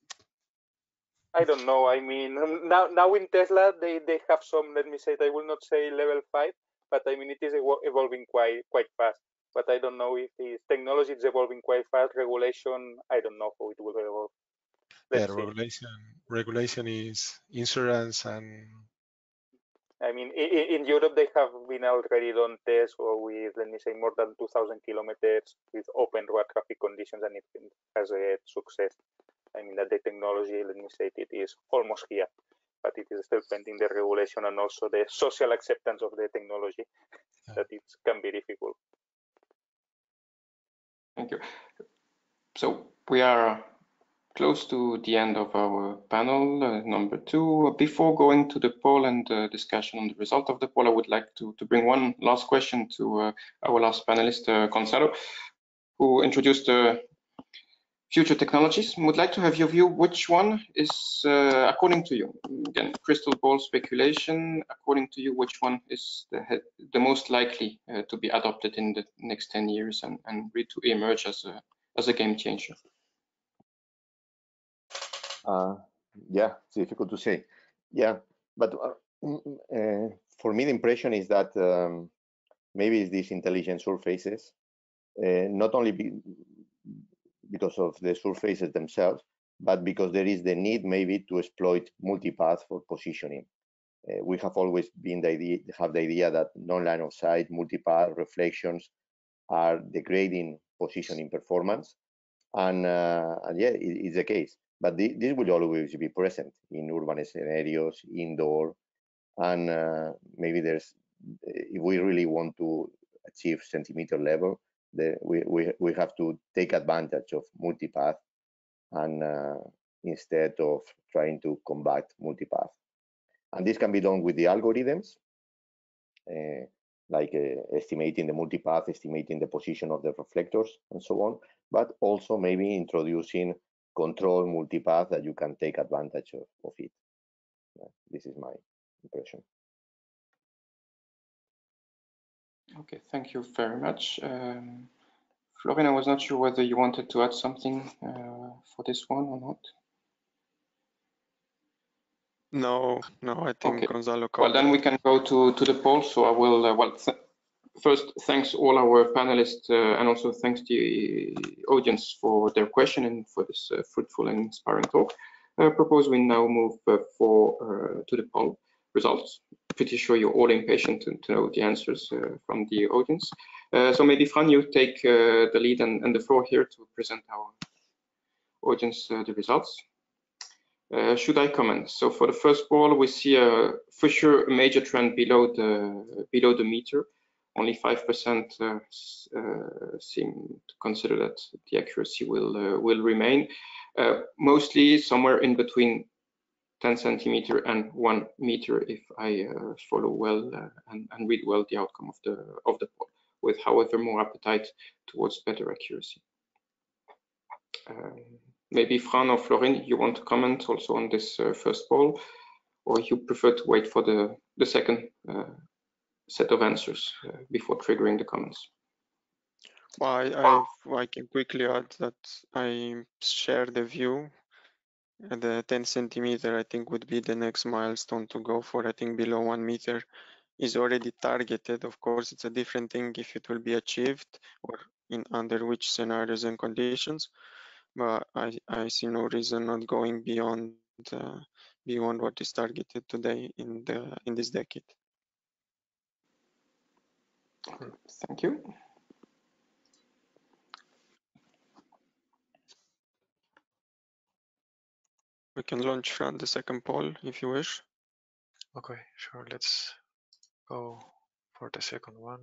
I don't know. I mean, um, now now in Tesla they they have some. Let me say, I will not say level five, but I mean it is evolving quite quite fast. But I don't know if the technology is evolving quite fast. Regulation, I don't know how it will evolve. yeah, regulation regulation is insurance and I mean, in, in, Europe, they have been already done tests with, let me say, more than 2,000 kilometers with open road traffic conditions, and it has a success. I mean, that the technology, let me say, it is almost here, but it is still pending the regulation and also the social acceptance of the technology yeah. that it can be difficult. Thank you. So we are close to the end of our panel uh, number two. Before going to the poll and uh, discussion on the result of the poll, I would like to, to bring one last question to uh, our last panelist, uh, Gonzalo, who introduced uh, future technologies. Would like to have your view which one is, uh, according to you, again, crystal ball speculation, according to you, which one is the, the most likely to be adopted in the next 10 years and, and to emerge as a, as a game changer? Uh, yeah, it's difficult to say. Yeah, but uh, mm, mm, uh, for me, the impression is that um, maybe it's these intelligent surfaces, uh, not only be, because of the surfaces themselves, but because there is the need maybe to exploit multipath for positioning. Uh, we have always been the idea, have the idea that non-line of sight, multipath reflections are degrading positioning performance, and, uh, and yeah, it, it's the case. But this, will always be present in urban scenarios, indoor, and uh, maybe there's, if we really want to achieve centimeter level, the, we, we, we have to take advantage of multipath and uh, instead of trying to combat multipath. And this can be done with the algorithms, uh, like uh, estimating the multipath, estimating the position of the reflectors, and so on, but also maybe introducing control multipath that you can take advantage of, of it. Yeah, this is my impression. Okay, thank you very much. Um, Florin, I was not sure whether you wanted to add something uh, for this one or not. No, no, I think okay. Gonzalo. Well, then we can go to to the poll. So I will. Uh, well, first, thanks all our panelists uh, and also thanks to the audience for their question and for this uh, fruitful and inspiring talk. I propose we now move uh, for uh, to the poll results. Pretty sure you're all impatient to, to know the answers uh, from the audience. Uh, so maybe Fran, you take the lead and, and, the floor here to present our audience the results. Uh, should I comment? So for the first poll, we see a, for sure a major trend below the below the meter only 5% uh, uh, seem to consider that the accuracy will uh, will remain. mostly somewhere in between 10 centimeter and one meter if I uh, follow well uh, and, and, read well the outcome of the of the poll, with however more appetite towards better accuracy. Um, maybe Fran or Florin, you want to comment also on this uh, first poll, or you prefer to wait for the the second set of answers uh, before triggering the comments. Well, I, I, I, can quickly add that I share the view. The 10 centimeter, I think, would be the next milestone to go for. I think below one meter is already targeted. Of course, it's a different thing if it will be achieved or in under which scenarios and conditions. But I, I see no reason not going beyond uh, beyond what is targeted today in the in this decade. Thank you. We can launch from the second poll if you wish. Okay, sure. Let's go for the second one.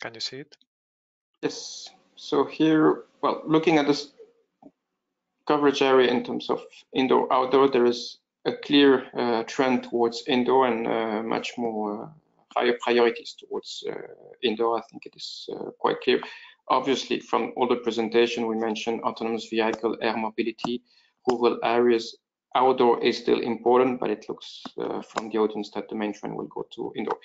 Can you see it? Yes. So here, well, looking at this coverage area in terms of indoor outdoor, there is a clear uh, trend towards indoor and uh, much more uh, higher priorities towards indoor. I think it is quite clear. Obviously, from all the presentation, we mentioned autonomous vehicle, air mobility, rural areas. Outdoor is still important, but it looks from the audience that the main trend will go to indoor.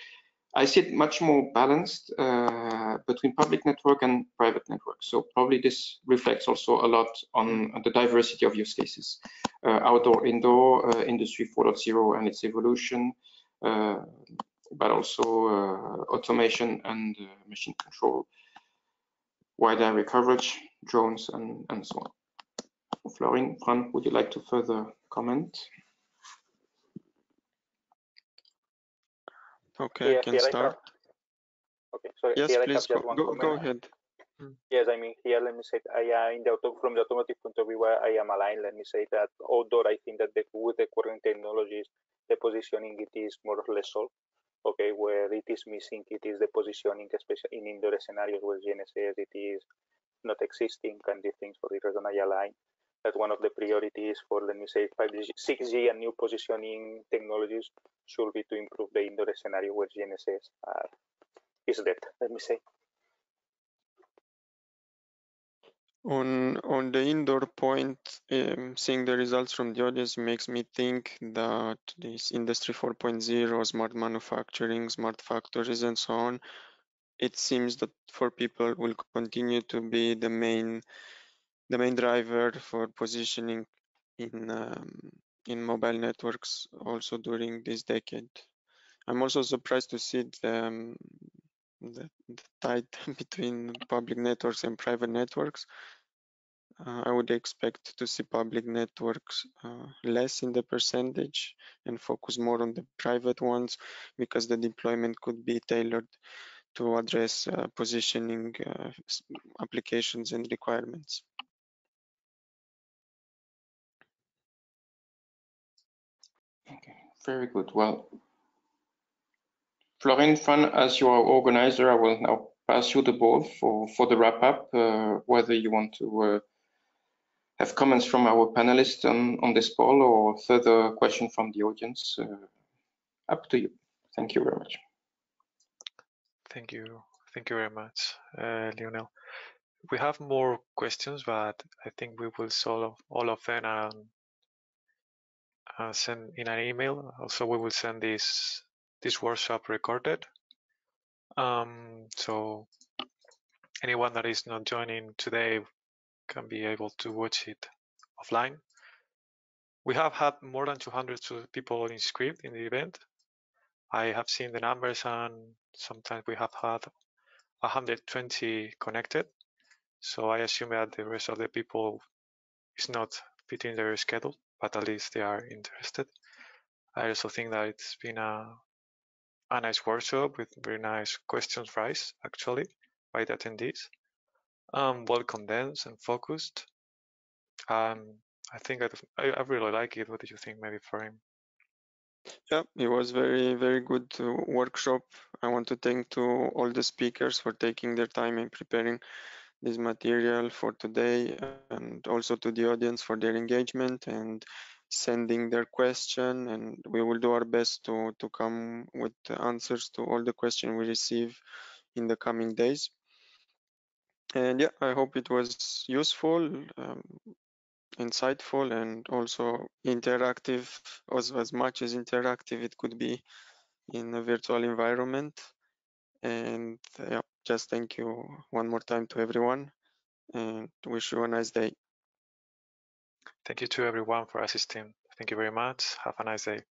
I see it much more balanced uh, between public network and private network. So probably this reflects also a lot on the diversity of use cases, uh, outdoor, indoor, uh, industry 4.0 and its evolution, uh, but also uh, automation and uh, machine control. wide area coverage, drones, and, and so on. Florin, Fran, would you like to further comment? Okay, I can start. Okay, sorry. Yes, here please, go, go, go, ahead. Yes, I mean, here, let me say, I, uh, in the auto, from the automotive point of view, I am aligned. Let me say that although I think that the, with the current technologies, the positioning, it is more or less solved. Okay, where it is missing, it is the positioning, especially in indoor scenarios where GNSS, it is not existing, and these things for the reason I align that one of the priorities for, let me say, 5G, 6G and new positioning technologies should be to improve the indoor scenario where GNSS are, is dead, let me say. On on the indoor point, um, seeing the results from the audience makes me think that this industry 4.0, smart manufacturing, smart factories, and so on, it seems that for people will continue to be the main the main driver for positioning in um, in mobile networks also during this decade. I'm also surprised to see the, um, the, the tide between public networks and private networks. Uh, I would expect to see public networks uh, less in the percentage and focus more on the private ones because the deployment could be tailored to address uh, positioning uh, applications and requirements. Okay, very good. Well, Florin, Fran, as you are organizer, I will now pass you the ball for, for the wrap up, uh, whether you want to uh, have comments from our panelists on, on this poll or further question from the audience. Uh, up to you. Thank you very much. Thank you. Thank you very much, uh, Lionel. We have more questions, but I think we will solve all of them and uh, send in an email. Also, we will send this this workshop recorded. Um, so anyone that is not joining today can be able to watch it offline. We have had more than 200 people in script in the event. I have seen the numbers and sometimes we have had 120 connected. So I assume that the rest of the people is not fitting their schedule, but at least they are interested. I also think that it's been a, a nice workshop with very nice questions raised actually by the attendees um, well condensed and focused. Um, I think I, I really like it. What do you think, maybe for him? Yeah, it was very very good uh, workshop. I want to thank to all the speakers for taking their time in preparing this material for today, and also to the audience for their engagement and sending their question. And we will do our best to to come with answers to all the questions we receive in the coming days and yeah i hope it was useful um, insightful and also interactive as, as much as interactive it could be in a virtual environment and yeah just thank you one more time to everyone and wish you a nice day thank you to everyone for assisting. Thank you very much. Have a nice day